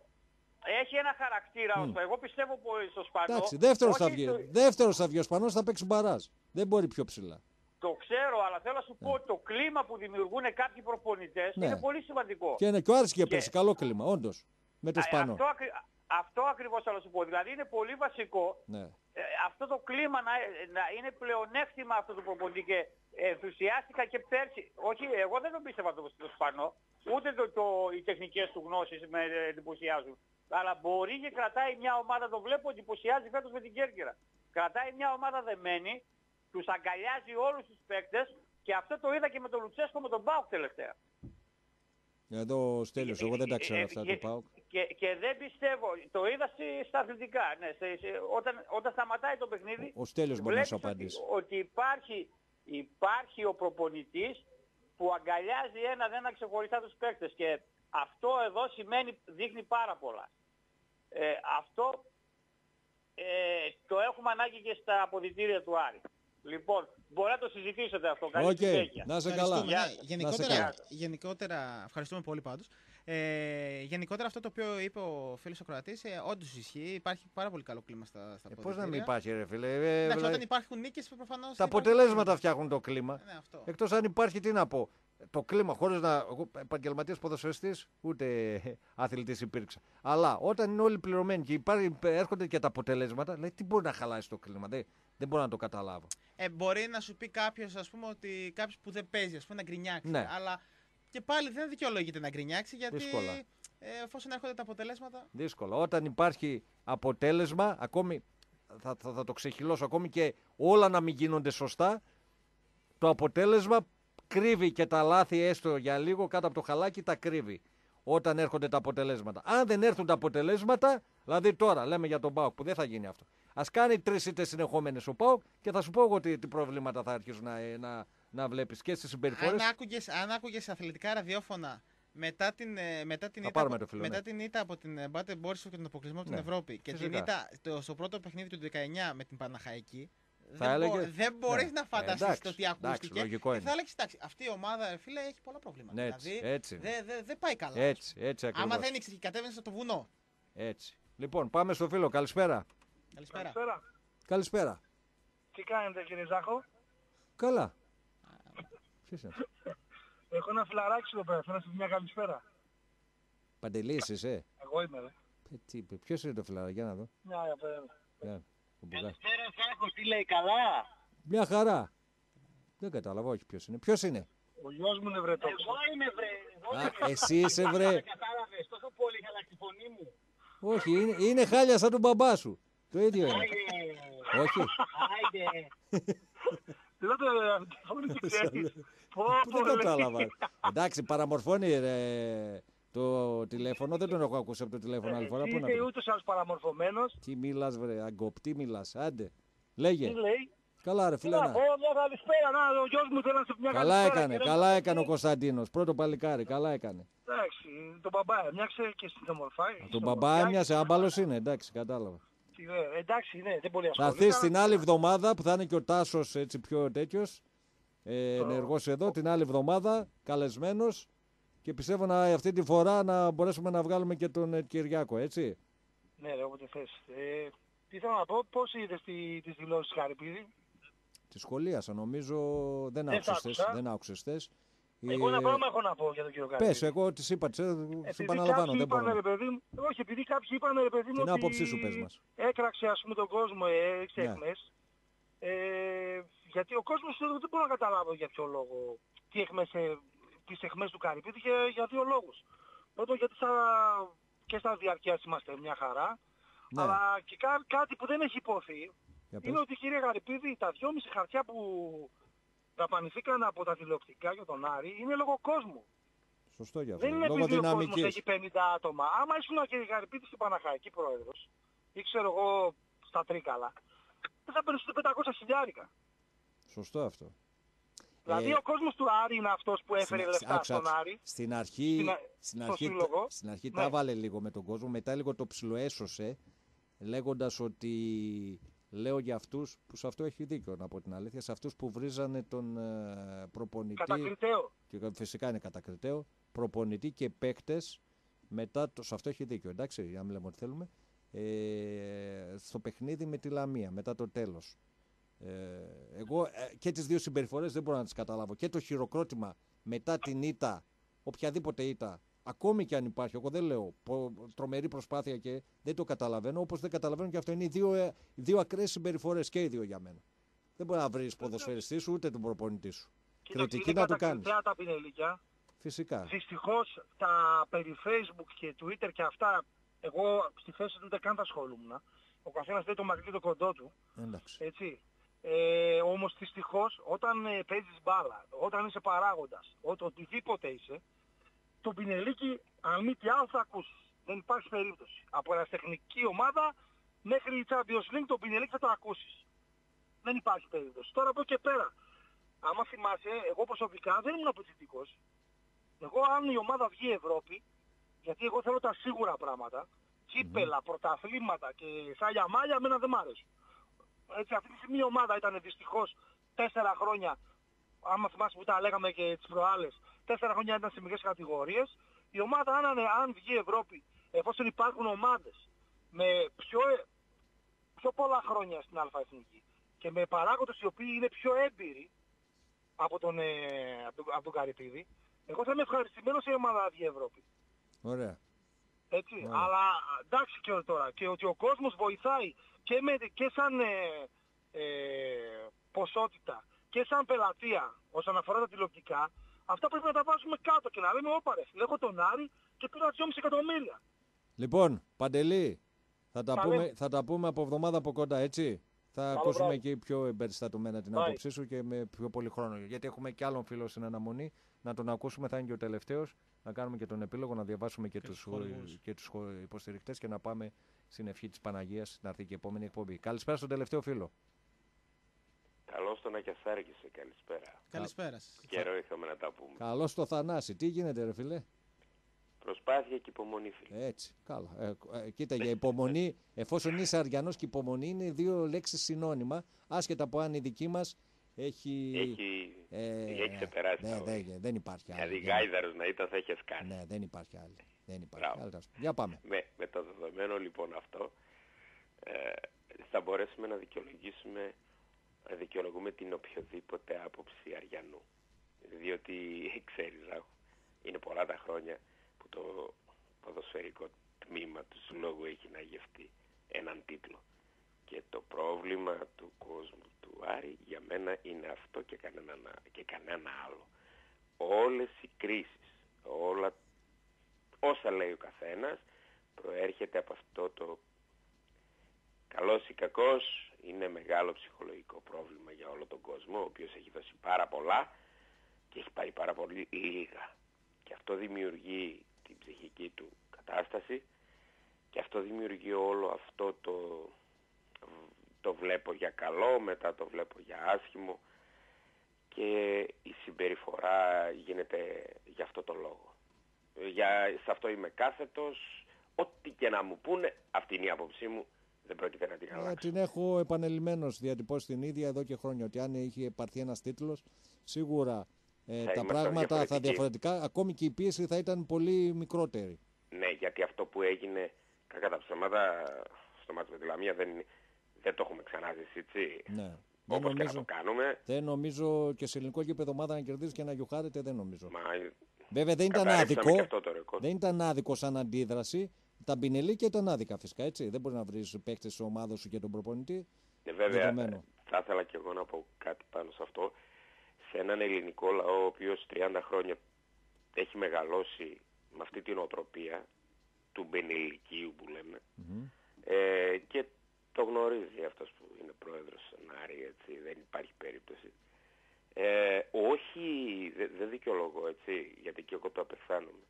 Έχει ένα χαρακτήρα ο Μμ. Σπα- Εγώ πιστεύω που στο Σπανό... Εντάξει, δεύτερος θα όχι βγει. το- Δεύτερος θα βγει. Ο Σπανός θα παίξει μπαράζ. Δεν μπορεί πιο ψηλά. Το ξέρω, αλλά θέλω να σου πω ότι το κλίμα που δημιουργούν κάποιοι προπονητές Ναι. είναι πολύ σημαντικό. Και είναι και ο Άρης και Και- πέρσι. Καλό κλίμα, όντως. Με το Α, Σπανό. Αυτό, ακρι... αυτό ακριβώς θέλω να σου πω. Δηλαδή είναι πολύ βασικό Ναι. Ε, αυτό το κλίμα να, να είναι πλεονέκτημα αυτό του προπονητή και ενθουσιάστηκα και πέρσι. Όχι, εγώ δεν τον πίστευα το, το Σπανό, ούτε το, το, οι τεχνικές του γνώσεις με εντυπωσιάζουν. Αλλά μπορεί και κρατάει μια ομάδα, το βλέπω, εντυπωσιάζει φέτος με την Κέρκυρα. Κρατάει μια ομάδα δεμένη, τους αγκαλιάζει όλους τους παίκτες και αυτό το είδα και με τον Λουτσέσκο με τον Μπάουκ τελευταία. Εδώ ο Στέλιος, εγώ δεν τα ξέρω Ε, αυτά και- του ΠΑΟΚ. Και, και δεν πιστεύω, το είδα στη- στα αθλητικά, ναι, σε- σε- όταν, όταν σταματάει το παιχνίδι, Ο Στέλιος μπορεί να σου βλέπεις απαντήσει. Ότι, ότι υπάρχει, υπάρχει ο προπονητής που αγκαλιάζει έναν ένα ξεχωριστά τους παίκτες και αυτό εδώ σημαίνει, δείχνει πάρα πολλά. Ε, αυτό ε, το έχουμε ανάγκη και στα αποδυτήρια του Άρη. Λοιπόν, μπορεί να το συζητήσετε αυτό. Καλή Οκ, συνέχεια. να σε καλά. Ευχαριστούμε. Γεια Ναι, σας. γενικότερα, καλά. γενικότερα, ευχαριστούμε πολύ πάντως. Ε, γενικότερα αυτό το οποίο είπε ο φίλος ο ακροατής, ε, όντως ισχύει. Υπάρχει πάρα πολύ καλό κλίμα στα, στα Ε, Πώς να μην αποδυτήρια. υπάρχει, ρε φίλε; Ε, Εντάξει, δηλαδή, όταν υπάρχουν νίκες προφανώς... τα υπάρχει αποτελέσματα κλίμα. φτιάχνουν το κλίμα. Ναι, αυτό. Εκτός αν υπάρχει, τι να πω. Το κλίμα, χωρίς να. Εγώ επαγγελματίας ποδοσφαιριστής, ούτε αθλητής υπήρξα. Αλλά όταν είναι όλοι πληρωμένοι και υπάρχει, έρχονται και τα αποτελέσματα, λέει τι μπορεί να χαλάσει το κλίμα. Δεν, δεν μπορώ να το καταλάβω. Ε, μπορεί να σου πει κάποιος, ας πούμε, ότι κάποιος που δεν παίζει, ας πούμε, να γκρινιάξει. Ναι. Αλλά και πάλι δεν δικαιολογείται να γκρινιάξει γιατί. Δύσκολα. Ε, εφόσον έρχονται τα αποτελέσματα. Δύσκολο. Όταν υπάρχει αποτέλεσμα, ακόμη θα, θα, θα το ξεχυλώσω, ακόμη και όλα να μην γίνονται σωστά, το αποτέλεσμα κρύβει και τα λάθη έστω για λίγο κάτω από το χαλάκι τα κρύβει όταν έρχονται τα αποτελέσματα. Αν δεν έρθουν τα αποτελέσματα, δηλαδή τώρα λέμε για τον Πάοκ που δεν θα γίνει αυτό. Α κάνει τρεις ήττες συνεχόμενες ο Πάοκ και θα σου πω εγώ τι, τι προβλήματα θα αρχίσουν να, ε, να, να βλέπεις και στις συμπεριφορές. Αν άκουγες, αν άκουγες αθλητικά ραδιόφωνα μετά την, ε, μετά την, Θα ήττα, πάρουμε από, το φίλο, μετά ναι. την ήττα από την ε, Μπάτε Μπόρισο και τον αποκλεισμό από Ναι, την Ευρώπη και την φυσικά. ήττα το, στο πρώτο παιχνίδι του 19 με την Παναχαϊκή, Θα δεν, μπο- έλεγες- δεν μπορείς ναι. να Ε, φανταστείς εντάξει, το τι εντάξει, ακούστηκε. λογικό και είναι. θα έλεγες, εντάξει, αυτή η ομάδα, ρε φίλε, έχει πολλά προβλήματα. Ναι, έτσι, δηλαδή, έτσι είναι. δεν δεν- δεν πάει καλά. Έτσι, έτσι ακριβώς. Άμα δεν ήξερε και κατέβαινε στο βουνό. Έτσι. Λοιπόν, πάμε στο φίλο. Καλησπέρα. Καλησπέρα. Καλησπέρα. Καλησπέρα. Τι κάνετε κύριε Ζάχο. Καλά. Ποιος είναι αυτός; Έχω ένα φιλαράκι εδώ πέρα. Θέλω να σας πω μια καλησπέρα. Παντελής είσαι. Εγώ είμαι ρε. Ε, τι, ποιος είναι το φιλαράκι, για να δω. Μια ωραία πέρα. Για, ο Μπουγάς. Καλησπέρα Ζάχο, τι λέει καλά; Μια χαρά. Δεν κατάλαβα, όχι ποιος είναι. Ποιος είναι; Ο γιος μου είναι βρετός. Εγώ είμαι βρε. Α, εσύ είσαι βρε. Κατάλαβες, τόσο πολύ είχε αλλάξει η φωνή μου. όχι, είναι, είναι χάλια σαν τον μπαμπά σου. Το ίδιο είναι. όχι. Άιντε. Δεν το τη φωνή τι ξέρεις. Πω Πού πω δεν λέει. κατάλαβα. Εντάξει, παραμορφώνει ρε, το τηλέφωνο. Δεν τον έχω ακούσει από το τηλέφωνο άλλη φορά. Πού να Είσαι πει. ούτως άλλως παραμορφωμένος. Τι μιλάς βρε, αγκοπτή μιλάς. Άντε. Λέγε. Τι λέει; Καλά ρε φίλε. Να να. πω μια καλησπέρα. Να, ο γιος μου θέλει να σε πει μια Καλά καλησπέρα. έκανε, και καλά να- έκανε ο Κωνσταντίνος. Πρώτο παλικάρι, καλά έκανε. Εντάξει, τον μπαμπά έμοιαξε και στην Ομορφάη. Τον στον μπαμπά Μορφιάκη. έμοιασε, άμπαλος είναι, εντάξει, κατάλαβα. Τι, ε, Εντάξει, ναι, δεν πολύ Θα ασχολείται. έρθεις την άλλη εβδομάδα που θα είναι και ο Τάσος έτσι πιο τέτοιος, ε, ενεργός εδώ, την άλλη εβδομάδα, καλεσμένος και πιστεύω να αυτή τη φορά να μπορέσουμε να βγάλουμε και τον ε, Κυριάκο, έτσι. Ναι, ρε, όποτε θες. Ε, τι θέλω να πω, πώς είδες τη, τις δηλώσεις Χαρυπίδη. Τη σχολίασα, νομίζω δεν Δεν άκουσες τα θες, άκουσα. δεν άκουσες θες. Εγώ Ε, ένα πράγμα έχω να πω για τον κύριο Χαρυπίδη. Πες, εγώ τις είπα, τις, ε, σε Επειδή επαναλαμβάνω, κάποιοι δεν μπορώ. είπανε, να- ρε παιδί μου, όχι, επειδή κάποιοι είπαν ρε παιδί μου Την ότι άποψή σου πες μας. έκραξε ας πούμε τον κόσμο, ε, έριξε Ναι. εχμές. Ε, γιατί ο κόσμος δεν δεν μπορώ να καταλάβω για ποιο λόγο, τι εχμές, ε, τις εχμές του Καρυπίδη για, για δύο λόγους. Πρώτον γιατί στα, και στα διαρκείας είμαστε μια χαρά, Ναι. αλλά και κά- κάτι που δεν έχει υποθεί, Για πες. είναι ότι κύριε Γαρυπίδη τα δυόμιση χαρτιά που δαπανηθήκαν από τα τηλεοπτικά για τον Άρη είναι λόγω κόσμου. Σωστό για αυτό. Δεν είναι Λόγω επειδή ο κόσμος δυναμικής. έχει 50 άτομα. Άμα ήσουν κύριε Γαρυπίδη στην Παναχαϊκής πρόεδρος ή ξέρω εγώ στα Τρίκαλα, δεν θα παίρνεις ούτε 500 χιλιάρικα. Σωστό αυτό. Δηλαδή Ε, ο κόσμος του Άρη είναι αυτός που έφερε Στην- λεφτά άκουσα, στον άκουσα. Άρη. Στην αρχή, Στην α- στην στο αρχή, σύλλογο. στην αρχή Ναι. τα βάλε λίγο με τον κόσμο, μετά λίγο το ψιλοέσωσε, λέγοντας ότι λέω για αυτούς, που σε αυτό έχει δίκιο να πω την αλήθεια, σε αυτούς που βρίζανε τον ε, προπονητή, Κατακριτέο. και φυσικά είναι κατακριτέο, προπονητή και παίκτες, μετά το, σε αυτό έχει δίκιο, εντάξει, για να μην λέμε ότι θέλουμε, ε, στο παιχνίδι με τη Λαμία, μετά το τέλος. Ε, εγώ ε, και τις δύο συμπεριφορές δεν μπορώ να τις καταλάβω. Και το χειροκρότημα μετά την ήττα, οποιαδήποτε ήττα, ακόμη και αν υπάρχει, εγώ δεν λέω πο- τρομερή προσπάθεια και δεν το καταλαβαίνω, όπως δεν καταλαβαίνω και αυτό είναι οι δύο, ε, οι δύο ακραίες συμπεριφορές και οι δύο για μένα. Δεν μπορεί να βρεις ποδοσφαιριστή σου ούτε τον προπονητή σου. Κοίταξε, Κριτική είναι να το κάνεις. κατακριτέα τα πινελίκια. Φυσικά. Δυστυχώς τα περί Facebook και Twitter και αυτά, εγώ στη θέση του ούτε καν τα ασχολούμουν. Ο καθένας λέει το μακρύ και το κοντό του. Εντάξει. Έτσι. Ε, όμως δυστυχώς όταν ε, παίζεις μπάλα, όταν είσαι παράγοντας, ό, οτιδήποτε είσαι, το πινελίκι αν μη τι άλλο θα ακούσεις. Δεν υπάρχει περίπτωση. Από ερασιτεχνική ομάδα μέχρι η Champions League το πινελίκι θα το ακούσεις. Δεν υπάρχει περίπτωση. Τώρα από εκεί και πέρα, άμα θυμάσαι, εγώ προσωπικά δεν ήμουν αποθητικός. Εγώ αν η ομάδα βγει Ευρώπη, γιατί εγώ θέλω τα σίγουρα πράγματα, κύπελα, πρωταθλήματα και σάλια μάλια, εμένα δεν μ' άρεσε. Έτσι, αυτή τη στιγμή η ομάδα ήταν δυστυχώς τέσσερα χρόνια, άμα θυμάσαι που τα λέγαμε και τις προάλλες, τέσσερα χρόνια ήταν σε μικρές κατηγορίες. Η ομάδα, αν, αν βγει η Ευρώπη, εφόσον υπάρχουν ομάδες με πιο, πιο πολλά χρόνια στην ΑΕ και με παράγοντες οι οποίοι είναι πιο έμπειροι από τον, ε, από τον, από τον Καρυπίδη, εγώ θα είμαι ευχαριστημένος η ομάδα να βγει η Ευρώπη. Ωραία. Έτσι. Ωραία. Αλλά εντάξει και τώρα. Και ότι ο κόσμος βοηθάει και, με, και σαν ε, ε, ποσότητα και σαν πελατεία όσον αφορά τα τηλεοπτικά, αυτά πρέπει να τα βάζουμε κάτω και να λέμε όπα ρε, φίλε, έχω τον Άρη και πήρα 2,5 εκατομμύρια. Λοιπόν, Παντελή, θα τα, Τα πούμε, λέμε. θα τα πούμε από εβδομάδα από κοντά, έτσι. Θα Καλό ακούσουμε βράδυ. εκεί πιο εμπεριστατωμένα την Bye. άποψή σου και με πιο πολύ χρόνο. Γιατί έχουμε και άλλον φίλο στην αναμονή. Να τον ακούσουμε, θα είναι και ο τελευταίος. Να κάνουμε και τον επίλογο, να διαβάσουμε και, Και τους τους χορηγούς. και τους χο- υποστηρικτές και να πάμε στην ευχή της Παναγίας να έρθει και η επόμενη εκπομπή. Καλησπέρα στον τελευταίο φίλο. Καλώς τον Ακιασάρκησε, καλησπέρα. Καλησπέρα σας. Καιρό είχαμε να τα πούμε. Καλώς στο Θανάση. Τι γίνεται, ρε φίλε; Προσπάθεια και υπομονή, φίλε. Έτσι, καλά. Ε, ε, κοίτα, για υπομονή, εφόσον είσαι αριανός και υπομονή είναι δύο λέξεις συνώνυμα, άσχετα από αν η δική μας έχει... Έχει, ε, έχει ξεπεράσει ναι, τα όρια. δεν, δεν υπάρχει άλλη. Δηλαδή δεν- γάιδαρος να ήταν θα είχες κάνει. Ναι, δεν υπάρχει άλλη. Δεν υπάρχει Μπράβο. άλλη. Για πάμε. Με, με το δεδομένο λοιπόν αυτό ε, θα μπορέσουμε να δικαιολογήσουμε να δικαιολογούμε την οποιοδήποτε άποψη Αριανού. Διότι ξέρεις Ράχο, είναι πολλά τα χρόνια που το ποδοσφαιρικό τμήμα του συλλόγου έχει να γευτεί έναν τίτλο. Και το πρόβλημα του κόσμου του Άρη για μένα είναι αυτό και κανένα, και κανένα άλλο. Όλες οι κρίσεις, όλα όσα λέει ο καθένας προέρχεται από αυτό το καλός ή κακός είναι μεγάλο ψυχολογικό πρόβλημα για όλο τον κόσμο ο οποίος έχει δώσει πάρα πολλά και έχει πάρει πάρα πολύ λίγα και αυτό δημιουργεί την ψυχική του κατάσταση και αυτό δημιουργεί όλο αυτό το το βλέπω για καλό μετά το βλέπω για άσχημο και η συμπεριφορά γίνεται για αυτό το λόγο για, σε αυτό είμαι κάθετος. Ό,τι και να μου πούνε, αυτή είναι η άποψή μου, δεν πρόκειται να την Ε, αλλάξω. την έχω επανελειμμένως διατυπώσει την ίδια εδώ και χρόνια ότι αν είχε πάρθει ένας τίτλος σίγουρα ε, Θα τα ήμασταν πράγματα θα διαφορετικοί. διαφορετικά ακόμη και η πίεση θα ήταν πολύ μικρότερη. Ναι, γιατί αυτό που έγινε, κακά τα ψέματα, στο μάτι με τη Λαμία δεν, είναι- δεν το έχουμε ξαναζήσει, έτσι. Ναι. Δεν Όπως και να το νομίζω, κάνουμε, δεν νομίζω και σε ελληνικό γήπεδο ομάδα να κερδίσει και να γιουχάρετε δεν νομίζω. μα Βέβαια δεν ήταν καταρρεύσαμε άδικο. και αυτό το ρεκόρ. Δεν ήταν άδικο σαν αντίδραση. Τα μπινελίκια ήταν άδικα φυσικά έτσι. Δεν μπορείς να βρεις παίκτες τη ομάδα σου και τον προπονητή. Ε, βέβαια, δεδομένο. θα ήθελα και εγώ να πω κάτι πάνω σε αυτό. Σε έναν ελληνικό λαό, ο οποίος 30 χρόνια έχει μεγαλώσει με αυτή την οτροπία του μπενελικίου που λέμε, ε, και το γνωρίζει αυτός που είναι πρόεδρος στον Άρη, έτσι, δεν υπάρχει περίπτωση. Ε, όχι, δεν δεν δικαιολογώ, έτσι, γιατί και εγώ το απεχθάνομαι.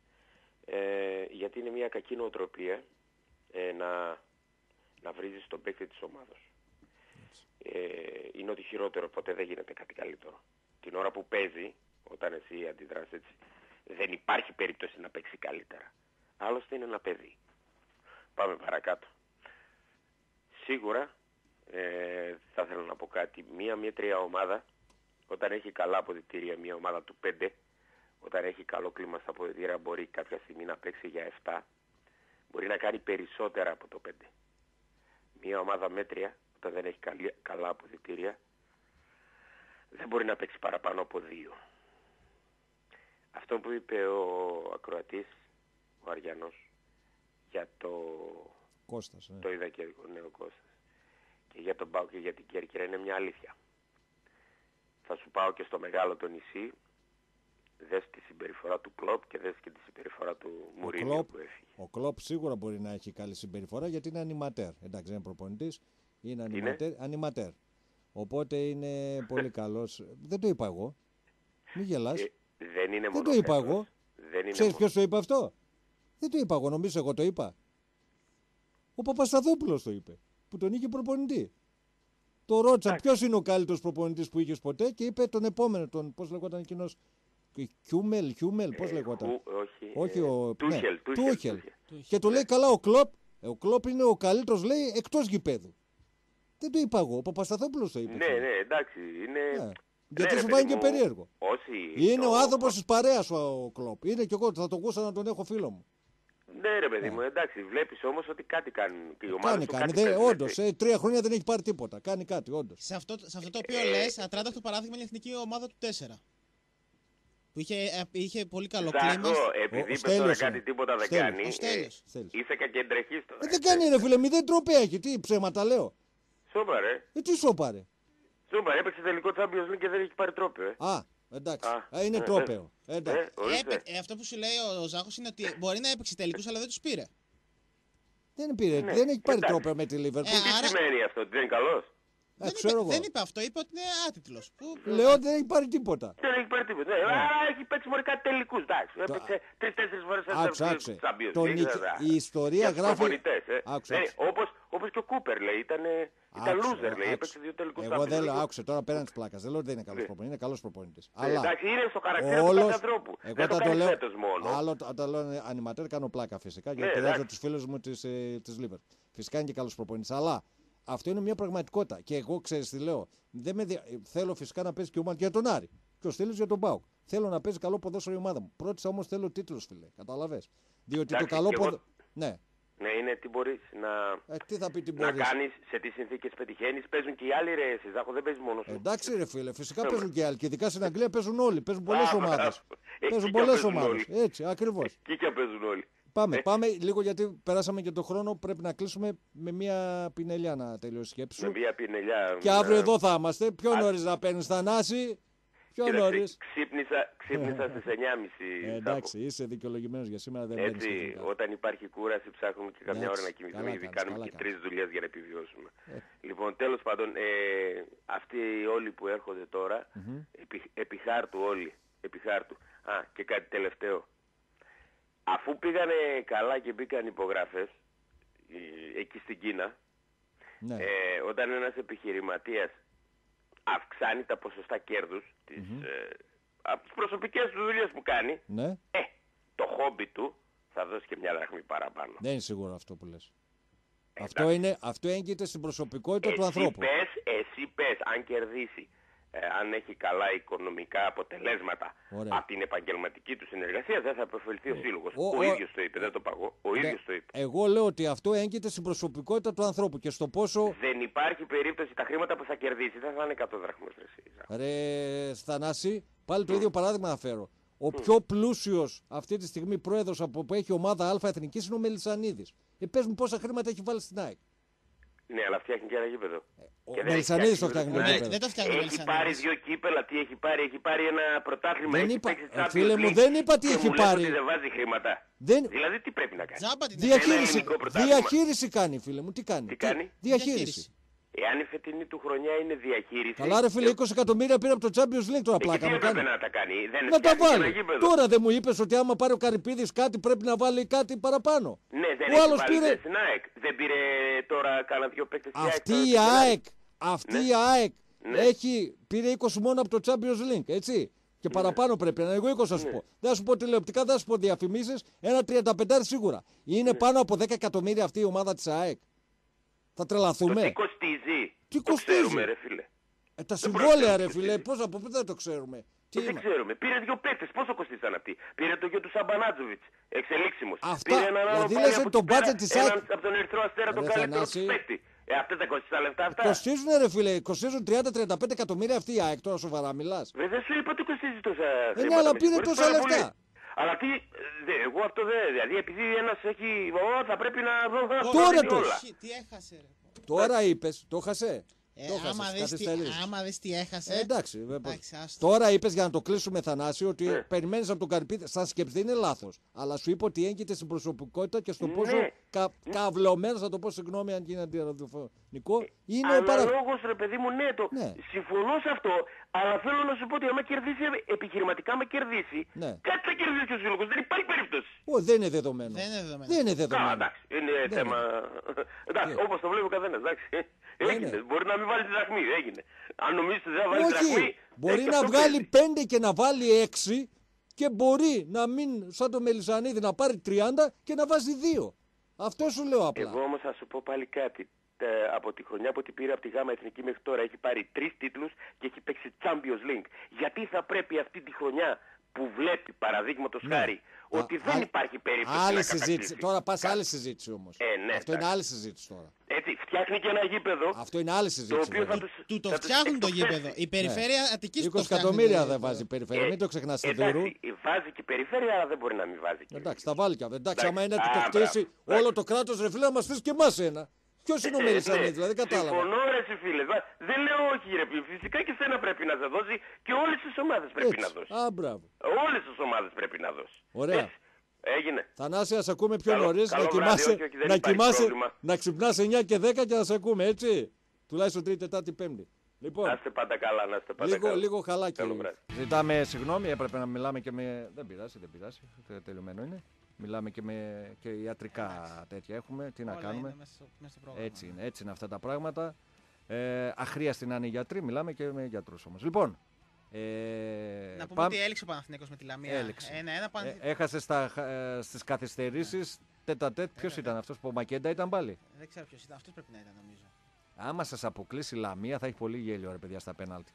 Ε, γιατί είναι μια κακή νοοτροπία ε, να, να βρίζεις τον παίκτη της ομάδας σου. Ε, είναι ότι χειρότερο, ποτέ δεν γίνεται κάτι καλύτερο. Την ώρα που παίζει, όταν εσύ αντιδράς έτσι, δεν υπάρχει περίπτωση να παίξει καλύτερα. Άλλωστε είναι ένα παιδί. Πάμε παρακάτω. Σίγουρα ε, θα ήθελα να πω κάτι. Μία μέτρια ομάδα, όταν έχει καλά αποδητήρια, μία ομάδα του 5, όταν έχει καλό κλίμα στα αποδητήρια, μπορεί κάποια στιγμή να παίξει για 7, μπορεί να κάνει περισσότερα από το 5. Μία ομάδα μέτρια, όταν δεν έχει καλή- καλά αποδητήρια, δεν μπορεί να παίξει παραπάνω από 2. Αυτό που είπε ο ακροατής, ο Αριανός, για το Κώστας. ε. το είδα και εγώ, ναι, ο Κώστας. Και για τον Πάο και για την Κέρκυρα είναι μια αλήθεια. Θα σου πάω και στο μεγάλο το νησί, δες τη συμπεριφορά του Κλόπ και δες και τη συμπεριφορά του Μουρίνιο Κλόπ, που έφυγε. ο Κλόπ σίγουρα μπορεί να έχει καλή συμπεριφορά γιατί είναι ανηματέρ. Εντάξει, δεν είναι προπονητής. Είναι ανηματέρ, ανηματέρ. Οπότε είναι πολύ καλός. δεν το είπα εγώ. Μην γελάς. Ε, δεν είναι Δεν μόνο το είπα φέτος. εγώ. Δεν είναι Ξέρεις μόνο... ποιος το είπε αυτό; Δεν το είπα εγώ, νομίζω εγώ το είπα. Ο Παπασταθόπουλος το είπε. Που τον είχε προπονητή. Το ρώτησα ποιος είναι ο καλύτερος προπονητής που είχες ποτέ και είπε τον επόμενο, τον πώς λεγόταν εκείνος. Χιούμελ, Χιούμελ, πώς Ε, λεγόταν; Χου- όχι, Όχι ε, ο. Τούχελ, ναι, Τούχελ, Τούχελ. Τούχελ. Και του λέει καλά ο Κλοπ Ε, ο Κλόπ είναι ο καλύτερος, λέει, εκτός γηπέδου. Δεν το είπα εγώ. Ο Παπασταθόπουλος το είπε. Ναι, ναι, εντάξει. Είναι... Ε, γιατί Ναι, σου ρε, φάνηκε παιδί μου, περίεργο. Όσοι... Είναι το- ο άνθρωπος της παρέας ο Κλόπ. Είναι και εγώ θα τον γούσα να τον έχω φίλο μου. Ναι, ρε παιδί μου, εντάξει. Βλέπεις όμως ότι κάτι κάνουν. Και οι ομάδες Κάνει, του κάνει. κάτι παίζουν, Όντως, έτσι. ε, τρία χρόνια δεν έχει πάρει τίποτα. Κάνει κάτι, όντως. Σε αυτό, σε αυτό το οποίο λες, ατράνταχτο παράδειγμα είναι η εθνική ομάδα του 4. Που είχε, ε, είχε πολύ καλό κλίμα. Ζάχο, Ο- επειδή ο είπες Στέλιος τώρα είναι. κάτι τίποτα δεν Στέλιος. κάνει. Ο Στέλιος. ε, Στέλιος. Είσαι κακεντρεχής τώρα. Ε, δεν κάνει ρε φίλε, μηδέν τροπέα έχει. Τι ψέματα λέω. Σόπα ρε. Ε, τι σώπαρε. Σόπα, έπαιξε τελικό Champions League και δεν έχει πάρει τρόπαιο. Ε. Α, εντάξει. Α, Α, είναι ε, τρόπεο. Ε, εντάξει. Ε, ορίστε. Έπαι- ε, αυτό που σου λέει ο, ο Ζάχος είναι ότι μπορεί να έπαιξε τελικούς αλλά δεν τους πήρε. Δεν πήρε, Ναι, δεν έχει πάρει εντάξει. τρόπεο με τη Λίβερπουλ. Ε, Τι άρα- σημαίνει αυτό, ότι δεν είναι καλός; Ε, δεν, ξέρω είπε, εγώ. δεν είπε αυτό, είπε ότι είναι άτιτλος. Που- Λέω ότι δεν έχει πάρει τίποτα. Δεν έχει πάρει τίποτα. Ναι, άρα έχει παίξει μόλι κάτι τελικούς. Εντάξει. Έπαιξε τρει-τέσσερι φορές Άκουσε, άκουσε. Champions Το League, νικ- βέβαια. η ιστορία Για τους γράφει- προπονητές, ε. Άκουσε, Ναι, άκουσε. όπως, όπως και ο Κούπερ λέει, ήταν, ήταν Άκουσε, loser λέει, άκουσε. έπαιξε δύο τελικούς Εγώ Champions δεν λέω, League. άκουσε τώρα πέραν της πλάκας. Δεν λέω ότι δεν είναι καλός Ναι. προπονητής, είναι καλός προπονητής. Ε, Αλλά Εντάξει, είναι στο χαρακτήρα του όλος, κάθε ανθρώπου. εγώ Δεν το όταν το κάνει λέω, φέτος μόνο. άλλο το- όταν λέω ανηματέρ κάνω πλάκα φυσικά και Ναι, επηρεάζω εντάξει. τους φίλους μου της της Λίβερ. Φυσικά είναι και καλός προπονητής. Αλλά αυτό είναι μια πραγματικότητα. Και εγώ ξέρεις τι λέω. Δεν με δια... Θέλω φυσικά να παίζει και ο ομάδα για τον Άρη. Και ο Στήλο για τον Μπάουκ. Θέλω να παίζει καλό ποδόσφαιρο η ομάδα μου. Πρώτη όμως θέλω τίτλο, φίλε. Καταλαβέ. Διότι Εντάξει, το καλό και εγώ- ποδόσφαιρο. Ναι. Ναι, είναι τι μπορείς να, Ε, τι θα πει τι να μπορείς. κάνεις, σε τι συνθήκες πετυχαίνεις. Παίζουν και οι άλλοι ρε, εσύ Ζάχο, δεν παίζεις μόνος σου. Εντάξει, ρε φίλε, φυσικά παίζουν και άλλοι. Και ειδικά στην Αγγλία παίζουν όλοι. Παίζουν πολλές Α, ομάδες. μπράβο. Εκεί Παίζουν κι αν πολλέ παίζουν ομάδες. όλοι. Έτσι, ακριβώς. Εκεί και αν παίζουν όλοι. Πάμε, Ε. πάμε λίγο γιατί περάσαμε και τον χρόνο. Πρέπει να κλείσουμε με μια πινελιά να τελειώσει η σκέψη Με σου. μια πινελιά. Και αύριο ε, εδώ θα είμαστε. Πιο Α. νωρίς να παίρνεις Θανάση. Πιο κοίταξε, νωρίς. Ξύπνησα, ξύπνησα στις 9.30. Ε, Ζάχο. εντάξει, είσαι δικαιολογημένος για σήμερα. Δεν μπαίνεις Έτσι, στο όταν υπάρχει κούραση, ψάχνουμε και καμιά Εντάξει, ώρα να κοιμηθούμε, καλά γιατί κάνεις, κάνουμε καλά και κάνεις. τρεις δουλειές για να επιβιώσουμε. Ε. Λοιπόν, τέλος πάντων, ε, αυτοί όλοι που έρχονται τώρα, επί, επί χάρτου όλοι, επί χάρτου. Α, και κάτι τελευταίο. Αφού πήγανε καλά και μπήκαν υπογραφές, ε, εκεί στην Κίνα, Ναι. ε, όταν ένας επιχειρηματίας αυξάνει τα ποσοστά κέρδους της, ε, από τις προσωπικές του δουλειές που κάνει, ναι. ε, το χόμπι του θα δώσει και μια δραχμή παραπάνω. Δεν είναι σίγουρο αυτό που λες. Αυτό, είναι, αυτό έγκυται στην προσωπικότητα του Εσύ ανθρώπου. πες, εσύ πες, αν κερδίσει, ε, αν έχει καλά οικονομικά αποτελέσματα Ωραία. από την επαγγελματική του συνεργασία, δεν θα αποφελθεί ο σύλλογος. ο- Ο, ο- ίδιος το είπε, δεν το παγώ. Ο Ναι. ίδιος το είπε. Εγώ λέω ότι αυτό έγκυται στην προσωπικότητα του ανθρώπου και στο πόσο. Δεν υπάρχει περίπτωση τα χρήματα που θα κερδίσει, δεν θα είναι 100 δραχμές. ρε εσύ. Ρε Θανάση, πάλι το ίδιο παράδειγμα θα φέρω. Ο πιο πλούσιος αυτή τη στιγμή πρόεδρος από που έχει ομάδα Α Εθνικής είναι ο Μελισανίδης. Ε, πες μου πόσα χρήματα έχει βάλει στην ΑΕΚ. Ναι, αλλά φτιάχνει και ένα γήπεδο. Ο Και δεν Μελισανίδης έχει το φτιάξει φτιάχνει το γήπεδο. γήπεδο. Δεν το φτιάχνει ο Έχει Μελισανίδης. πάρει δύο κύπελα, τι έχει πάρει, έχει πάρει ένα πρωτάθλημα. Δεν έχει είπα- παίξει ε, Champions φίλε μου, League δεν είπα τι και έχει μου λες πάρει. ότι δεν βάζει χρήματα. Δεν... Δηλαδή τι πρέπει να κάνει; Τζάμπα την Διαχείριση, ελληνικό πρωτάθλημα. διαχείριση κάνει, φίλε μου. Τι κάνει; Τι κάνει; Διαχείριση. Εάν η φετινή του χρονιά είναι διαχείριση. Καλά, ρε φίλε, 20 εκατομμύρια πήρε από το Champions League τώρα Εκεί πλάκα τι μου έπρεπε κάνει. να τα κάνει. Δεν Να τα φτιάχνει και ένα βάλει. γήπεδο. Τώρα δεν μου είπες ότι άμα πάρει ο Καρυπίδης κάτι πρέπει να βάλει κάτι παραπάνω. Ναι, δεν Ο έχει άλλος βάλει πήρε- δεν στην ΑΕΚ. Δεν πήρε τώρα κάνα δυο παίκτες της Αυτή τώρα η στην ΑΕΚ, αυτή Ναι. η ΑΕΚ Ναι. έχει, πήρε 20 μόνο από το Champions League, έτσι. Και Ναι. παραπάνω πρέπει να είναι. Εγώ 20 θα σου πω. Δεν θα σου πω τηλεοπτικά, δεν θα σου πω διαφημίσεις. Ένα 35 σίγουρα. Ναι. Είναι πάνω από 10 εκατομμύρια αυτή η ομάδα της ΑΕΚ. Θα Το τρελαθούμε. Τι κοστίζει. Τι το κοστίζει; ξέρουμε ρε φίλε. Ε, τα Δεν συμβόλαια, πρόκειται ρε να φίλε, κοστίζει. πώς από πού δεν το ξέρουμε; Τι Δεν είναι; ξέρουμε. Πήρε δύο παίκτες. Πόσο κοστίζαν αυτοί; Πήρε το γιο του Σαμπανάτζοβιτς. Εξελίξιμος. Αυτά, Πήρε έναν άλλο δηλαδή πάλι λες από ότι το εκεί πέρα, budget της έναν ΑΕΚ- Από τον Ερυθρό Αστέρα τον Ρε καλύτερο Θανάση. τους παίκτη. Ε, αυτά δεν κοστίζουν τα λεφτά αυτά. Κοστίζουν, ρε φίλε, κοστίζουν 30-35 εκατομμύρια αυτή η ΑΕΚ. Τώρα σοβαρά μιλάς. Βέβαια δεν σου είπα ότι κοστίζει τόσα ναι, χρήματα. αλλά με πήρε συγχωρείς τόσα πάρα λεφτά. πολύ. Αλλά τι, ε, δε, εγώ αυτό δεν, δηλαδή επειδή ένας έχει, ω, θα πρέπει να δω, Τώρα δίνει το- όλα. Τι, τι έχασε, ρε. Τώρα είπες, το χασε. Ε, το άμα, χάσες, δεις τι, καθυστερήσεις. άμα δεις τι έχασε. Ε, εντάξει, βέβαια. Εντάξει, άστο. Τώρα είπες για να το κλείσουμε Θανάση ότι Ναι. περιμένεις από τον Καρυπίδη. Σαν σκέψη δεν είναι λάθος. Αλλά σου είπε ότι έγκυται στην προσωπικότητα και στο Ναι. πόσο κα, καυλωμένος, θα το πω συγγνώμη αν γίνει αντιραδιοφωνικό, είναι ο παρα... Αναλόγως ρε παιδί μου, ναι, το, Ναι. συμφωνώ σε αυτό, αλλά θέλω να σου πω ότι άμα κερδίσει, επιχειρηματικά άμα κερδίσει, Ναι. κάτι θα κερδίσει και ο σύλλογος, δεν υπάρχει περίπτωση. Ω, δεν είναι δεδομένο. Δεν είναι δεδομένο. Δεν είναι Καλά, δεδομένο. εντάξει, είναι Δεν θέμα, εντάξει, Ναι. όπως το βλέπει ο καθένας, εντάξει. Έγινε, ναι. μπορεί να μην βάλει τη δραχμή, έγινε. Αν νομίζεις ότι δεν θα βάλει τη δραχμή, Όχι, μπορεί ε, και να αυτό βγάλει παίζει. πέντε και να βάλει έξι και μπορεί να μην, σαν το Μελισανίδη, να πάρει 30 και να βάζει δύο. Αυτό σου λέω απλά. Εγώ όμως θα σου πω πάλι κάτι. Ε, από τη χρονιά που την πήρε από τη ΓΑΜΑ Εθνική μέχρι τώρα έχει πάρει τρεις τίτλους και έχει παίξει Champions League. Γιατί θα πρέπει αυτή τη χρονιά που βλέπει παραδείγματος Ναι. χάρη ότι Α, δεν άλλη- υπάρχει περίπτωση Άλλη να συζήτηση. κατακτήσει. Τώρα πας Κα- άλλη συζήτηση όμως. Ε, ναι, Αυτό είναι εντάξει. άλλη συζήτηση τώρα. Έτσι, φτιάχνει και ένα γήπεδο Αυτό είναι άλλη το συζήτηση. οποίο θα βέβαια. τους, Του το θα τους φτιάχνουν το εκτοξεύσει. γήπεδο. Η περιφέρεια Αττικής του 20 το φτιάχνει το εκατομμύρια γήπεδο. δεν βάζει η περιφέρεια. Ε, Μην το ξεχνάς εντάξει, Θεοδωρού. βάζει και η περιφέρεια, αλλά δεν μπορεί να μην βάζει. και. Εντάξει, τα βάλει και αυτά. Εντάξει, άμα είναι να Εντάξει, το α, χτίσει μπράβο. όλο το κράτος, ρε φίλε, να μα στήσει και εμάς ένα. Ποιος είναι ο Ε, Μελισανίδη, ναι. δηλαδή δεν κατάλαβα. Συμφωνώ ρε εσύ φίλε. Βα- Δεν λέω όχι ρε φίλε. Φυσικά και σένα πρέπει να σε δώσει και όλες τις ομάδες πρέπει να Έτσι. δώσει. Α, μπράβο. Όλες τις ομάδες πρέπει να δώσει. Ωραία. Έτσι. Έγινε. Θανάση, να σε ακούμε πιο Καλό- νωρίς, καλό να βράδυ, κοιμάσαι, όχι, όχι, δεν να, υπάρχει κοιμάσαι πρόβλημα. να ξυπνάς 9 και 10 και να σε ακούμε, έτσι. Τουλάχιστον Τρίτη, Τετάρτη, Πέμπτη. Λοιπόν, Να είστε πάντα καλά, να είστε πάντα λίγο, καλά. λίγο χαλάκι. Καλό βράδυ. Ζητάμε συγγνώμη, έπρεπε να μιλάμε και με. Δεν πειράζει, δεν πειράζει. τε- Τελειωμένο είναι. Μιλάμε και με και ιατρικά τέτοια έχουμε. Τι να Όλα κάνουμε; είναι μέσα στο- μέσα στο πρόγραμμα. Έτσι είναι, έτσι είναι αυτά τα πράγματα. Ε, αχρίαστη να είναι οι γιατροί, μιλάμε και με γιατρούς όμως. Λοιπόν, ε, Να πούμε πάμε- ότι έληξε ο Παναθηναϊκός με τη Λαμία. Έληξε. Ένα-ένα. Παναθη- ε, έχασε στα, ε, στις καθυστερήσεις τέτα τέτ. Ποιος ήταν αυτός που ο Μακέντα ήταν πάλι; Δεν ξέρω ποιος ήταν. Αυτός πρέπει να ήταν νομίζω. Άμα σας αποκλείσει η Λαμία θα έχει πολύ γέλιο ρε παιδιά στα πέναλτι.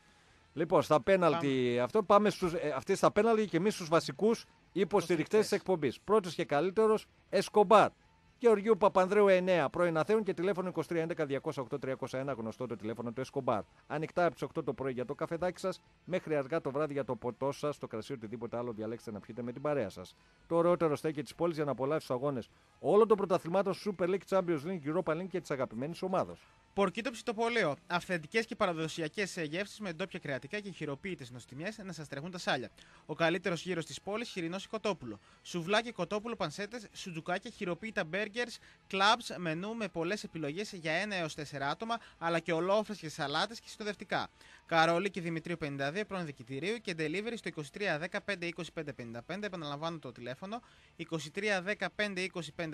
Λοιπόν, στα πέναλτι, αυτό πάμε στους, ε, αυτοί στα πέναλτι και εμείς στους βασικούς υποστηρικτές της εκπομπής. Πρώτος και καλύτερος, Εσκομπάρ. Γεωργίου Παπανδρέου 9, πρώην Αθέων και τηλέφωνο 2311-208-301, γνωστό το τηλέφωνο του Εσκομπάρ. Ανοιχτά από τις 8 το πρωί για το καφεδάκι σας, μέχρι αργά το βράδυ για το ποτό σας, το κρασί, οτιδήποτε άλλο διαλέξετε να πιείτε με την παρέα σας. Το ωραιότερο στέκι της πόλης για να απολαύσει τους αγώνες όλων των πρωταθλημάτων Super League, Champions League, Europa League και της αγαπημένης ομάδας. Πορκίτο ψητοπολείο. Αυθεντικές και παραδοσιακές γεύσεις με ντόπια κρεατικά και χειροποίητες νοστιμιές να σας τρέχουν τα σάλια. Ο καλύτερος γύρος της πόλης, χοιρινό κοτόπουλο. Σουβλάκι κοτόπουλο πανσέτες, σουτζουκάκια, χειροποίητα μπέργκερς, κλαμπς, μενού με πολλές επιλογές για 1 έως 4 άτομα, αλλά και ολόφρεσκε σαλάτες και συνοδευτικά. Καρόλη και Δημητρίου 52, πρώην δικητηρίου και delivery στο 2310 520 555. Επαναλαμβάνω το τηλέφωνο 2310 520 555.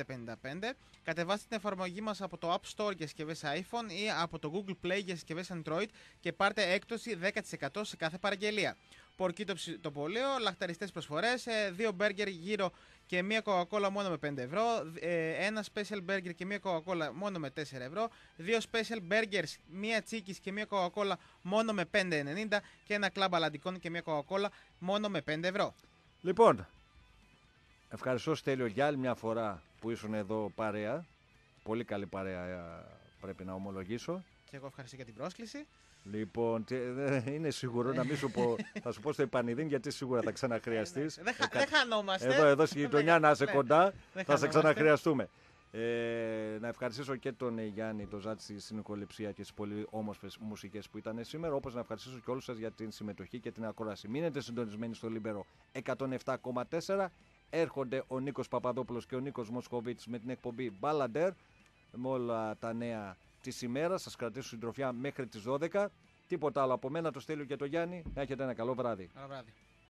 Κατεβάστε την εφαρμογή μας από το App Store για συσκευές iPhone ή από το Google Play για συσκευές Android και πάρτε έκπτωση 10% σε κάθε παραγγελία. Πορκίτο ψητοπολείο, λαχταριστές προσφορές, ε, δύο μπέργκερ γύρω και μία κοκακόλα μόνο με 5 ευρώ, ε, ένα special burger και μία κοκακόλα μόνο με 4 ευρώ, δύο special burgers, μία τσίκης και μία κοκακόλα μόνο με 5,90 και ένα κλαμπ αλαντικών και μία κοκακόλα μόνο με 5 ευρώ. Λοιπόν, ευχαριστώ Στέλιο για άλλη μια φορά που ήσουν εδώ παρέα. Πολύ καλή παρέα ε, πρέπει να ομολογήσω. Και εγώ ευχαριστώ για την πρόσκληση. Λοιπόν, τι- δεν είναι σίγουρο να μην σου πω, θα σου πω στο επανιδείν γιατί σίγουρα θα ξαναχρειαστείς. Δεν χα- δεν χανόμαστε. Εδώ, εδώ στη γειτονιά να είσαι Ναι. κοντά, Δεν θα σε χανόμαστε. ξαναχρειαστούμε. Ε, να ευχαριστήσω και τον ε, Γιάννη, τον Ζάτη στη ηχοληψία και τις πολύ όμορφες μουσικές που ήταν σήμερα. Όπως να ευχαριστήσω και όλους σας για την συμμετοχή και την ακρόαση. Μείνετε συντονισμένοι στο Λίμπερο 107,4. Έρχονται ο Νίκος Παπαδόπουλος και ο Νίκος Μοσχοβίτης με την εκπομπή Μπαλαντέρ με όλα τα νέα της ημέρας. Σας κρατήσουν συντροφιά μέχρι τις 12. Τίποτα άλλο από μένα, το Στέλιο και το Γιάννη. Να έχετε ένα καλό βράδυ. Καλό βράδυ.